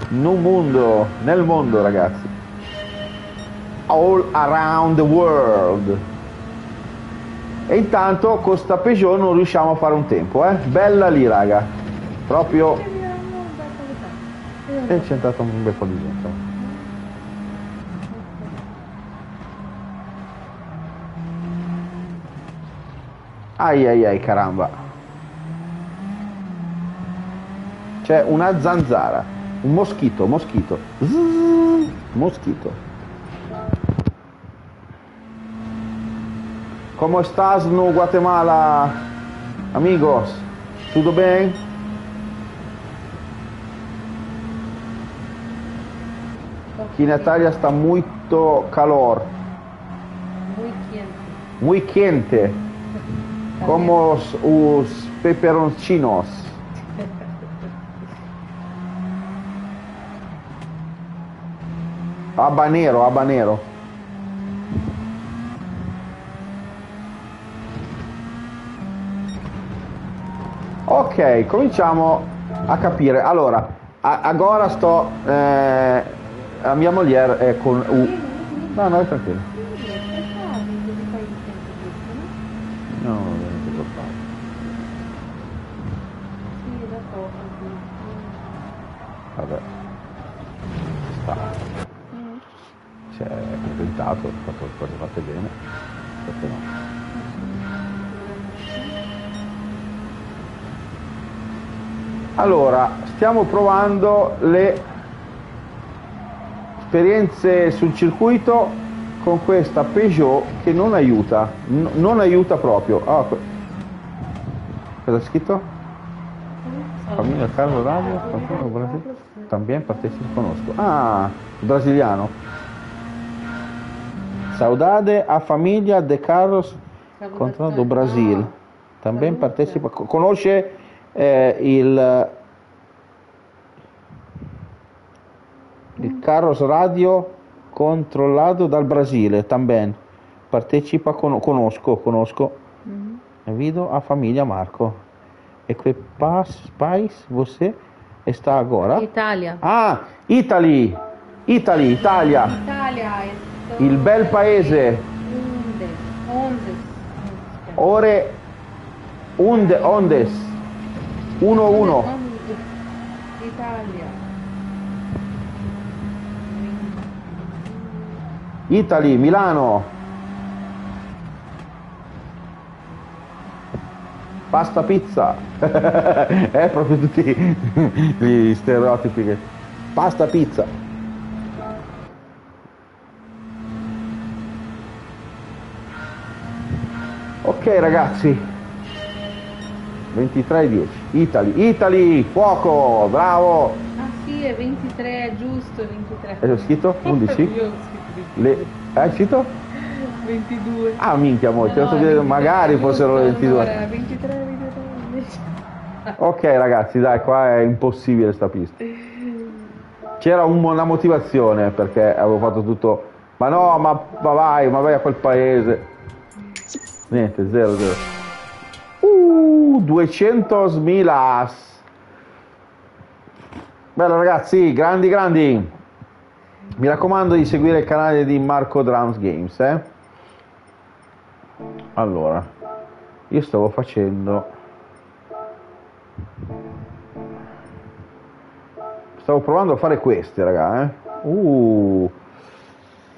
no mundo, nel mondo ragazzi. All around the world. E intanto con sta Peugeot non riusciamo a fare un tempo, eh? Bella lì, raga. Proprio... E c'è entrato un bel po' di gente. Ai ai ai, caramba. C'è una zanzara, un moschito, moschito. Zzz, moschito. ¿Cómo estás no Guatemala? Amigos, tudo bem? Aqui na Itália está muito calor, Muy quente. muito quente, como os, os peperoncinos. Habanero, habanero. Ok, cominciamo a capire. Allora, a- agora sto... eh, a mia moglie è con... U- no, no, è tranquillo. No, non è preoccupare. Vabbè. Sta. Si è accontentato, ha fatto le cose fatte bene. Perché no? Allora, stiamo provando le esperienze sul circuito con questa Peugeot che non aiuta, non aiuta proprio. Ah, cosa c'è scritto? Famiglia Carlo Radio, qualcuno Brasil? También partecipo, conosco. Ah, brasiliano. Saudade a famiglia de Carlos contro do Brasil. Também partecipa, co- conosce eh, il Carros Radio controllato dal Brasile, también. Partecipa, con- conosco, conosco. Mhm. Video a família Marco. E que pas, pais você está agora? Italia. Ah, Italy, Italy, Italia, Italia è il bel paese. 11. 11. Ore unde, ondes 1-1. Italia. Italy, Milano. Pasta pizza. (laughs) eh, proprio tutti gli stereotipi che... Pasta pizza. Ok ragazzi. 23-10. Italy, Italy, fuoco, bravo. Ah sì, è 23, è giusto, 23. Hai scritto? (laughs) 11? Le... Hai scritto? 22. Ah, minchia, mo, No, è che 23, magari fossero le giusto, 22. Allora, 23, 23, 23. Ok ragazzi, dai, qua è impossibile sta pista. C'era un- una motivazione perché avevo fatto tutto. Ma no, ma, ma vai, ma vai a quel paese. Niente, 0 0. Uh, 200 smilas. Bello ragazzi, grandi grandi. Mi raccomando di seguire il canale di Marco Drums Games, eh. Allora, io stavo facendo Stavo provando a fare queste, raga, eh. Uh.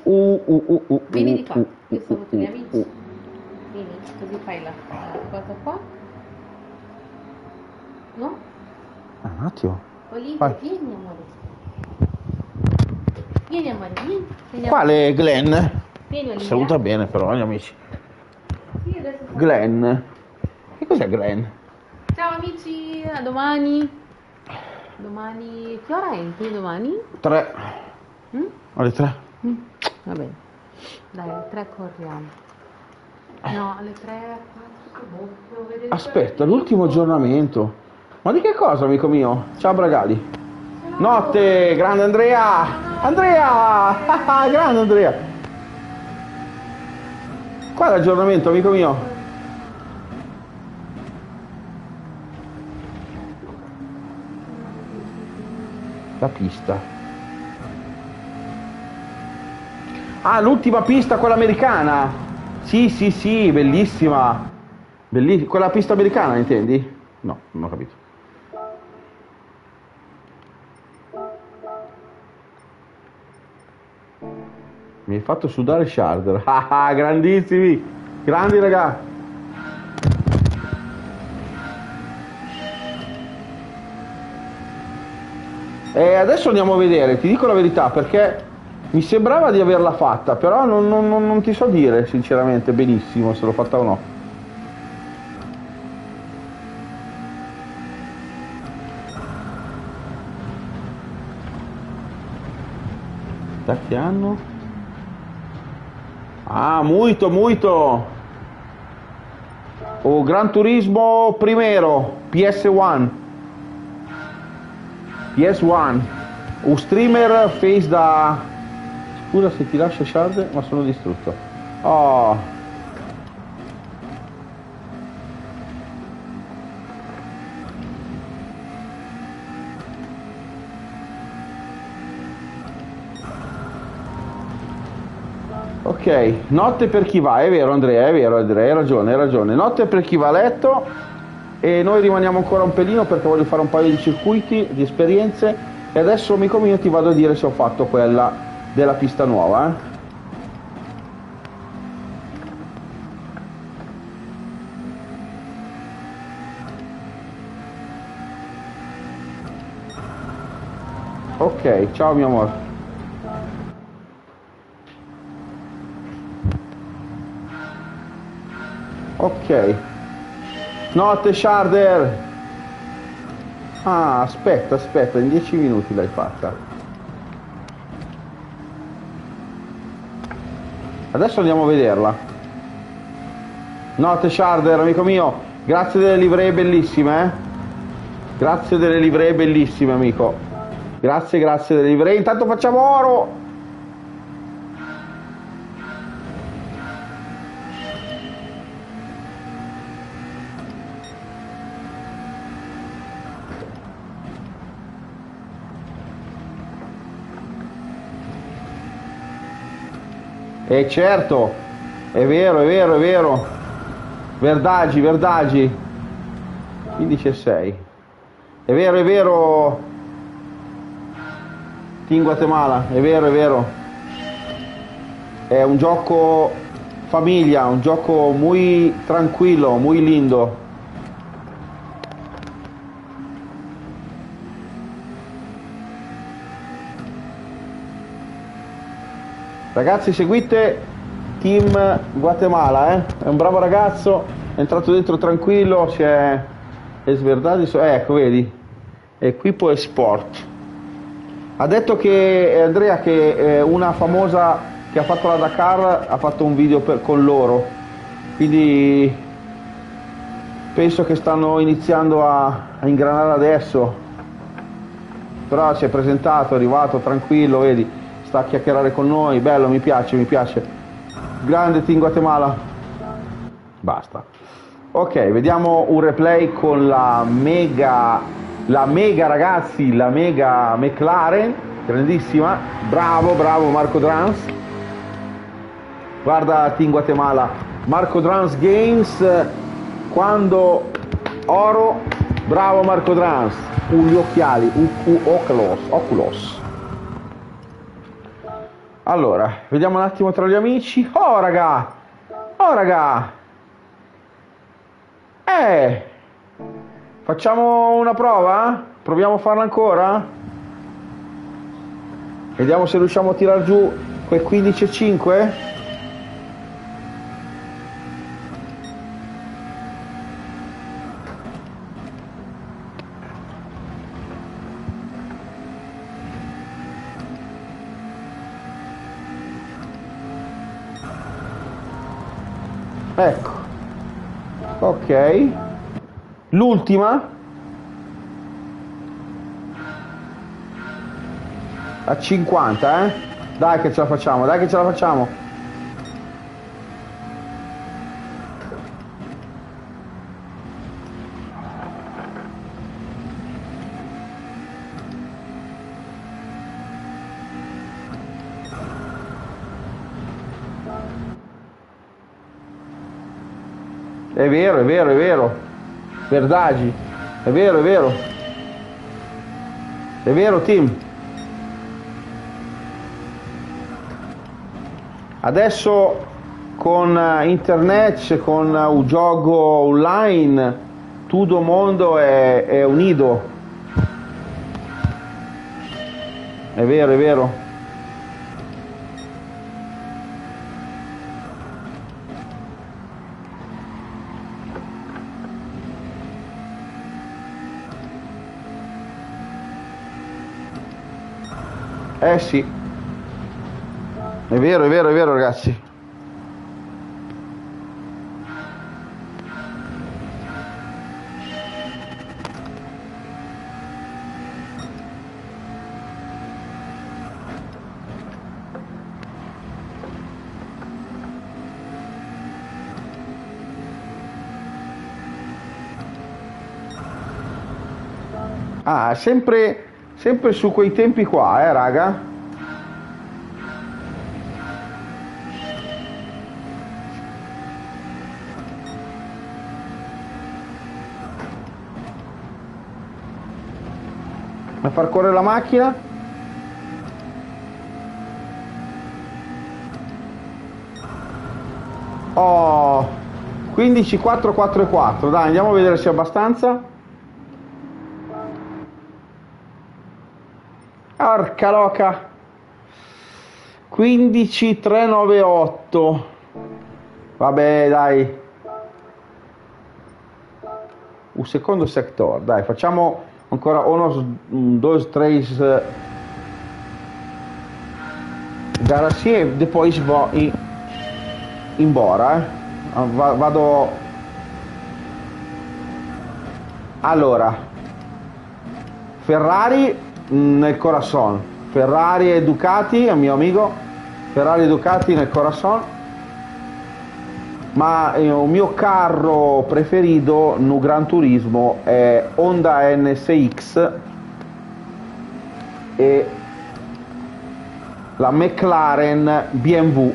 Uh, uh, uh, uh, Vieni di uh, qua, uh, io uh, con gli uh, amici. uh. Vieni, così fai la, la cosa qua. No? Ah, un attimo. Olivia, Vai. vieni amore. Vieni amore, vieni. vieni Quale Glenn? Vieni. Saluta bene però, gli amici. Sì, Glenn. Che cos'è Glenn? Ciao amici, a domani. Domani, che ora entri domani? Tre. Mm? Alle tre. Mm, Va bene. Dai, alle 3 corriamo. No, alle 3, 4, boh, Aspetta, l'ultimo aggiornamento. Ma di che cosa, amico mio? Ciao Bragali. Notte, grande Andrea! Andrea! (laughs) grande Andrea! Qual è l'aggiornamento, amico mio? La pista. Ah, l'ultima pista, quella americana. Sì, sì, sì, bellissima. Bellissima. Quella pista americana, intendi? No, non ho capito. Mi hai fatto sudare Sharder. (laughs) Ah, ah, grandissimi. Grandi, raga. E adesso andiamo a vedere, ti dico la verità, perché mi sembrava di averla fatta, però non, non- non- ti so dire sinceramente benissimo se l'ho fatta o no. Da che anno? Ah, muito, muito! O Gran Turismo Primero, PS1. PS1. O streamer fez da... Scusa se ti lascio shard, ma sono distrutto. Oh. Notte per chi va, è vero Andrea, è vero Andrea, hai ragione, hai ragione. Notte per chi va a letto e noi rimaniamo ancora un pelino perché voglio fare un paio di circuiti, di esperienze e adesso amico mio ti vado a dire se ho fatto quella della pista nuova. eh. Ok, ciao mio amore. Ok. Notte Sharder. Ah, aspetta, aspetta, in 10 minuti l'hai fatta. Adesso andiamo a vederla. Notte Sharder, amico mio. Grazie delle livree bellissime, eh. Grazie delle livree bellissime, amico. Grazie, grazie delivery. Intanto facciamo oro. E certo, è vero, è vero, è vero. Verdaggi, verdaggi. 15 e 6. È vero, è vero. Team Guatemala, è vero, è vero. È un gioco famiglia, un gioco muy tranquillo, muy lindo. Ragazzi, seguite Team Guatemala, eh? È un bravo ragazzo, è entrato dentro tranquillo, si è, è sverdato. so- eh, ecco, vedi, Equipo e Sport. Ha detto che eh, Andrea che eh, una famosa che ha fatto la Dakar ha fatto un video per- con loro, quindi penso che stanno iniziando a, a ingranare adesso. Però si è presentato, è arrivato tranquillo, vedi, sta a chiacchierare con noi, bello, mi piace, mi piace. Grande Team Guatemala. Basta. Ok, vediamo un replay con la mega, la mega ragazzi, la mega McLaren, grandissima. Bravo, bravo Marco Drans. Guarda Team Guatemala, Marco Drans Games, quando oro, bravo Marco Drans, gli occhiali, Oculos, Oculos. Allora, vediamo un attimo tra gli amici. Oh raga! Oh raga! Eh! Facciamo una prova? Proviamo a farla ancora? Vediamo se riusciamo a tirar giù quel 15,5? Ecco. Ok. L'ultima. A 50, eh? Dai che ce la facciamo, dai che ce la facciamo. È vero, è vero, è vero. Verdaggi. È vero, è vero. È vero, Tim. Adesso con eh, internet, con eh, un gioco online, tutto il mondo è, è unito. È vero, è vero. Eh sì. È vero, è vero, è vero ragazzi. Ah, sempre, sempre su quei tempi qua, eh, raga? A far correre la macchina? Oh, 15, 4, 4 e 4. Dai, andiamo a vedere se è abbastanza. Arca loca. 15, 3, 9, 8. Vabbè, dai. Un secondo sector, dai, facciamo ancora uno, due, tre gara e poi vo in, in bora, eh. Ah, va- Vado. Allora, Ferrari nel Corazon. Ferrari e Ducati, mio amico. Ferrari e Ducati nel Corazon. Ma eh, il mio carro preferito no Gran Turismo è Honda NSX e la McLaren BMW.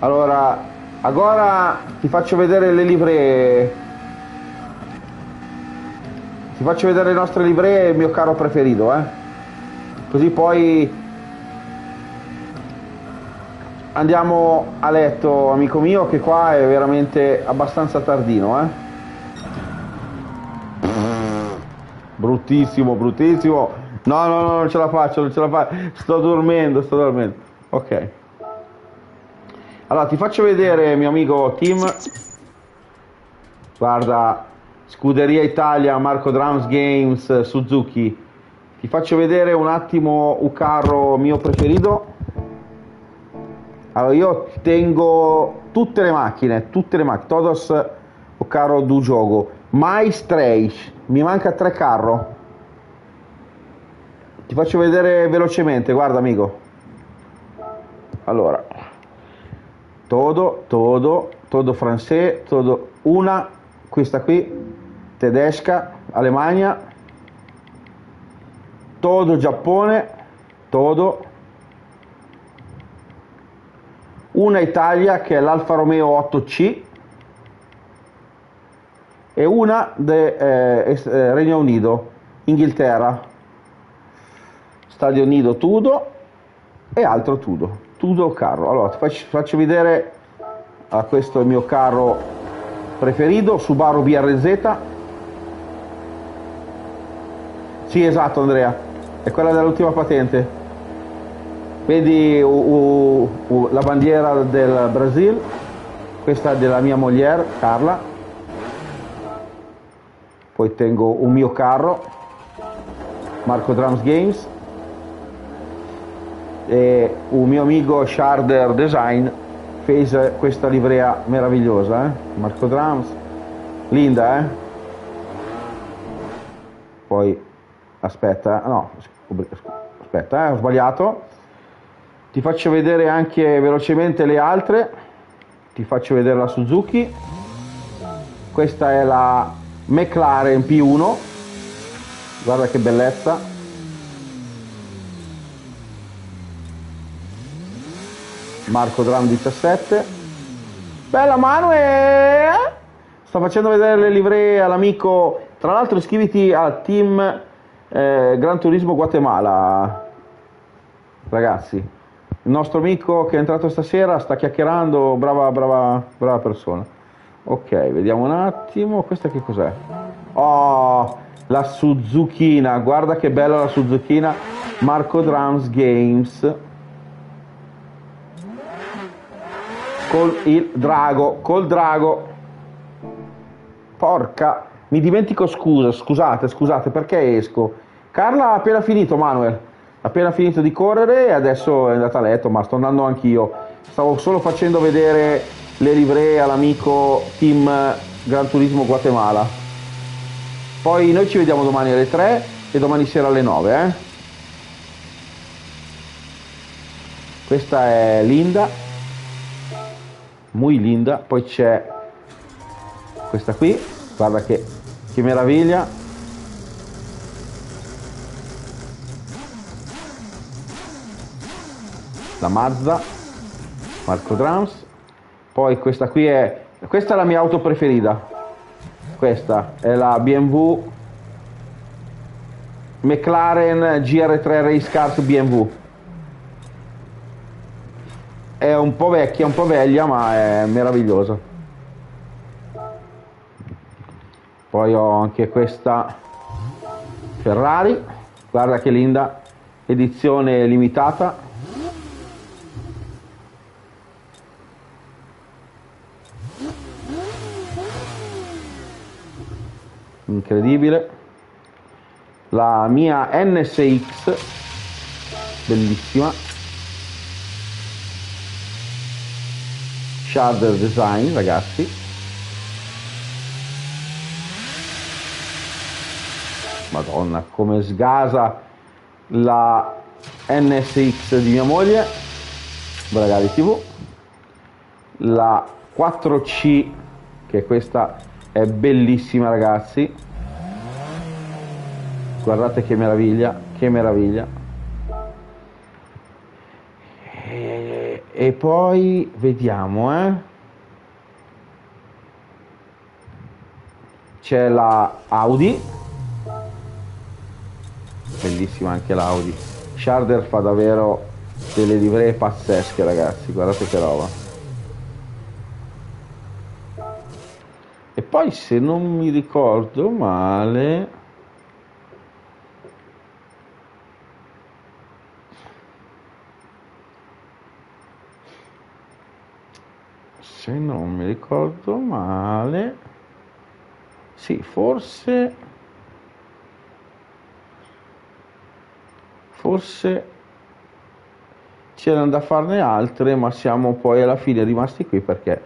Allora, Agora ti faccio vedere le livree. Ti faccio vedere le nostre livree, il mio caro preferito, eh. Così poi andiamo a letto, amico mio, che qua è veramente abbastanza tardino, eh. Bruttissimo, bruttissimo. No, no, no, non ce la faccio, non ce la faccio. Sto dormendo, sto dormendo. Ok. Allora, ti faccio vedere, mio amico Tim. Guarda, Scuderia Italia, Marco Drums Games, Suzuki. Ti faccio vedere un attimo un carro mio preferito. Allora, io tengo tutte le macchine, tutte le macchine, todos o carro do gioco. Mais três, mi manca tre carro. Ti faccio vedere velocemente, guarda amico. Allora, todo, todo, todo francese, todo una, questa qui, tedesca, Alemagna, todo Giappone, todo, una Italia che è l'Alfa Romeo 8C e una del eh, Regno Unito, Inghilterra, Stadio Nido Tudo e altro Tudo. Tudo carro. Allora ti faccio, faccio vedere a questo mio carro preferito, Subaru BRZ. Sì, esatto Andrea, è quella dell'ultima patente. Vedi uh, uh, la bandiera del Brasil, questa della mia moglie Carla. Poi tengo un mio carro, Marco Drums Games e un mio amico Sharder Design fece questa livrea meravigliosa, eh? Marco Drums, linda, eh? Poi aspetta, no, aspetta, eh, ho sbagliato. Ti faccio vedere anche velocemente le altre. Ti faccio vedere la Suzuki. Questa è la McLaren P1. Guarda che bellezza. Marco Dram 17 bella Manuel sto facendo vedere le livree all'amico tra l'altro iscriviti al team eh, Gran Turismo Guatemala. Ragazzi il nostro amico che è entrato stasera sta chiacchierando brava brava brava persona. Ok vediamo un attimo questa che cos'è? Oh la Suzukina guarda che bella la Suzukina Marco Drums Games. Col il drago, col drago. Porca, mi dimentico scusa, scusate, scusate, perché esco? Carla ha appena finito, Manuel. Ha appena finito di correre e adesso è andata a letto, ma sto andando anch'io. Stavo solo facendo vedere le livree all'amico team Gran Turismo Guatemala. Poi noi ci vediamo domani alle 3 e domani sera alle 9, eh? Questa è Linda muy linda poi c'è questa qui guarda che, che meraviglia. La Mazda Marco Drums poi questa qui è questa è la mia auto preferita. Questa è la BMW McLaren GR3 Race Cars BMW è un po' vecchia, un po' veglia, ma è meravigliosa. Poi ho anche questa Ferrari, guarda che linda, edizione limitata. Incredibile. La mia NSX, bellissima. Shader Design ragazzi madonna, come sgasa la NSX di mia moglie, Bragari TV, la 4C, che questa è bellissima ragazzi, guardate che meraviglia, che meraviglia. E, e poi vediamo, eh. C'è la Audi, bellissima anche l'Audi. Sharder fa davvero delle livree pazzesche ragazzi, guardate che roba. E poi se non mi ricordo male... Se non mi ricordo male... Sì, forse... Forse c'erano da farne altre, ma siamo poi alla fine rimasti qui perché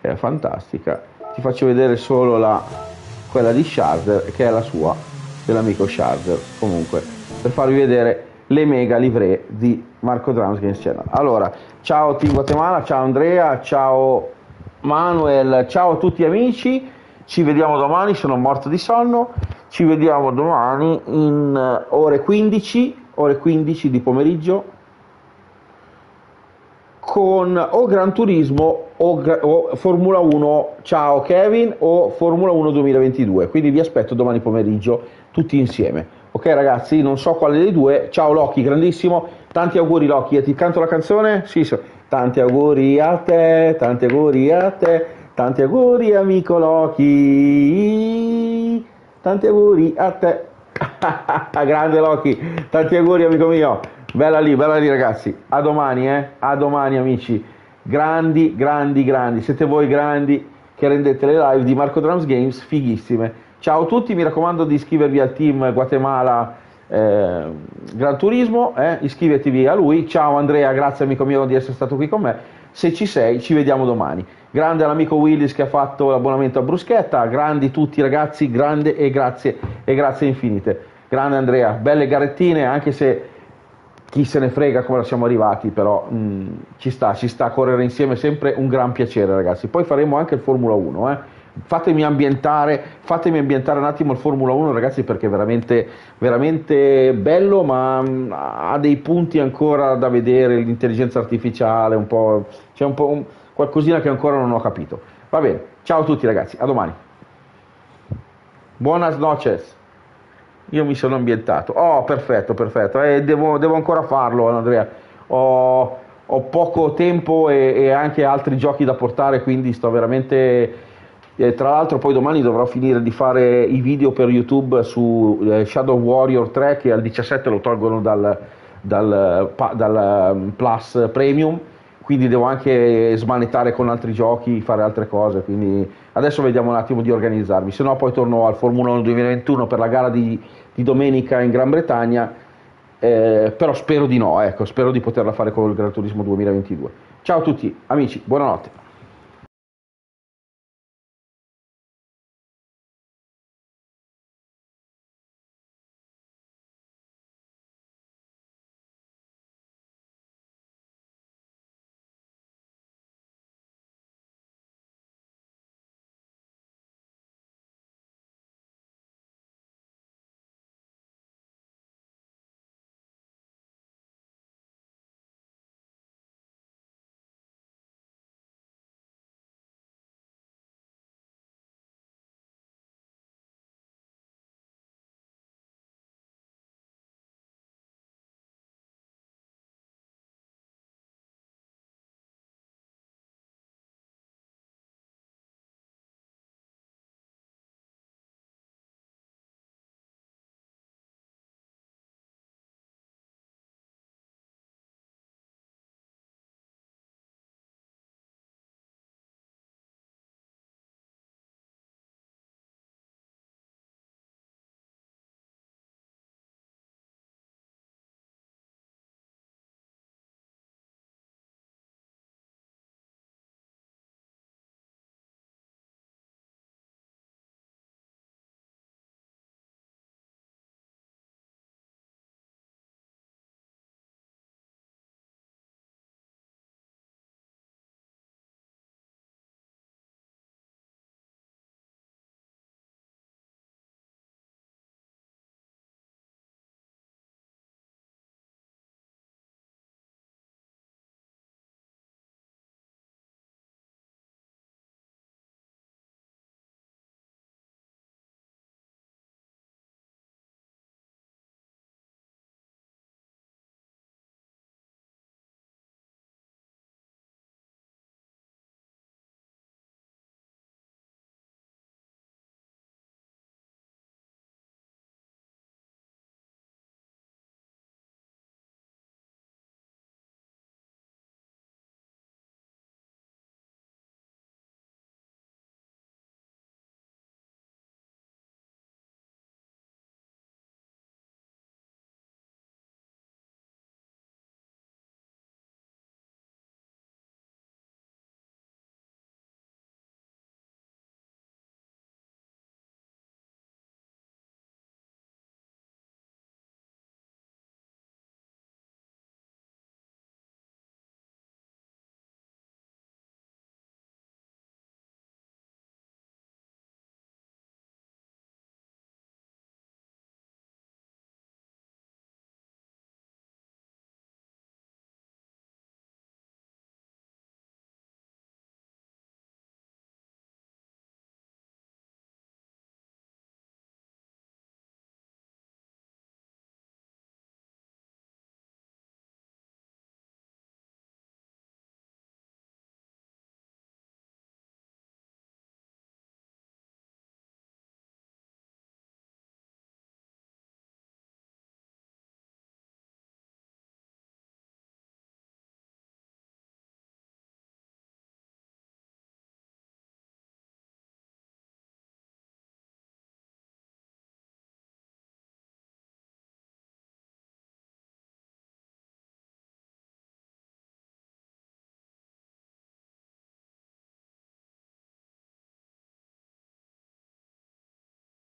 è fantastica. Ti faccio vedere solo la, quella di Sharder, che è la sua, dell'amico Sharder, comunque, per farvi vedere le mega livree di Marco Drums Games Channel. Allora, ciao Team Guatemala, ciao Andrea, ciao Manuel, ciao a tutti amici, ci vediamo domani, sono morto di sonno, ci vediamo domani in eh, ore 15, ore 15 di pomeriggio con o Gran Turismo o, o Formula 1 Ciao Kevin o Formula 1 2022. Quindi vi aspetto domani pomeriggio tutti insieme. Ok ragazzi, non so quale dei due. Ciao Loki, grandissimo. Tanti auguri Loki. E ti canto la canzone? Sì, sì. Tanti auguri a te, tanti auguri a te, tanti auguri amico Loki. Tanti auguri a te. (laughs) Grande Loki, tanti auguri amico mio. Bella lì, bella lì ragazzi. A domani, eh. A domani amici. Grandi, grandi, grandi. Siete voi grandi che rendete le live di Marco Drums Games fighissime. Ciao a tutti, mi raccomando di iscrivervi al team Guatemala eh, Gran Turismo, eh. iscrivetevi a lui. Ciao Andrea, grazie amico mio di essere stato qui con me. Se ci sei, ci vediamo domani. Grande all'amico Willis che ha fatto l'abbonamento a Bruschetta, grandi tutti ragazzi, grande e grazie e grazie infinite. Grande Andrea, belle garettine, anche se chi se ne frega come siamo arrivati, però mh, ci sta, ci sta a correre insieme, sempre un gran piacere ragazzi. Poi faremo anche il Formula 1, eh. Fatemi ambientare, fatemi ambientare un attimo il Formula 1 ragazzi perché è veramente, veramente bello ma mh, ha dei punti ancora da vedere, l'intelligenza artificiale, un po', c'è un po' un, qualcosina che ancora non ho capito. Va bene, ciao a tutti ragazzi, a domani. Buonas noches. Io mi sono ambientato. Oh, perfetto, perfetto. Eh, devo, devo ancora farlo, Andrea. Ho, ho poco tempo e, e anche altri giochi da portare, quindi sto veramente... eh, tra l'altro poi domani dovrò finire di fare i video per YouTube su eh, Shadow Warrior 3 che al 17 lo tolgono dal, dal, pa- dal, um, Plus Premium, quindi devo anche smanettare con altri giochi, fare altre cose, quindi adesso vediamo un attimo di organizzarmi, se no poi torno al Formula 1 2021 per la gara di, di domenica in Gran Bretagna, eh, però spero di no, ecco, spero di poterla fare con il Gran Turismo 2022. Ciao a tutti, amici, buonanotte.